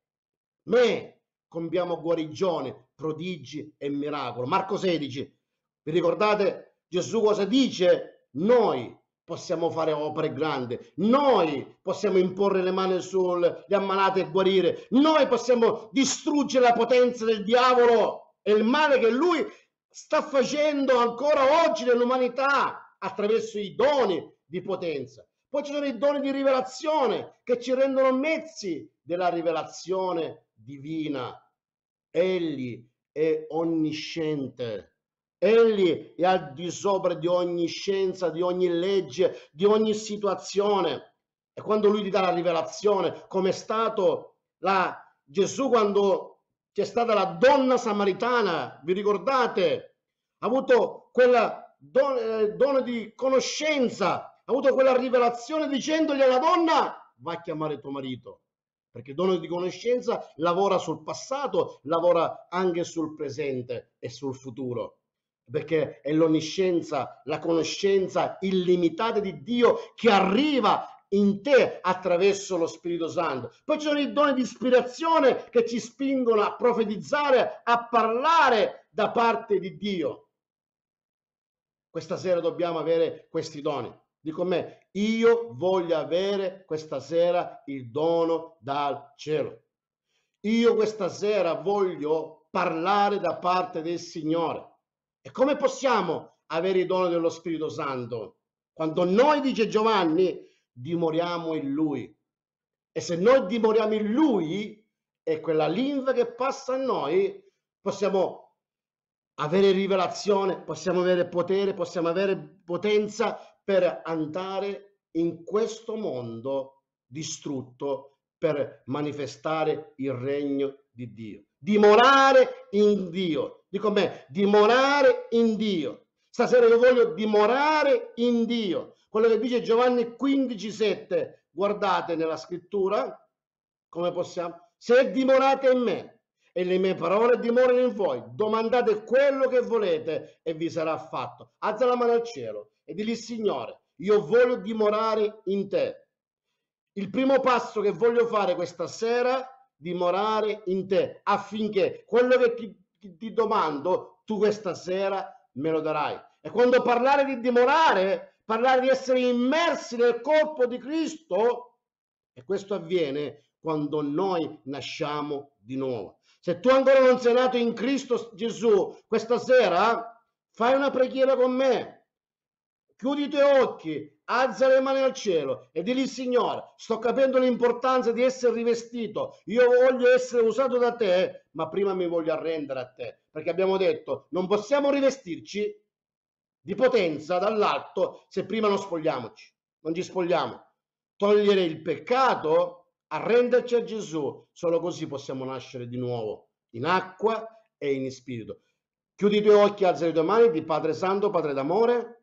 [SPEAKER 5] me, compiamo guarigione, prodigi e miracolo. Marco 16, vi ricordate Gesù cosa dice? Noi possiamo fare opere grandi, noi possiamo imporre le mani sugli ammalati e guarire, noi possiamo distruggere la potenza del diavolo e il male che lui sta facendo ancora oggi nell'umanità attraverso i doni di potenza. Poi ci sono i doni di rivelazione che ci rendono mezzi della rivelazione divina. Egli è onnisciente. Egli è al di sopra di ogni scienza, di ogni legge, di ogni situazione. E quando lui ti dà la rivelazione, come è stato la Gesù quando c'è stata la donna samaritana, vi ricordate? Ha avuto don- eh, dono di conoscenza ha avuto quella rivelazione dicendogli alla donna va a chiamare tuo marito perché il dono di conoscenza lavora sul passato, lavora anche sul presente e sul futuro perché è l'onniscienza, la conoscenza illimitata di Dio che arriva in te attraverso lo Spirito Santo. Poi ci sono i doni di ispirazione che ci spingono a profetizzare, a parlare da parte di Dio. Questa sera dobbiamo avere questi doni. Dico a me, io voglio avere questa sera il dono dal cielo. Io questa sera voglio parlare da parte del Signore. E come possiamo avere i doni dello Spirito Santo? Quando noi, dice Giovanni, dimoriamo in Lui. E se noi dimoriamo in Lui, è quella linfa che passa a noi, possiamo avere rivelazione, possiamo avere potere, possiamo avere potenza per andare in questo mondo distrutto per manifestare il regno di Dio. Dimorare in Dio. Dico me, dimorare in Dio. Stasera io voglio dimorare in Dio. Quello che dice Giovanni 15, 7. Guardate nella scrittura come possiamo. Se dimorate in me e le mie parole dimorano in voi, domandate quello che volete e vi sarà fatto. Alza la mano al cielo e digli Signore, io voglio dimorare in te. Il primo passo che voglio fare questa sera, dimorare in te, affinché quello che ti, ti- ti domando, tu questa sera me lo darai. E quando parlare di dimorare, parlare di essere immersi nel corpo di Cristo, e questo avviene quando noi nasciamo di nuovo. Se tu ancora non sei nato in Cristo Gesù, questa sera fai una preghiera con me. Chiudi i tuoi occhi, alza le mani al cielo e digli Signore, sto capendo l'importanza di essere rivestito. Io voglio essere usato da te, ma prima mi voglio arrendere a te. Perché abbiamo detto, non possiamo rivestirci di potenza dall'alto se prima non spogliamoci. Non ci spogliamo. Togliere il peccato, arrenderci a Gesù, solo così possiamo nascere di nuovo in acqua e in spirito. Chiudi i tuoi occhi, alza le tue mani, di Padre Santo, Padre d'amore.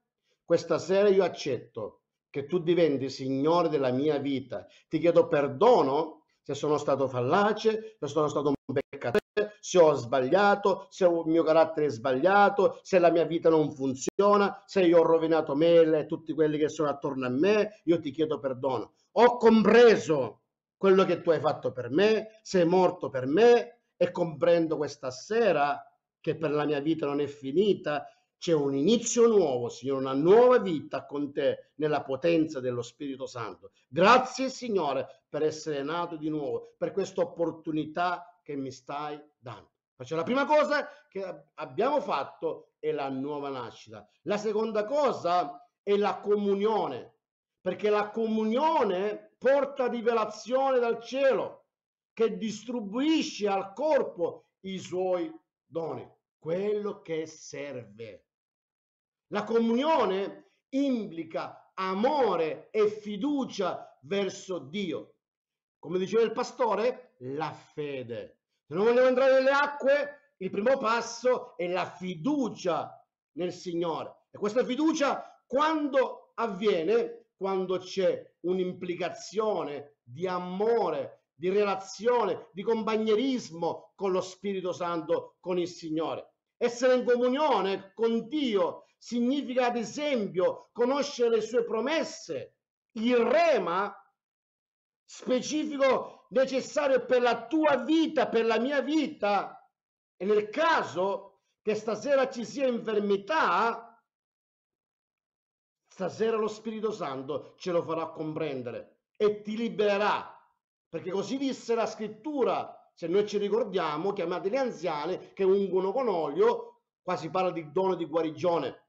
[SPEAKER 5] Questa sera io accetto che tu diventi Signore della mia vita. Ti chiedo perdono se sono stato fallace, se sono stato un peccatore, se ho sbagliato, se il mio carattere è sbagliato, se la mia vita non funziona, se io ho rovinato me e tutti quelli che sono attorno a me, io ti chiedo perdono. Ho compreso quello che tu hai fatto per me, sei morto per me e comprendo questa sera che per la mia vita non è finita, c'è un inizio nuovo, Signore, una nuova vita con te nella potenza dello Spirito Santo. Grazie, Signore, per essere nato di nuovo, per questa opportunità che mi stai dando. Perciò la prima cosa che abbiamo fatto è la nuova nascita. La seconda cosa è la comunione, perché la comunione porta rivelazione dal cielo che distribuisce al corpo i suoi doni, quello che serve. La comunione implica amore e fiducia verso Dio. Come diceva il pastore, la fede. Se non vogliamo entrare nelle acque, il primo passo è la fiducia nel Signore. E questa fiducia quando avviene? Quando c'è un'implicazione di amore, di relazione, di compagnerismo con lo Spirito Santo, con il Signore. Essere in comunione con Dio significa ad esempio conoscere le sue promesse, il rema specifico necessario per la tua vita, per la mia vita e nel caso che stasera ci sia infermità, stasera lo Spirito Santo ce lo farà comprendere e ti libererà. Perché così disse la scrittura, se noi ci ricordiamo, chiamate gli anziani che ungono con olio, qua si parla di dono di guarigione.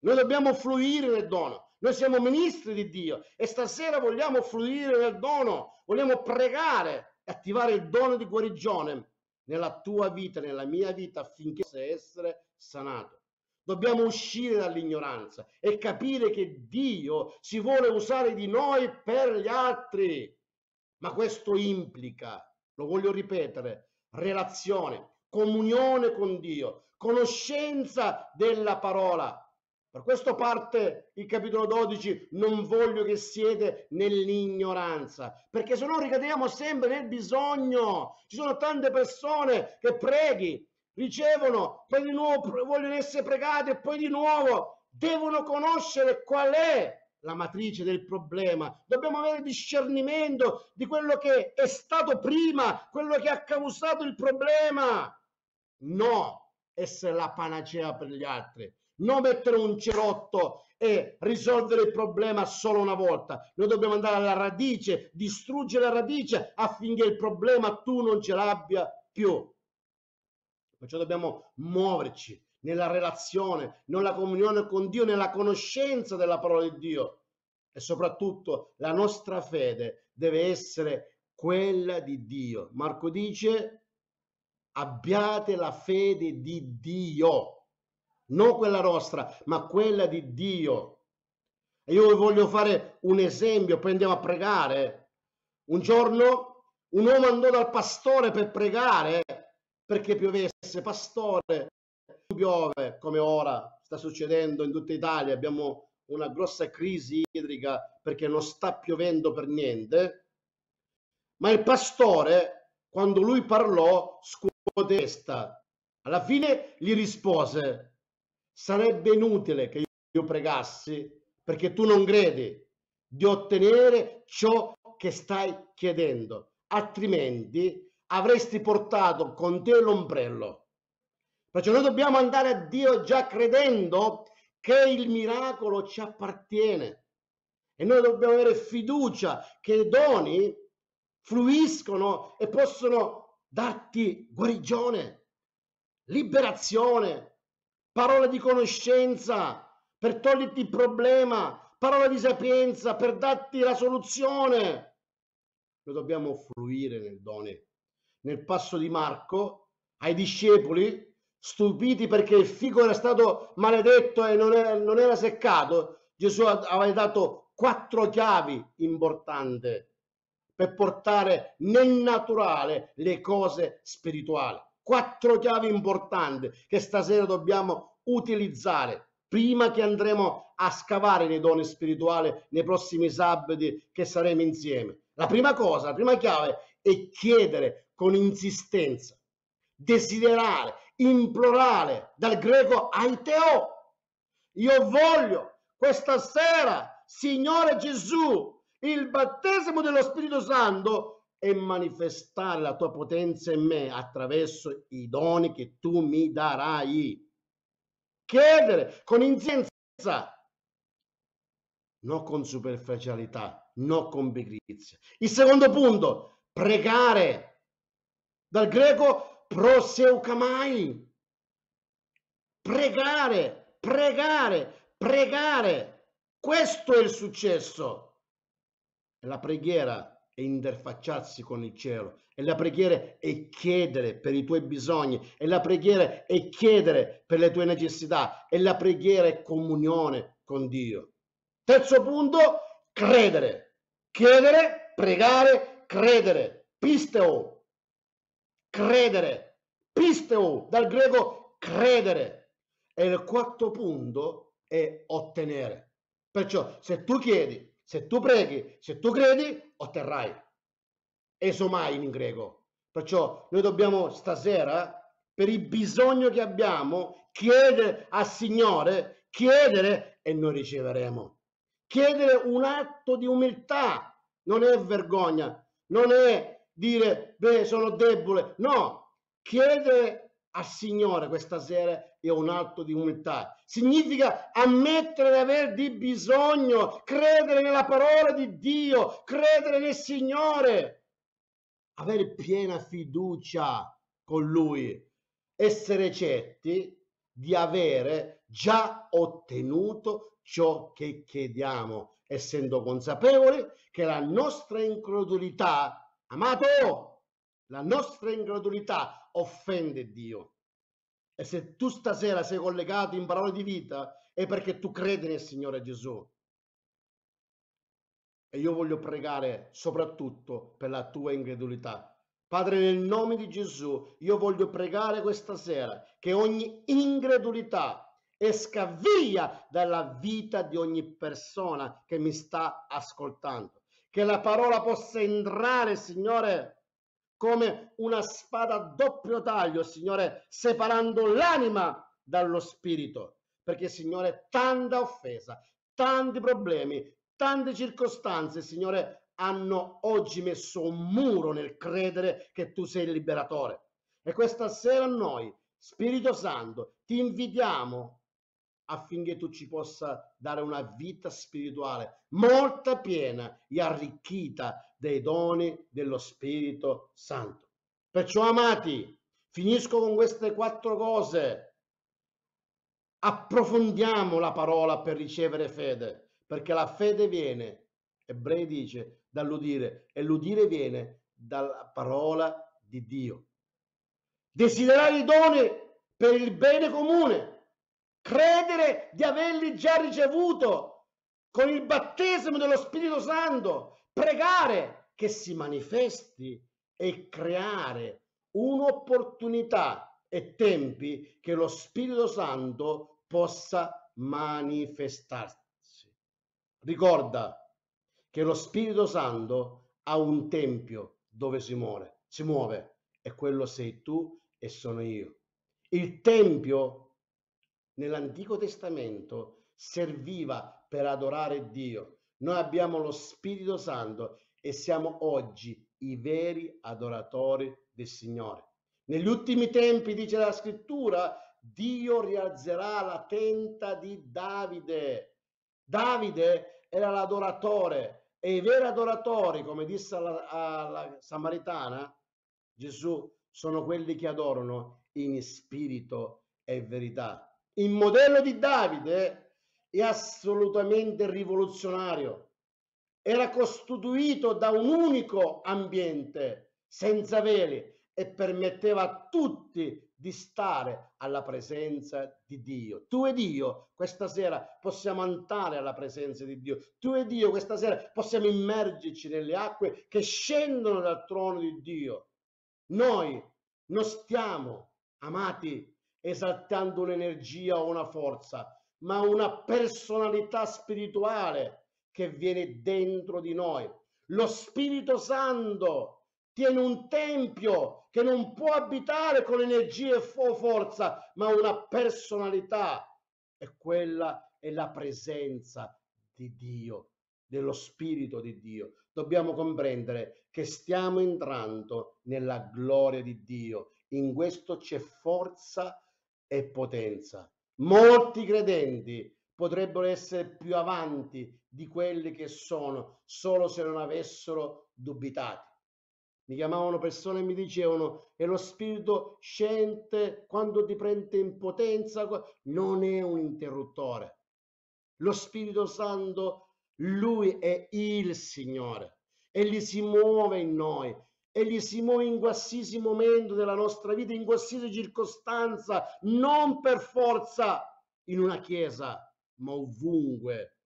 [SPEAKER 5] Noi dobbiamo fluire nel dono. Noi siamo ministri di Dio e stasera vogliamo fluire nel dono, vogliamo pregare e attivare il dono di guarigione nella tua vita, nella mia vita affinché possa essere sanato. Dobbiamo uscire dall'ignoranza e capire che Dio si vuole usare di noi per gli altri. Ma questo implica, lo voglio ripetere, relazione, comunione con Dio, conoscenza della parola. Per questo parte il capitolo 12, non voglio che siete nell'ignoranza, perché se no ricadiamo sempre nel bisogno. Ci sono tante persone che preghi, ricevono, poi di nuovo vogliono essere pregate poi di nuovo devono conoscere qual è la matrice del problema. Dobbiamo avere discernimento di quello che è stato prima, quello che ha causato il problema. No, essere la panacea per gli altri. Non mettere un cerotto e risolvere il problema solo una volta. Noi dobbiamo andare alla radice, distruggere la radice affinché il problema tu non ce l'abbia più. Perciò dobbiamo muoverci nella relazione, nella comunione con Dio, nella conoscenza della parola di Dio. e soprattutto la nostra fede deve essere quella di Dio. Marco dice abbiate la fede di Dio, non quella nostra, ma quella di Dio. E io vi voglio fare un esempio, poi andiamo a pregare. Un giorno un uomo andò dal pastore per pregare perché piovesse. Pastore, piove come ora sta succedendo in tutta Italia, abbiamo una grossa crisi idrica perché non sta piovendo per niente. Ma il pastore, quando lui parlò, scuote. Alla fine gli rispose: Sarebbe inutile che io pregassi perché tu non credi di ottenere ciò che stai chiedendo, altrimenti avresti portato con te l'ombrello. Perciò noi dobbiamo andare a Dio già credendo che il miracolo ci appartiene e noi dobbiamo avere fiducia che i doni fluiscono e possono darti guarigione, liberazione, parole di conoscenza per toglierti il problema, parole di sapienza per darti la soluzione. Noi dobbiamo fluire nel dono. Nel passo di Marco ai discepoli stupiti perché il fico era stato maledetto e non era, non era seccato, Gesù aveva dato quattro chiavi importanti per portare nel naturale le cose spirituali. Quattro chiavi importanti che stasera dobbiamo utilizzare prima che andremo a scavare nei doni spirituali nei prossimi sabati che saremo insieme. La prima cosa, la prima chiave è chiedere con insistenza, desiderare, implorare dal greco aiteo. Io voglio questa sera, Signore Gesù, il battesimo dello Spirito Santo e manifestare la tua potenza in me attraverso i doni che tu mi darai. Chiedere con insistenza, non con superficialità, non con pigrizia. Il secondo punto, pregare. Dal greco proseucamai. Pregare, pregare, pregare. Questo è il successo. La preghiera è interfacciarsi con il cielo. E la preghiera è chiedere per i tuoi bisogni. E la preghiera è chiedere per le tue necessità. E la preghiera è comunione con Dio. Terzo punto, credere. Chiedere, pregare, credere. Pisteo. Credere. Pisteo, dal greco credere. E il quarto punto è ottenere. Perciò se tu chiedi, se tu preghi, se tu credi, otterrai. Esomai in greco. Perciò noi dobbiamo stasera, per il bisogno che abbiamo, chiedere al Signore, chiedere e noi riceveremo. Chiedere un atto di umiltà, non è vergogna, non è dire, beh, sono debole, no, chiedere al Signore questa sera è un atto di umiltà. Significa ammettere di aver di bisogno, credere nella parola di Dio, credere nel Signore, avere piena fiducia con Lui, essere certi di avere già ottenuto ciò che chiediamo, essendo consapevoli che la nostra incredulità, amato, la nostra incredulità offende Dio. E se tu stasera sei collegato in parole di vita è perché tu credi nel Signore Gesù. E io voglio pregare soprattutto per la tua incredulità. Padre, nel nome di Gesù, io voglio pregare questa sera che ogni incredulità esca via dalla vita di ogni persona che mi sta ascoltando. Che la parola possa entrare, Signore, come una spada a doppio taglio, Signore, separando l'anima dallo spirito. Perché, Signore, tanta offesa, tanti problemi, tante circostanze, Signore, hanno oggi messo un muro nel credere che tu sei il liberatore. E questa sera noi, Spirito Santo, ti invitiamo affinché tu ci possa dare una vita spirituale molto piena e arricchita dei doni dello Spirito Santo. Perciò, amati, finisco con queste quattro cose. Approfondiamo la parola per ricevere fede perché la fede viene, Ebrei dice, dall'udire e l'udire viene dalla parola di Dio. Desiderare i doni per il bene comune, credere di averli già ricevuto con il battesimo dello Spirito Santo, pregare che si manifesti e creare un'opportunità e tempi che lo Spirito Santo possa manifestarsi. Ricorda che lo Spirito Santo ha un tempio dove si muove, si muove e quello sei tu e sono io. Il tempio nell'Antico Testamento serviva per adorare Dio. Noi abbiamo lo Spirito Santo e siamo oggi i veri adoratori del Signore. Negli ultimi tempi, dice la scrittura, Dio rialzerà la tenda di Davide. Davide era l'adoratore e i veri adoratori, come disse alla, alla Samaritana, Gesù, sono quelli che adorano in spirito e verità. Il modello di Davide è assolutamente rivoluzionario. Era costituito da un unico ambiente senza veli e permetteva a tutti di stare alla presenza di Dio. Tu ed io questa sera possiamo andare alla presenza di Dio. Tu ed io questa sera possiamo immergerci nelle acque che scendono dal trono di Dio. Noi non stiamo, amati, esaltando un'energia o una forza, ma una personalità spirituale che viene dentro di noi. Lo Spirito Santo tiene un tempio che non può abitare con energia o forza, ma una personalità. E quella è la presenza di Dio, dello Spirito di Dio. Dobbiamo comprendere che stiamo entrando nella gloria di Dio. In questo c'è forza e potenza. Molti credenti potrebbero essere più avanti di quelli che sono solo se non avessero dubitato. Mi chiamavano persone e mi dicevano e lo spirito scende quando ti prende in potenza. Non è un interruttore. Lo Spirito Santo, lui è il Signore. Egli si muove in noi. Egli si muove in qualsiasi momento della nostra vita, in qualsiasi circostanza, non per forza in una chiesa, ma ovunque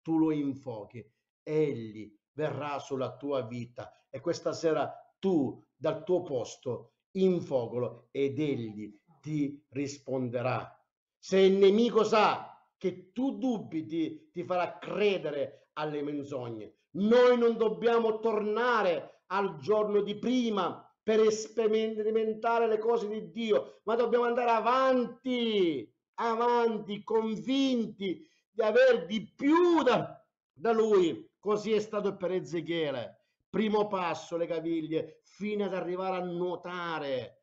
[SPEAKER 5] tu lo infochi. Egli verrà sulla tua vita e questa sera tu dal tuo posto infogolo ed egli ti risponderà. Se il nemico sa che tu dubiti, ti farà credere alle menzogne. Noi non dobbiamo tornare al giorno di prima per sperimentare le cose di Dio, ma dobbiamo andare avanti, avanti, convinti di aver di più da, da Lui. Così è stato per Ezechiele. Primo passo, le caviglie, fino ad arrivare a nuotare.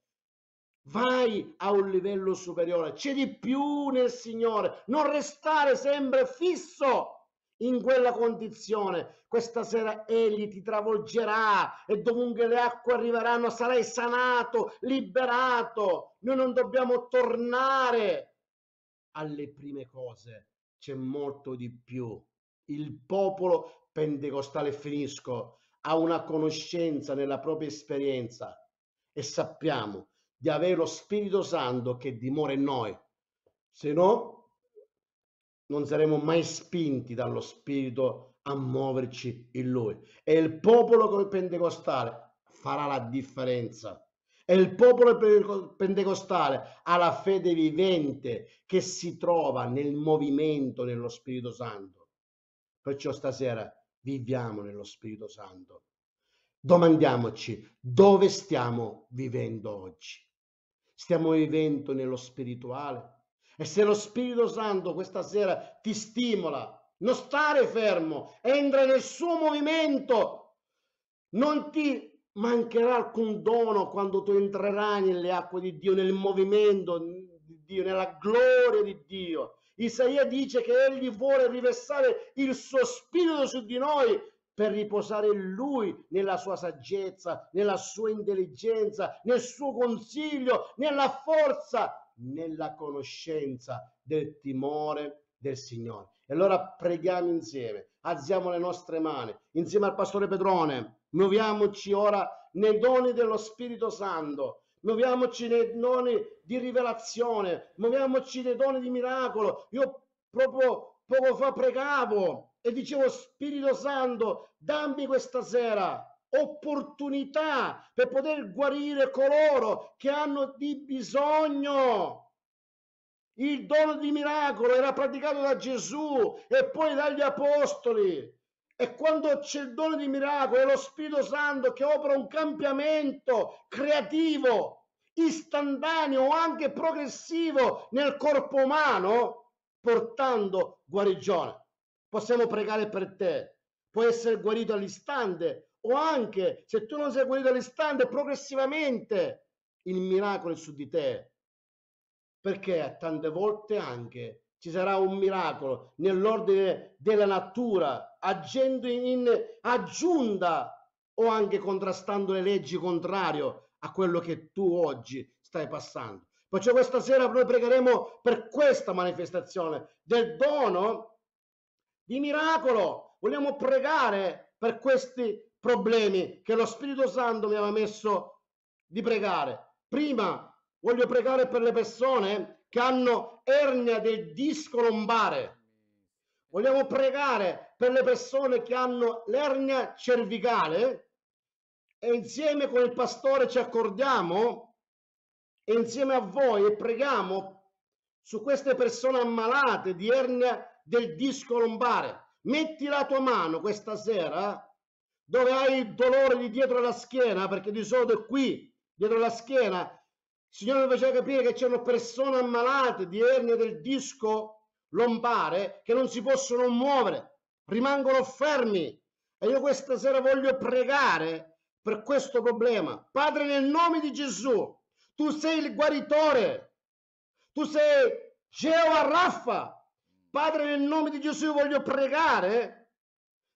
[SPEAKER 5] Vai a un livello superiore, c'è di più nel Signore, non restare sempre fisso in quella condizione. Questa sera Egli ti travolgerà e dovunque le acque arriveranno sarai sanato, liberato. Noi non dobbiamo tornare alle prime cose, c'è molto di più. Il popolo pentecostale, finisco, ha una conoscenza nella propria esperienza e sappiamo di avere lo Spirito Santo che dimora in noi. Se no, non saremo mai spinti dallo Spirito a muoverci in Lui. E il popolo pentecostale farà la differenza. E il popolo pentecostale ha la fede vivente che si trova nel movimento nello Spirito Santo. Perciò stasera viviamo nello Spirito Santo. Domandiamoci dove stiamo vivendo oggi. Stiamo vivendo nello spirituale? E se lo Spirito Santo questa sera ti stimola, non stare fermo, entra nel suo movimento, non ti mancherà alcun dono quando tu entrerai nelle acque di Dio, nel movimento di Dio, nella gloria di Dio. Isaia dice che egli vuole riversare il suo spirito su di noi per riposare in lui nella sua saggezza, nella sua intelligenza, nel suo consiglio, nella forza, nella conoscenza del timore del Signore. E allora preghiamo insieme, alziamo le nostre mani, insieme al pastore Pedrone, muoviamoci ora nei doni dello Spirito Santo, muoviamoci nei doni di rivelazione, muoviamoci nei doni di miracolo. Io proprio poco fa pregavo e dicevo Spirito Santo, dammi questa sera opportunità per poter guarire coloro che hanno di bisogno. Il dono di miracolo era praticato da Gesù e poi dagli apostoli. E quando c'è il dono di miracolo è lo Spirito Santo che opera un cambiamento creativo, istantaneo anche progressivo nel corpo umano, portando guarigione. Possiamo pregare per te, puoi essere guarito all'istante o anche se tu non sei guarito all'istante, progressivamente il miracolo è su di te perché tante volte anche ci sarà un miracolo nell'ordine della natura, agendo in aggiunta o anche contrastando le leggi contrario a quello che tu oggi stai passando. Perciò questa sera noi pregheremo per questa manifestazione del dono di miracolo. Vogliamo pregare per questi problemi che lo Spirito Santo mi aveva messo di pregare. Prima Voglio pregare per le persone che hanno ernia del disco lombare. Vogliamo pregare per le persone che hanno l'ernia cervicale e insieme con il pastore ci accordiamo e insieme a voi e preghiamo su queste persone ammalate di ernia del disco lombare. Metti la tua mano questa sera dove hai il dolore di dietro la schiena, perché di solito è qui, dietro la schiena, Signore mi faceva capire che c'erano persone ammalate di ernia del disco lombare che non si possono muovere, rimangono fermi. E io questa sera voglio pregare per questo problema. Padre, nel nome di Gesù, tu sei il guaritore, tu sei Geova Raffa. Padre, nel nome di Gesù, io voglio pregare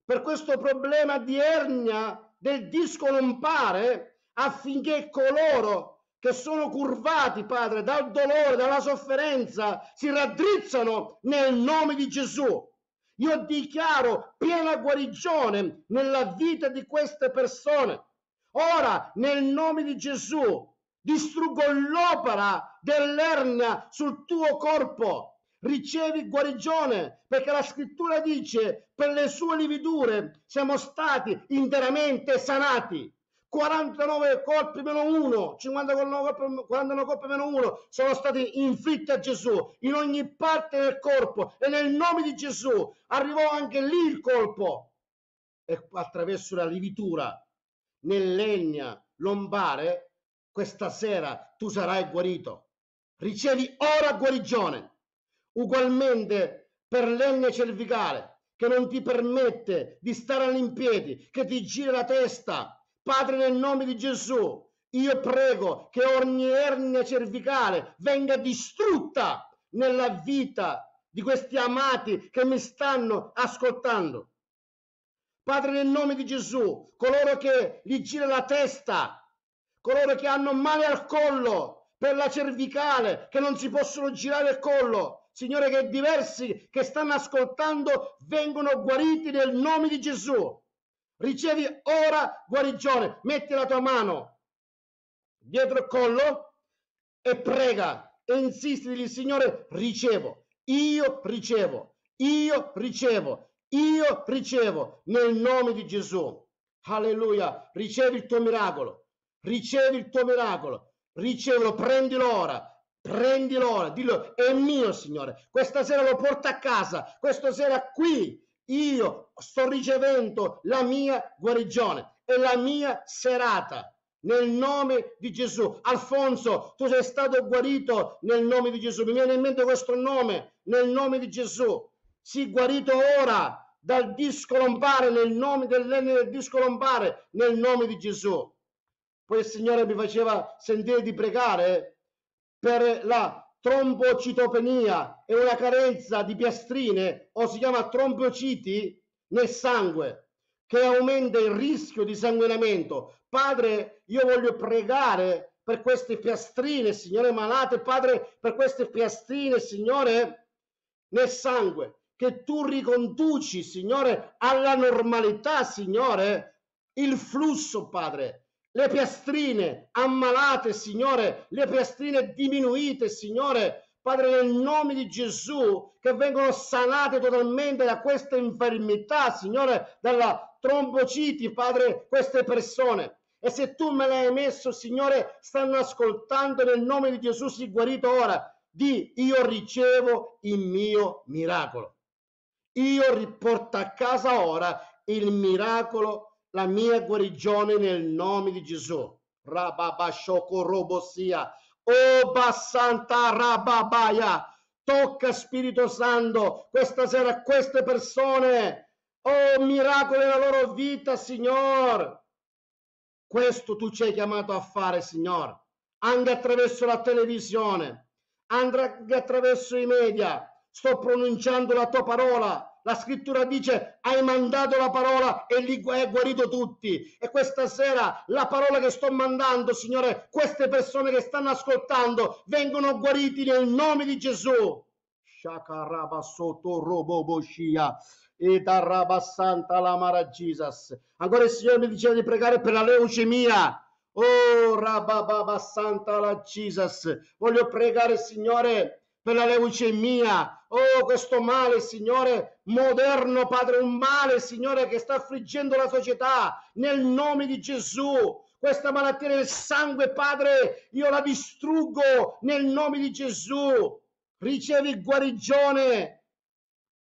[SPEAKER 5] per questo problema di ernia del disco lombare affinché coloro che sono curvati, Padre, dal dolore, dalla sofferenza, si raddrizzano nel nome di Gesù. Io dichiaro piena guarigione nella vita di queste persone. Ora, nel nome di Gesù, distruggo l'opera dell'ernia sul tuo corpo. Ricevi guarigione perché la scrittura dice per le sue lividure siamo stati interamente sanati. 49 colpi meno 1, 59 colpi, 49 colpi meno 1 sono stati inflitti a Gesù in ogni parte del corpo e nel nome di Gesù arrivò anche lì il colpo. E attraverso la livitura nell'egna lombare questa sera tu sarai guarito. Ricevi ora guarigione ugualmente per l'egna cervicale che non ti permette di stare all'impiedi che ti gira la testa Padre, nel nome di Gesù, io prego che ogni ernia cervicale venga distrutta nella vita di questi amati che mi stanno ascoltando. Padre, nel nome di Gesù, coloro che gli gira la testa, coloro che hanno male al collo per la cervicale, che non si possono girare il collo, Signore, che diversi che stanno ascoltando vengono guariti nel nome di Gesù. Ricevi ora guarigione. Metti la tua mano dietro il collo e prega e insisti, Signore, ricevo, io ricevo, io ricevo, io ricevo nel nome di Gesù. Alleluia, ricevi il tuo miracolo, ricevi il tuo miracolo, ricevilo, prendilo ora, prendilo ora, dillo, è mio Signore, questa sera lo porta a casa, questa sera qui io sto ricevendo la mia guarigione e la mia serata nel nome di Gesù. Alfonso, tu sei stato guarito nel nome di Gesù. Mi viene in mente questo nome, nel nome di Gesù. Sii guarito ora dal disco lombare, nel nome dell'enne del disco lombare, nel nome di Gesù. Poi il Signore mi faceva sentire di pregare per la trombocitopenia è una carenza di piastrine o si chiama trombociti nel sangue che aumenta il rischio di sanguinamento. Padre, io voglio pregare per queste piastrine, Signore, malate, Padre, per queste piastrine, Signore, nel sangue, che tu riconduci, Signore, alla normalità, Signore, il flusso, Padre. Le piastrine ammalate, Signore, le piastrine diminuite, Signore, Padre, nel nome di Gesù, che vengono sanate totalmente da questa infermità, Signore, dalla trombociti, Padre, queste persone. E se tu me l'hai messo, Signore, stanno ascoltando nel nome di Gesù, si guarito ora. Di io ricevo il mio miracolo. Io riporto a casa ora il miracolo, la mia guarigione nel nome di Gesù. Rababashoko robosia. Oh Bassanta Rababaya. Tocca Spirito Santo questa sera a queste persone. Oh miracolo nella loro vita, Signore. Questo tu ci hai chiamato a fare, Signore, anche attraverso la televisione, anche attraverso i media. Sto pronunciando la tua parola. La scrittura dice hai mandato la parola e li hai guarito tutti. E questa sera la parola che sto mandando, Signore, queste persone che stanno ascoltando vengono guariti nel nome di Gesù. E santa la mara Jesus. Ancora il Signore mi diceva di pregare per la leucemia. Oh, rabababa santa la Jesus. Voglio pregare, Signore, per la leucemia. Oh, questo male, Signore, moderno, Padre, un male, Signore, che sta affliggendo la società. Nel nome di Gesù. Questa malattia del sangue, Padre, io la distruggo nel nome di Gesù. Ricevi guarigione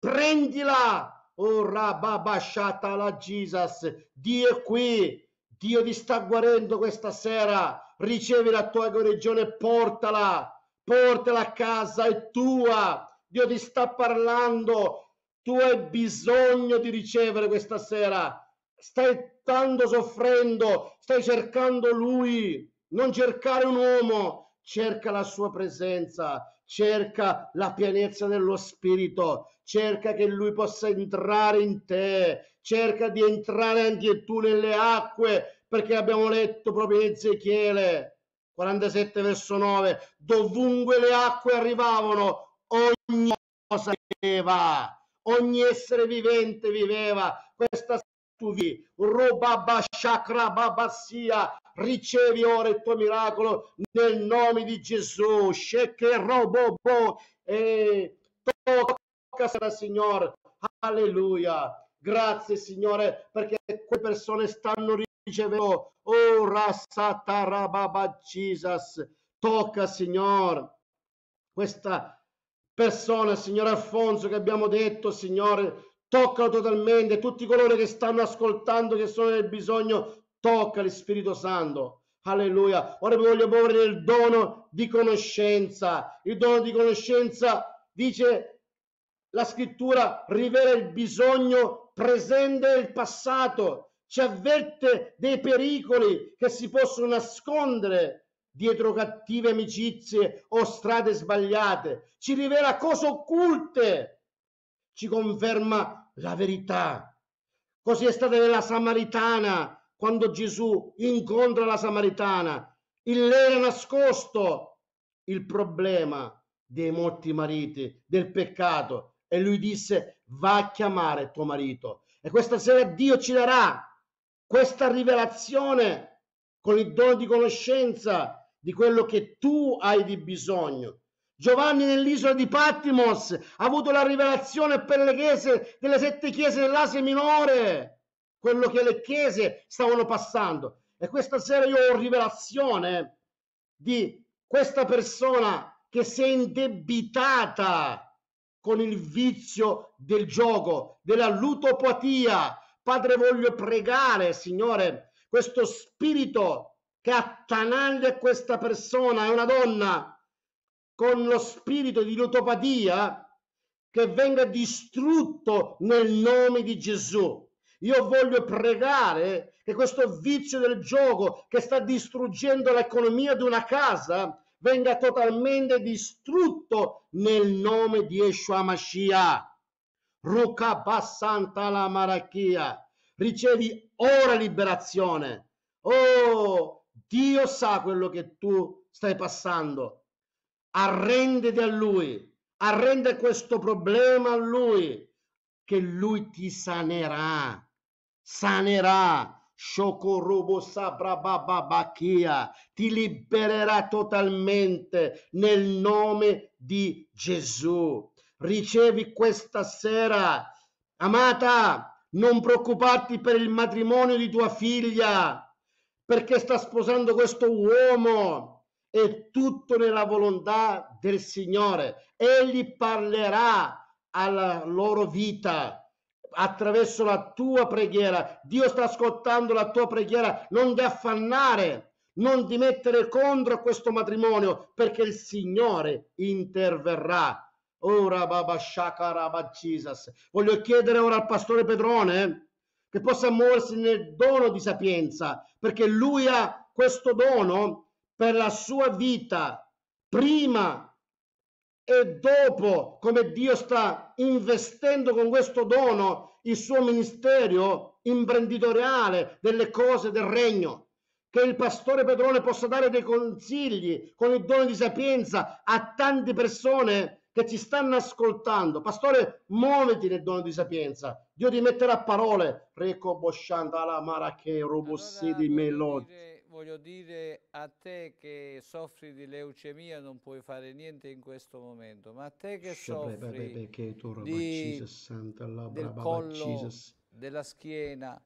[SPEAKER 5] prendila. Oh, rababashata la Jesus. Dio è qui. Dio ti sta guarendo questa sera. Ricevi la tua guarigione, portala. Portala a casa, è tua. Dio ti sta parlando. Tu hai bisogno di ricevere questa sera. Stai tanto soffrendo, stai cercando Lui. Non cercare un uomo, cerca la sua presenza, cerca la pienezza dello Spirito, cerca che Lui possa entrare in te, cerca di entrare anche tu nelle acque, perché abbiamo letto proprio in Ezechiele 47 verso 9, dovunque le acque arrivavano, ogni cosa viveva, ogni essere vivente viveva, questa tu vi, Rubaba Shakra Babassia, ricevi ora il tuo miracolo nel nome di Gesù, Sheke Robobo, e tocca sarà Signore, alleluia, grazie Signore, perché quelle persone stanno ricevendo, oh Rasatarababa Jesus, tocca Signore, questa persona, Signore Alfonso, che abbiamo detto, Signore, toccalo totalmente, tutti coloro che stanno ascoltando, che sono nel bisogno, tocca Spirito Santo. Alleluia. Ora vi voglio muovere nel dono di conoscenza. Il dono di conoscenza dice la scrittura rivela il bisogno presente e il passato, ci avverte dei pericoli che si possono nascondere dietro cattive amicizie o strade sbagliate, ci rivela cose occulte, ci conferma la verità. Così è stata nella Samaritana, quando Gesù incontra la Samaritana. Il lei era nascosto il problema dei molti mariti, del peccato. E lui disse, va a chiamare tuo marito. E questa sera Dio ci darà questa rivelazione con il dono di conoscenza di quello che tu hai di bisogno. Giovanni nell'isola di Patmos ha avuto la rivelazione per le chiese delle sette chiese dell'Asia minore, quello che le chiese stavano passando. E questa sera io ho rivelazione di questa persona che si è indebitata con il vizio del gioco, della lutopatia. Padre, voglio pregare, Signore, questo spirito che attanaglia questa persona, è una donna, con lo spirito di lutopatia che venga distrutto nel nome di Gesù. Io voglio pregare che questo vizio del gioco che sta distruggendo l'economia di una casa venga totalmente distrutto nel nome di Yeshua Mashiach. Ruka Bassanta la Marachia. Ricevi ora liberazione. Oh, Dio sa quello che tu stai passando arrenditi a lui, arrende questo problema a Lui, che Lui ti sanerà, sanerà. Shokorobo Sabrabababachia ti libererà totalmente nel nome di Gesù. Ricevi questa sera, amata, non preoccuparti per il matrimonio di tua figlia, perché sta sposando questo uomo. È tutto nella volontà del Signore. Egli parlerà alla loro vita attraverso la tua preghiera. Dio sta ascoltando la tua preghiera. Non ti affannare, non ti mettere contro questo matrimonio, perché il Signore interverrà. Ora Baba Shakara Baba Jesus. Voglio chiedere ora al pastore Pedrone che possa muoversi nel dono di sapienza, perché lui ha questo dono per la sua vita, prima e dopo come Dio sta investendo con questo dono il suo ministero imprenditoriale delle cose del regno. Che il pastore Pedrone possa dare dei consigli con il dono di sapienza a tante persone che ci stanno ascoltando. Pastore, muoviti nel dono di sapienza. Dio ti metterà parole. Reco boscianda la marache robossi di melodi.
[SPEAKER 1] voglio dire a te che soffri di leucemia non puoi fare niente in questo momento, ma a te che soffri di- del collo, della schiena,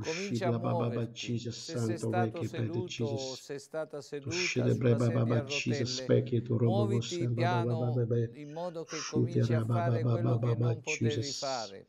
[SPEAKER 1] comincia a muoverti. Se sei stato seduto o sei stata seduta sulla sedia a rotelle, muoviti piano in modo che cominci a fare quello che non potevi fare.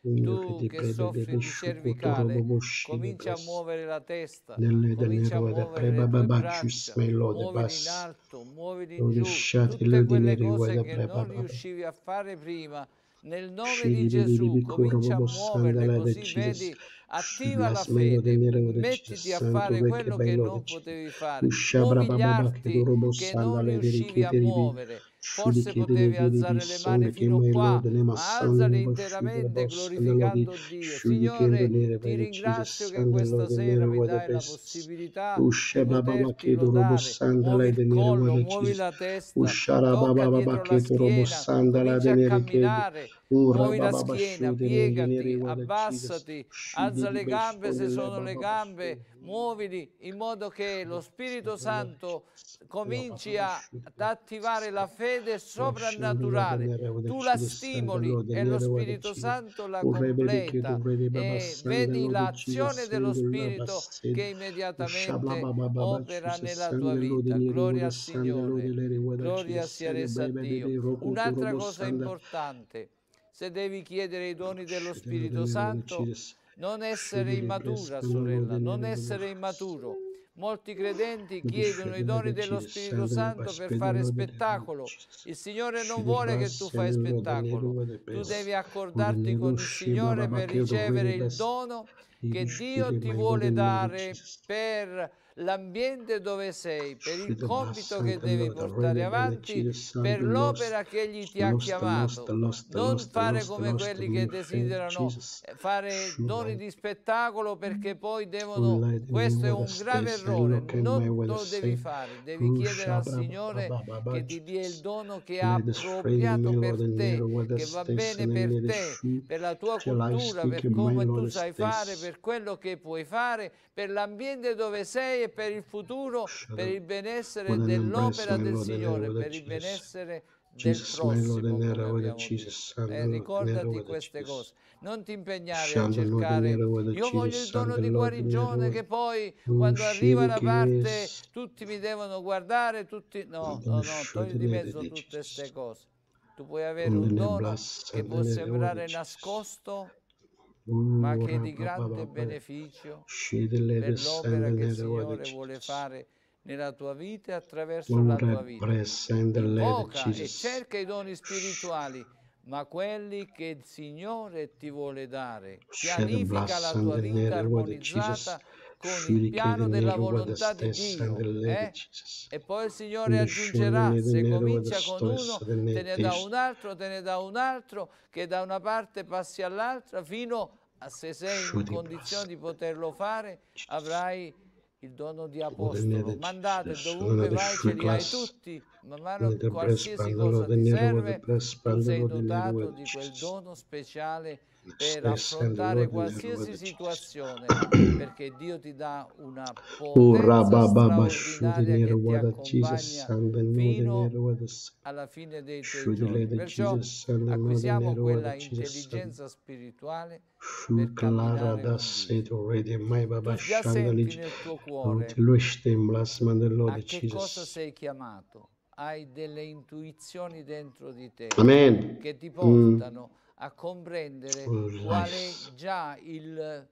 [SPEAKER 1] Tu che soffri di cervicale, comincia a muovere la testa, comincia a muovere le tue braccia, muovili in alto, muovili in giù, tutte quelle cose che non riuscivi a fare prima. Nel nome di Gesù comincia a muoverle così vedi, attiva la fede, mettiti a fare quello che non potevi fare, muovi gli arti che non riuscivi a muovere. Forse potevi alzare le mani fino qua, ma alzale interamente glorificando Dio. Signore, ti ringrazio che questa sera mi dai la possibilità di poterti lodare. Muovi il collo, muovi la testa, tocca dietro la schiena, comincia a camminare, muovi la schiena, piegati, abbassati, alza le gambe se sono le gambe, muovili in modo che lo Spirito Santo cominci a, ad attivare la fede soprannaturale. Tu la stimoli e lo Spirito Santo la completa. e vedi l'azione dello Spirito che immediatamente opera nella tua vita. Gloria al Signore, gloria sia resa a Dio. Un'altra cosa importante, se devi chiedere i doni dello Spirito Santo, non essere immatura, sorella, non essere immaturo. Molti credenti chiedono i doni dello Spirito Santo per fare spettacolo. Il Signore non vuole che tu fai spettacolo. Tu devi accordarti con il Signore per ricevere il dono che Dio ti vuole dare per l'ambiente dove sei, per il compito che devi portare avanti, per l'opera che Egli ti ha chiamato. Non fare come quelli che desiderano eh, fare doni di spettacolo perché poi devono... Questo è un grave errore, non lo devi fare, devi chiedere al Signore che ti dia il dono che ha appropriato per te, che va bene per te, per la tua cultura, per come tu sai fare, per quello che puoi fare, per l'ambiente dove sei e per il futuro, per il benessere dell'opera del Signore, per il benessere del prossimo, come abbiamo detto. Eh, ricordati queste cose, non ti impegnare a cercare, io voglio il dono di guarigione che poi quando arriva la parte tutti mi devono guardare, tutti... No, no, no, togli di mezzo tutte queste cose. Tu puoi avere un dono che può sembrare nascosto, ma che di grande beneficio per l'opera che il Signore vuole fare nella tua vita e attraverso la tua vita. Invoca e cerca i doni spirituali, ma quelli che il Signore ti vuole dare. Pianifica la tua vita armonizzata con il piano della volontà di Dio. eh? E poi il Signore aggiungerà, se comincia con uno, te ne dà un altro, te ne dà un altro, che da una parte passi all'altra, fino a se sei in condizione di poterlo fare, avrai il dono di apostolo. Mandate dovunque vai, ce li hai tutti, man mano
[SPEAKER 5] Nel
[SPEAKER 1] qualsiasi cosa ti serve, tu sei dotato di quel dono speciale per affrontare qualsiasi situazione, perché Dio ti dà una
[SPEAKER 5] Urra
[SPEAKER 1] potenza straordinaria che ti accompagna fino alla fine dei tuoi giorni. Perciò acquisiamo quella intelligenza spirituale per camminare con Dio. Tu già senti nel tuo cuore a che cosa sei chiamato. Hai delle intuizioni dentro di te
[SPEAKER 5] Amen.
[SPEAKER 1] che ti
[SPEAKER 5] Mm.
[SPEAKER 1] portano a comprendere
[SPEAKER 5] Oh,
[SPEAKER 1] qual è già il,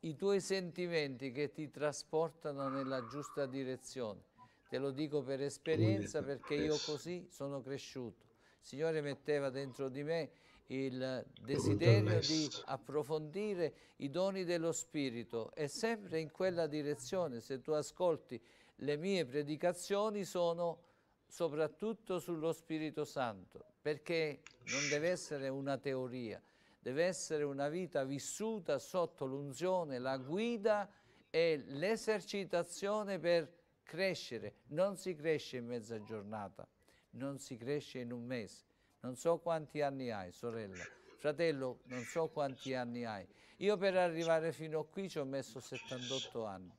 [SPEAKER 1] i tuoi sentimenti che ti trasportano nella giusta direzione. Te lo dico per esperienza perché io così sono cresciuto. Il Signore metteva dentro di me il desiderio di approfondire i doni dello Spirito e sempre in quella direzione, se tu ascolti le mie predicazioni sono soprattutto sullo Spirito Santo, perché non deve essere una teoria, deve essere una vita vissuta sotto l'unzione, la guida e l'esercitazione per crescere. Non si cresce in mezza giornata, non si cresce in un mese. Non so quanti anni hai, sorella. Fratello, non so quanti anni hai. Io per arrivare fino a qui ci ho messo 78 anni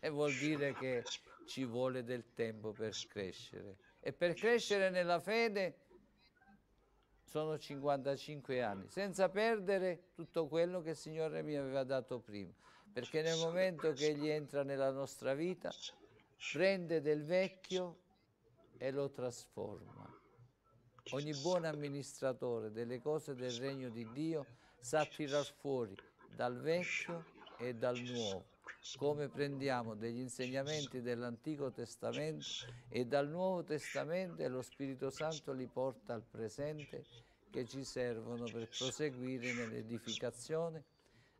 [SPEAKER 1] e vuol dire che ci vuole del tempo per crescere. E per crescere nella fede sono 55 anni, senza perdere tutto quello che il Signore mi aveva dato prima, perché nel momento che Egli entra nella nostra vita, prende del vecchio e lo trasforma. Ogni buon amministratore delle cose del regno di Dio sa tirar fuori dal vecchio e dal nuovo, come prendiamo degli insegnamenti dell'Antico Testamento e dal Nuovo Testamento e lo Spirito Santo li porta al presente che ci servono per proseguire nell'edificazione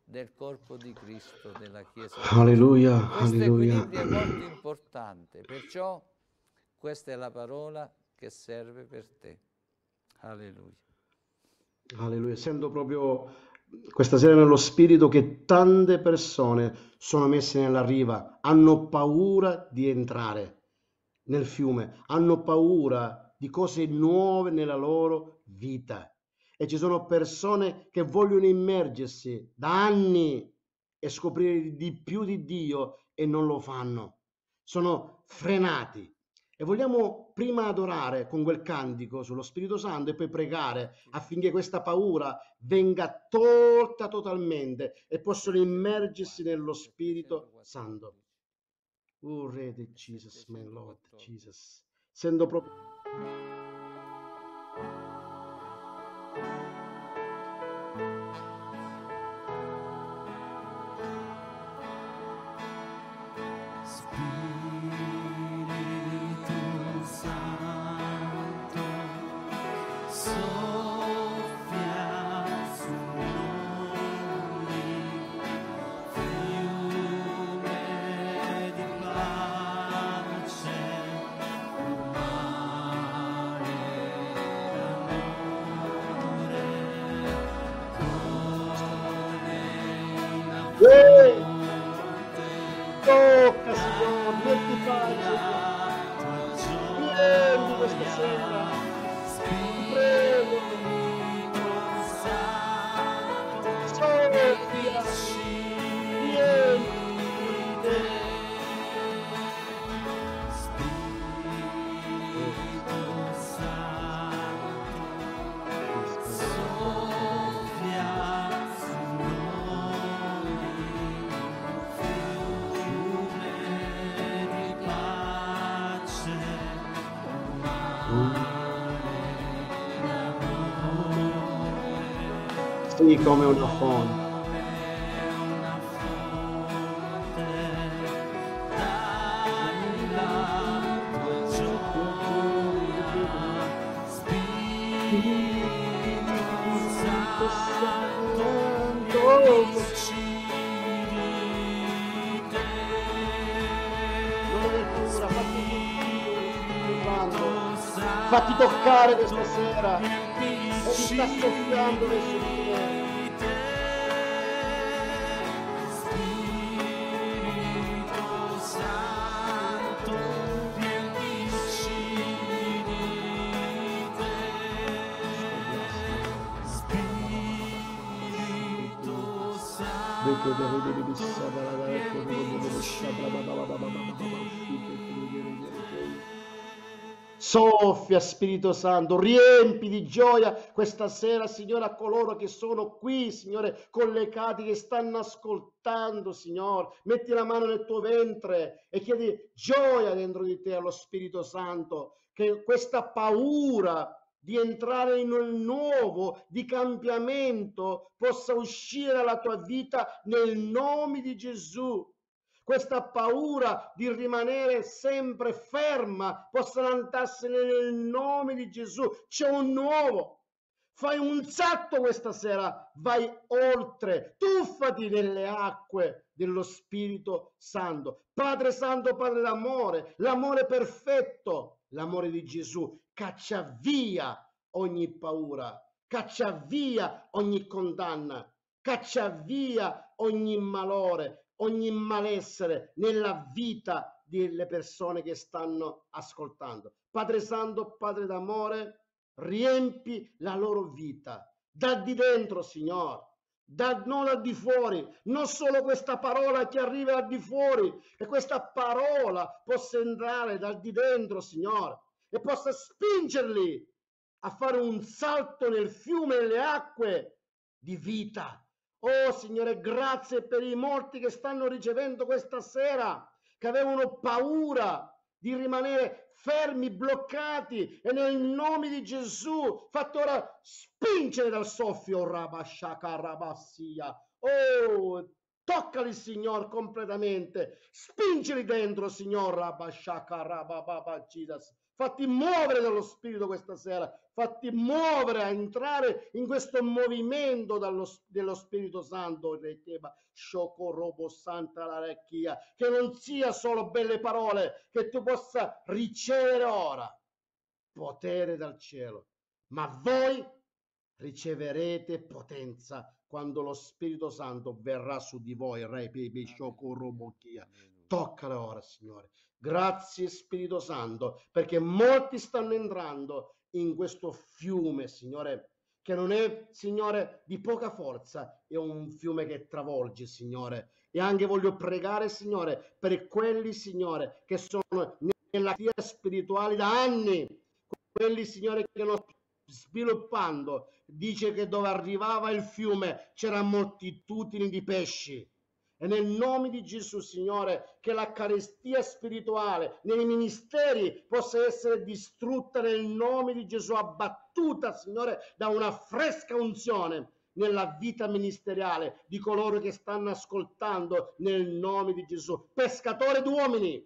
[SPEAKER 1] del corpo di Cristo, della Chiesa.
[SPEAKER 5] Alleluia,
[SPEAKER 1] Questo
[SPEAKER 5] alleluia.
[SPEAKER 1] equilibrio è molto importante, perciò questa è la parola che serve per te. Alleluia.
[SPEAKER 5] Alleluia. Sento proprio questa sera nello spirito che tante persone sono messe nella riva, hanno paura di entrare nel fiume, hanno paura di cose nuove nella loro vita. E ci sono persone che vogliono immergersi da anni e scoprire di più di Dio e non lo fanno. Sono frenati. E vogliamo prima adorare con quel cantico sullo Spirito Santo e poi pregare affinché questa paura venga tolta totalmente e possano immergersi nello Spirito Santo. Oh, Re di Jesus, my Lord, Jesus. Sento proprio... come una fonte. Fatti toccare, questa sera e ti sta soffiando di Soffia Spirito Santo, riempi di gioia questa sera, Signore, a coloro che sono qui, Signore, collegati, che stanno ascoltando, Signore. Metti la mano nel tuo ventre e chiedi gioia dentro di te allo Spirito Santo, che questa paura di entrare in un nuovo, di cambiamento, possa uscire dalla tua vita nel nome di Gesù questa paura di rimanere sempre ferma possa andarsene nel nome di Gesù. C'è un nuovo. Fai un salto questa sera, vai oltre, tuffati nelle acque dello Spirito Santo. Padre Santo, Padre d'amore, l'amore perfetto, l'amore di Gesù, caccia via ogni paura, caccia via ogni condanna, caccia via ogni malore, ogni malessere nella vita delle persone che stanno ascoltando. Padre Santo, Padre d'amore, riempi la loro vita da di dentro, Signore. Da, non da di fuori, non solo questa parola che arriva da di fuori, che questa parola possa entrare dal di dentro, Signore, e possa spingerli a fare un salto nel fiume, nelle acque di vita. Oh Signore, grazie per i morti che stanno ricevendo questa sera, che avevano paura di rimanere fermi, bloccati e nel nome di Gesù fatto ora spingere dal soffio Rabashaka Rabassia. Oh, toccali Signore completamente, spingili dentro Signore. Fatti muovere dallo Spirito questa sera, fatti muovere a entrare in questo movimento dallo, dello Spirito Santo, Reteba, Shoko Robo Santa la Recchia, che non sia solo belle parole, che tu possa ricevere ora potere dal cielo, ma voi riceverete potenza quando lo Spirito Santo verrà su di voi, Re Pepe Shoko Robo Chia. Toccala ora, Signore. Grazie Spirito Santo, perché molti stanno entrando in questo fiume, Signore, che non è, Signore, di poca forza, è un fiume che travolge, Signore. E anche voglio pregare, Signore, per quelli, Signore, che sono nella via spirituale da anni, quelli, Signore, che non sviluppando, dice che dove arrivava il fiume c'era moltitudini di pesci. E nel nome di Gesù, Signore, che la carestia spirituale nei ministeri possa essere distrutta nel nome di Gesù, abbattuta, Signore, da una fresca unzione nella vita ministeriale di coloro che stanno ascoltando nel nome di Gesù. Pescatore d'uomini,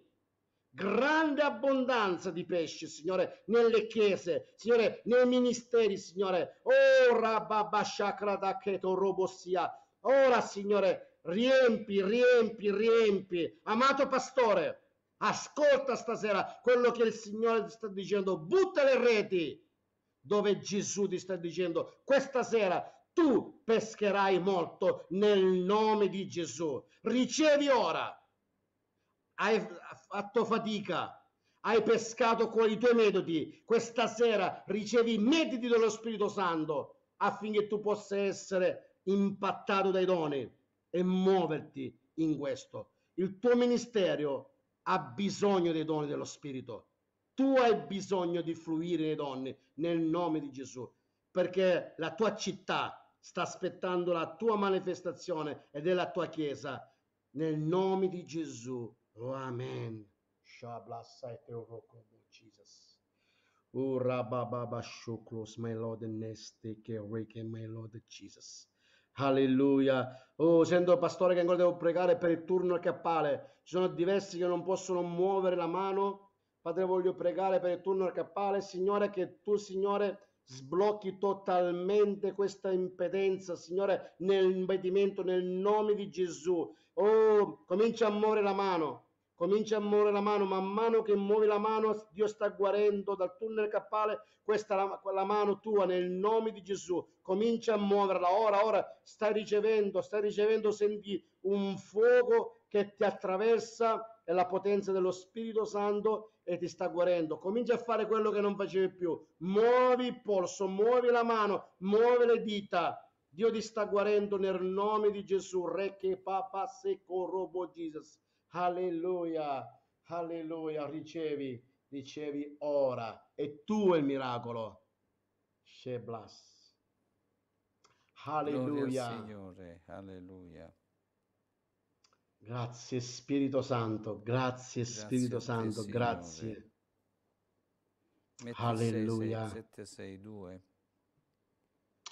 [SPEAKER 5] grande abbondanza di pesci, Signore, nelle chiese, Signore, nei ministeri, Signore. Oh, rababashakra da keto robossia. Ora, Signore, riempi, riempi, riempi. Amato pastore, ascolta stasera quello che il Signore ti sta dicendo. Butta le reti dove Gesù ti sta dicendo questa sera tu pescherai molto nel nome di Gesù. Ricevi ora. Hai fatto fatica, hai pescato con i tuoi metodi. Questa sera ricevi i metodi dello Spirito Santo affinché tu possa essere impattato dai doni e muoverti in questo. Il tuo ministero ha bisogno dei doni dello Spirito. Tu hai bisogno di fluire nei doni nel nome di Gesù, perché la tua città sta aspettando la tua manifestazione ed è la tua chiesa nel nome di Gesù. Amen. Shablasai Teorokobo, Jesus. Oh, Rabababa my Lord and Neste, Kereke, my Lord Jesus. Alleluia. Oh, sento pastore che ancora devo pregare per il turno cappale. Ci sono diversi che non possono muovere la mano. Padre, voglio pregare per il turno cappale, Signore, che tu, Signore, sblocchi totalmente questa impedenza, Signore, nel impedimento, nel nome di Gesù. Oh, comincia a muovere la mano. Comincia a muovere la mano, man mano che muovi la mano, Dio sta guarendo dal tunnel cappale, questa è la, la mano tua nel nome di Gesù. Comincia a muoverla ora, ora stai ricevendo, stai ricevendo, senti un fuoco che ti attraversa e la potenza dello Spirito Santo e ti sta guarendo. Comincia a fare quello che non facevi più. Muovi il polso, muovi la mano, muovi le dita.
[SPEAKER 3] Dio ti sta guarendo nel nome di Gesù. Re che papa secco robo Jesus. Alleluia. Alleluia. Ricevi, ricevi ora. È tuo il miracolo. Sheblas. Alleluia.
[SPEAKER 1] Signore, alleluia.
[SPEAKER 3] Grazie Spirito Santo, grazie
[SPEAKER 1] Grazie
[SPEAKER 3] Spirito
[SPEAKER 1] te,
[SPEAKER 3] Santo,
[SPEAKER 1] Signore.
[SPEAKER 3] grazie.
[SPEAKER 1] Metti
[SPEAKER 3] Alleluia.
[SPEAKER 1] 762.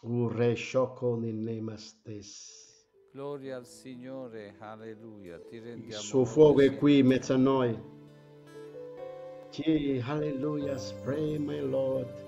[SPEAKER 3] Un re sciocco nel nome stesso.
[SPEAKER 1] Gloria al Signore, alleluia. Ti
[SPEAKER 3] Il
[SPEAKER 1] rendiamo
[SPEAKER 3] suo
[SPEAKER 1] lode,
[SPEAKER 3] fuoco è qui in mezzo a noi. Sì, alleluia, spray my Lord.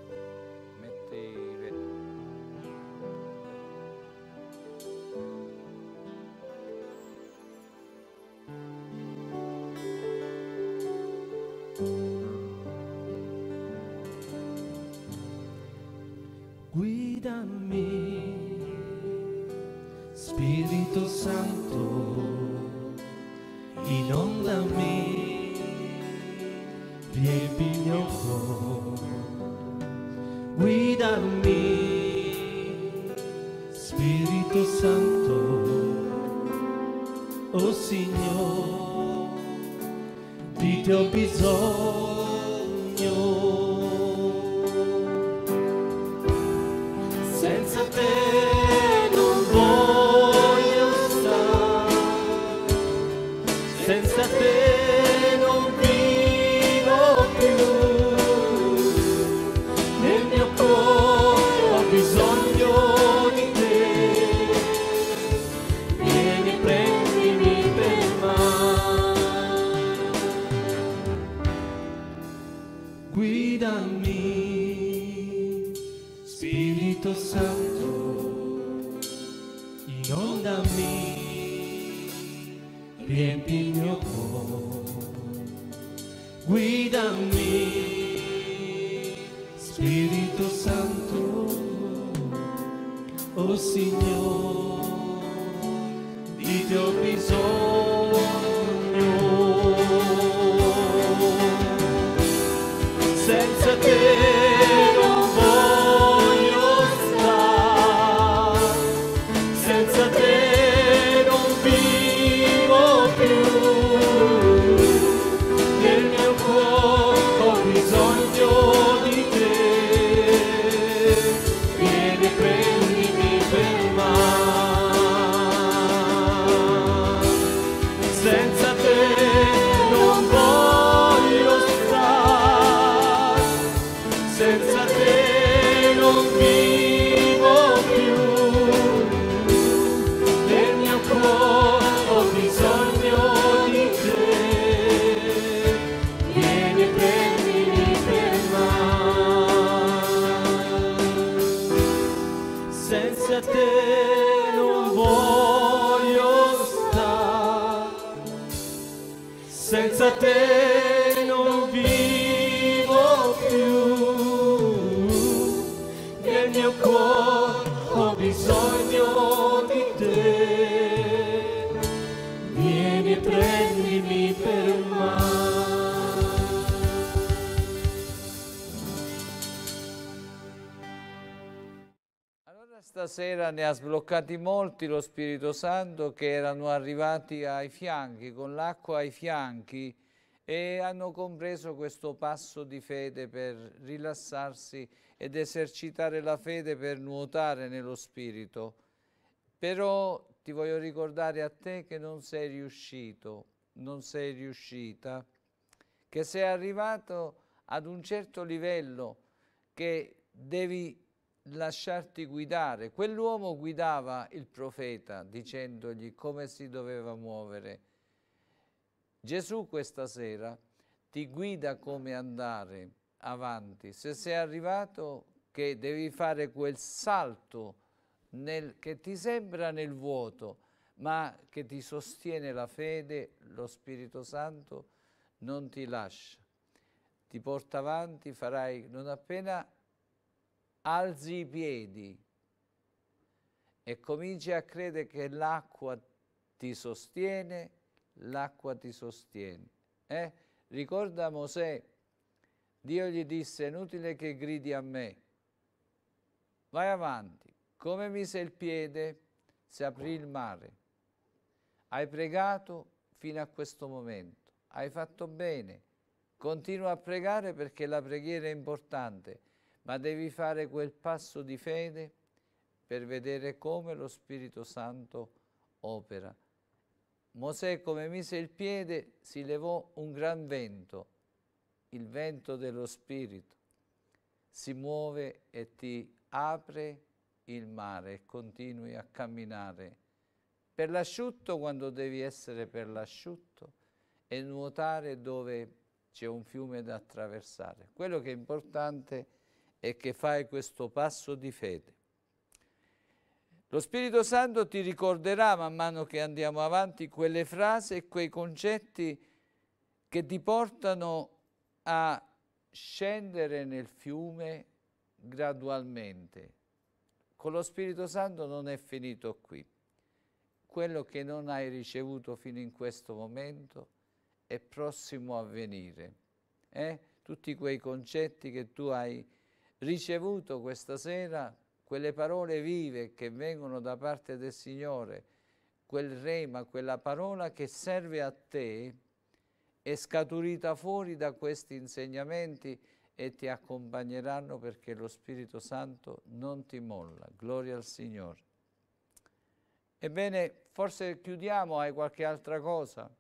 [SPEAKER 1] Ne ha sbloccati molti lo Spirito Santo che erano arrivati ai fianchi, con l'acqua ai fianchi e hanno compreso questo passo di fede per rilassarsi ed esercitare la fede per nuotare nello Spirito. Però ti voglio ricordare a te che non sei riuscito, non sei riuscita, che sei arrivato ad un certo livello che devi lasciarti guidare. Quell'uomo guidava il profeta dicendogli come si doveva muovere. Gesù questa sera ti guida come andare avanti. Se sei arrivato che devi fare quel salto nel- che ti sembra nel vuoto, ma che ti sostiene la fede, lo Spirito Santo non ti lascia. Ti porta avanti, farai non appena alzi i piedi e cominci a credere che l'acqua ti sostiene, l'acqua ti sostiene. eh? Ricorda Mosè, Dio gli disse, è inutile che gridi a me, vai avanti, come mise il piede, si aprì il mare. Hai pregato fino a questo momento, hai fatto bene. Continua a pregare perché la preghiera è importante, ma devi fare quel passo di fede per vedere come lo Spirito Santo opera. Mosè come mise il piede si levò un gran vento, il vento dello Spirito. Si muove e ti apre il mare e continui a camminare per l'asciutto quando devi essere per l'asciutto e nuotare dove c'è un fiume da attraversare. Quello che è importante è che fai questo passo di fede. Lo Spirito Santo ti ricorderà man mano che andiamo avanti quelle frasi e quei concetti che ti portano a scendere nel fiume gradualmente. Con lo Spirito Santo non è finito qui. Quello che non hai ricevuto fino in questo momento è prossimo a venire. Eh? Tutti quei concetti che tu hai ricevuto questa sera quelle parole vive che vengono da parte del Signore, quel rema, quella parola che serve a te, è scaturita fuori da questi insegnamenti e ti accompagneranno perché lo Spirito Santo non ti molla. Gloria al Signore. Ebbene, forse chiudiamo, hai qualche altra cosa?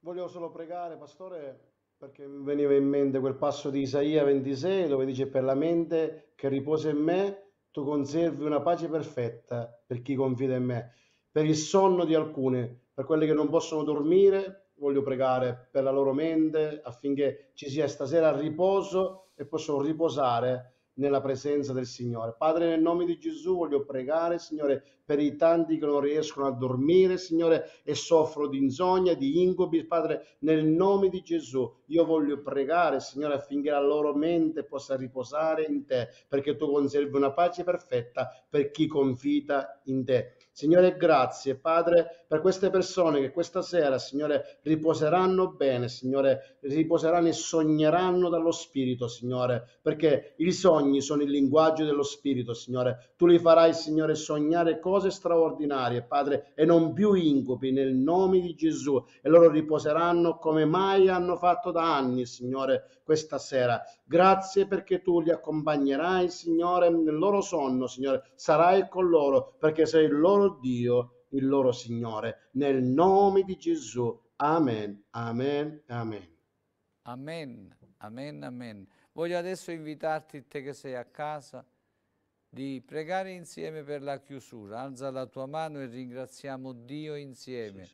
[SPEAKER 5] Volevo solo pregare, pastore, perché mi veniva in mente quel passo di Isaia 26 dove dice per la mente che riposa in me tu conservi una pace perfetta per chi confida in me. Per il sonno di alcuni, per quelli che non possono dormire, voglio pregare per la loro mente affinché ci sia stasera riposo e possano riposare nella presenza del Signore. Padre, nel nome di Gesù voglio pregare, Signore, per i tanti che non riescono a dormire, Signore, e soffrono di insonnia, di incubi, Padre, nel nome di Gesù. Io voglio pregare, Signore, affinché la loro mente possa riposare in te, perché tu conservi una pace perfetta per chi confida in te. Signore, grazie, Padre, per queste persone che questa sera, Signore, riposeranno bene, Signore, riposeranno e sogneranno dallo Spirito, Signore, perché i sogni sono il linguaggio dello Spirito, Signore. Tu li farai, Signore, sognare cose straordinarie, Padre, e non più incubi nel nome di Gesù, e loro riposeranno come mai hanno fatto da anni, Signore, questa sera. Grazie perché tu li accompagnerai, Signore, nel loro sonno, Signore. Sarai con loro perché sei il loro Dio, il loro Signore. Nel nome di Gesù. Amen, amen, amen.
[SPEAKER 1] Amen, amen, amen. Voglio adesso invitarti, te che sei a casa, di pregare insieme per la chiusura. Alza la tua mano e ringraziamo Dio insieme.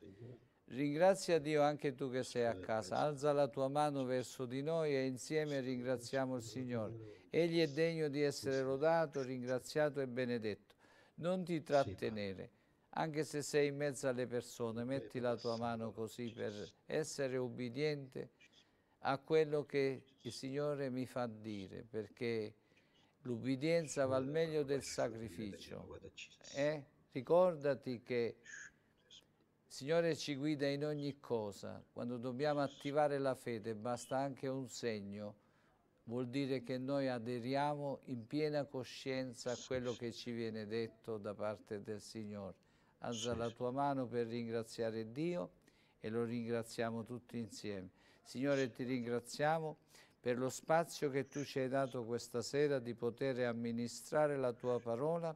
[SPEAKER 1] Ringrazia Dio anche tu che sei a casa. Alza la tua mano verso di noi e insieme ringraziamo il Signore. Egli è degno di essere lodato, ringraziato e benedetto. Non ti trattenere, anche se sei in mezzo alle persone, metti la tua mano così per essere ubbidiente a quello che il Signore mi fa dire, perché l'ubbidienza va al meglio del sacrificio. Eh? Ricordati che il Signore ci guida in ogni cosa. Quando dobbiamo attivare la fede basta anche un segno. Vuol dire che noi aderiamo in piena coscienza a quello che ci viene detto da parte del Signore. Alza la tua mano per ringraziare Dio e lo ringraziamo tutti insieme. Signore, ti ringraziamo per lo spazio che tu ci hai dato questa sera di poter amministrare la tua parola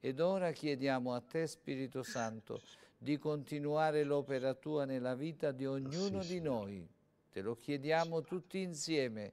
[SPEAKER 1] ed ora chiediamo a te, Spirito Santo, di continuare l'opera tua nella vita di ognuno di noi. Te lo chiediamo tutti insieme.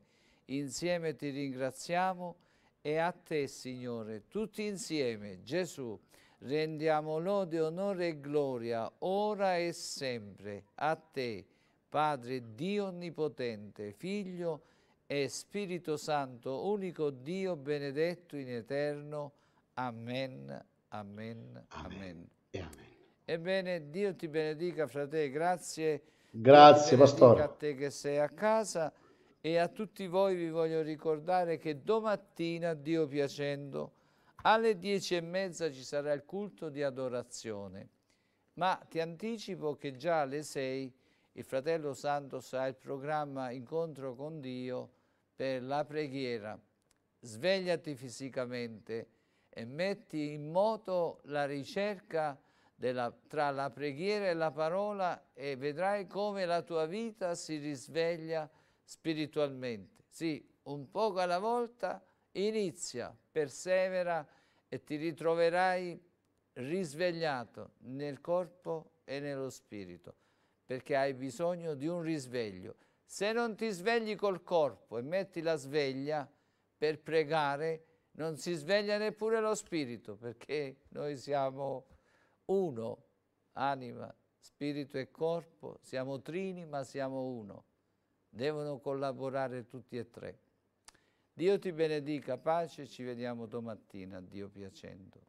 [SPEAKER 1] Insieme ti ringraziamo e a te, Signore, tutti insieme, Gesù, rendiamo lode, onore e gloria ora e sempre a te, Padre Dio Onnipotente, Figlio e Spirito Santo, unico Dio benedetto in eterno. Amen, amen, amen.
[SPEAKER 5] E amen.
[SPEAKER 1] Ebbene, Dio ti benedica, frate, grazie.
[SPEAKER 5] Grazie, pastore.
[SPEAKER 1] A te che sei a casa e a tutti voi vi voglio ricordare che domattina, Dio piacendo, alle dieci e mezza ci sarà il culto di adorazione. Ma ti anticipo che già alle sei il fratello Santos ha il programma Incontro con Dio per la preghiera. Svegliati fisicamente e metti in moto la ricerca della- tra la preghiera e la parola e vedrai come la tua vita si risveglia spiritualmente. Sì, un poco alla volta inizia, persevera e ti ritroverai risvegliato nel corpo e nello spirito, perché hai bisogno di un risveglio. Se non ti svegli col corpo e metti la sveglia per pregare, non si sveglia neppure lo spirito, perché noi siamo uno, anima, spirito e corpo, siamo trini ma siamo uno devono collaborare tutti e tre. Dio ti benedica, pace, ci vediamo domattina, Dio piacendo.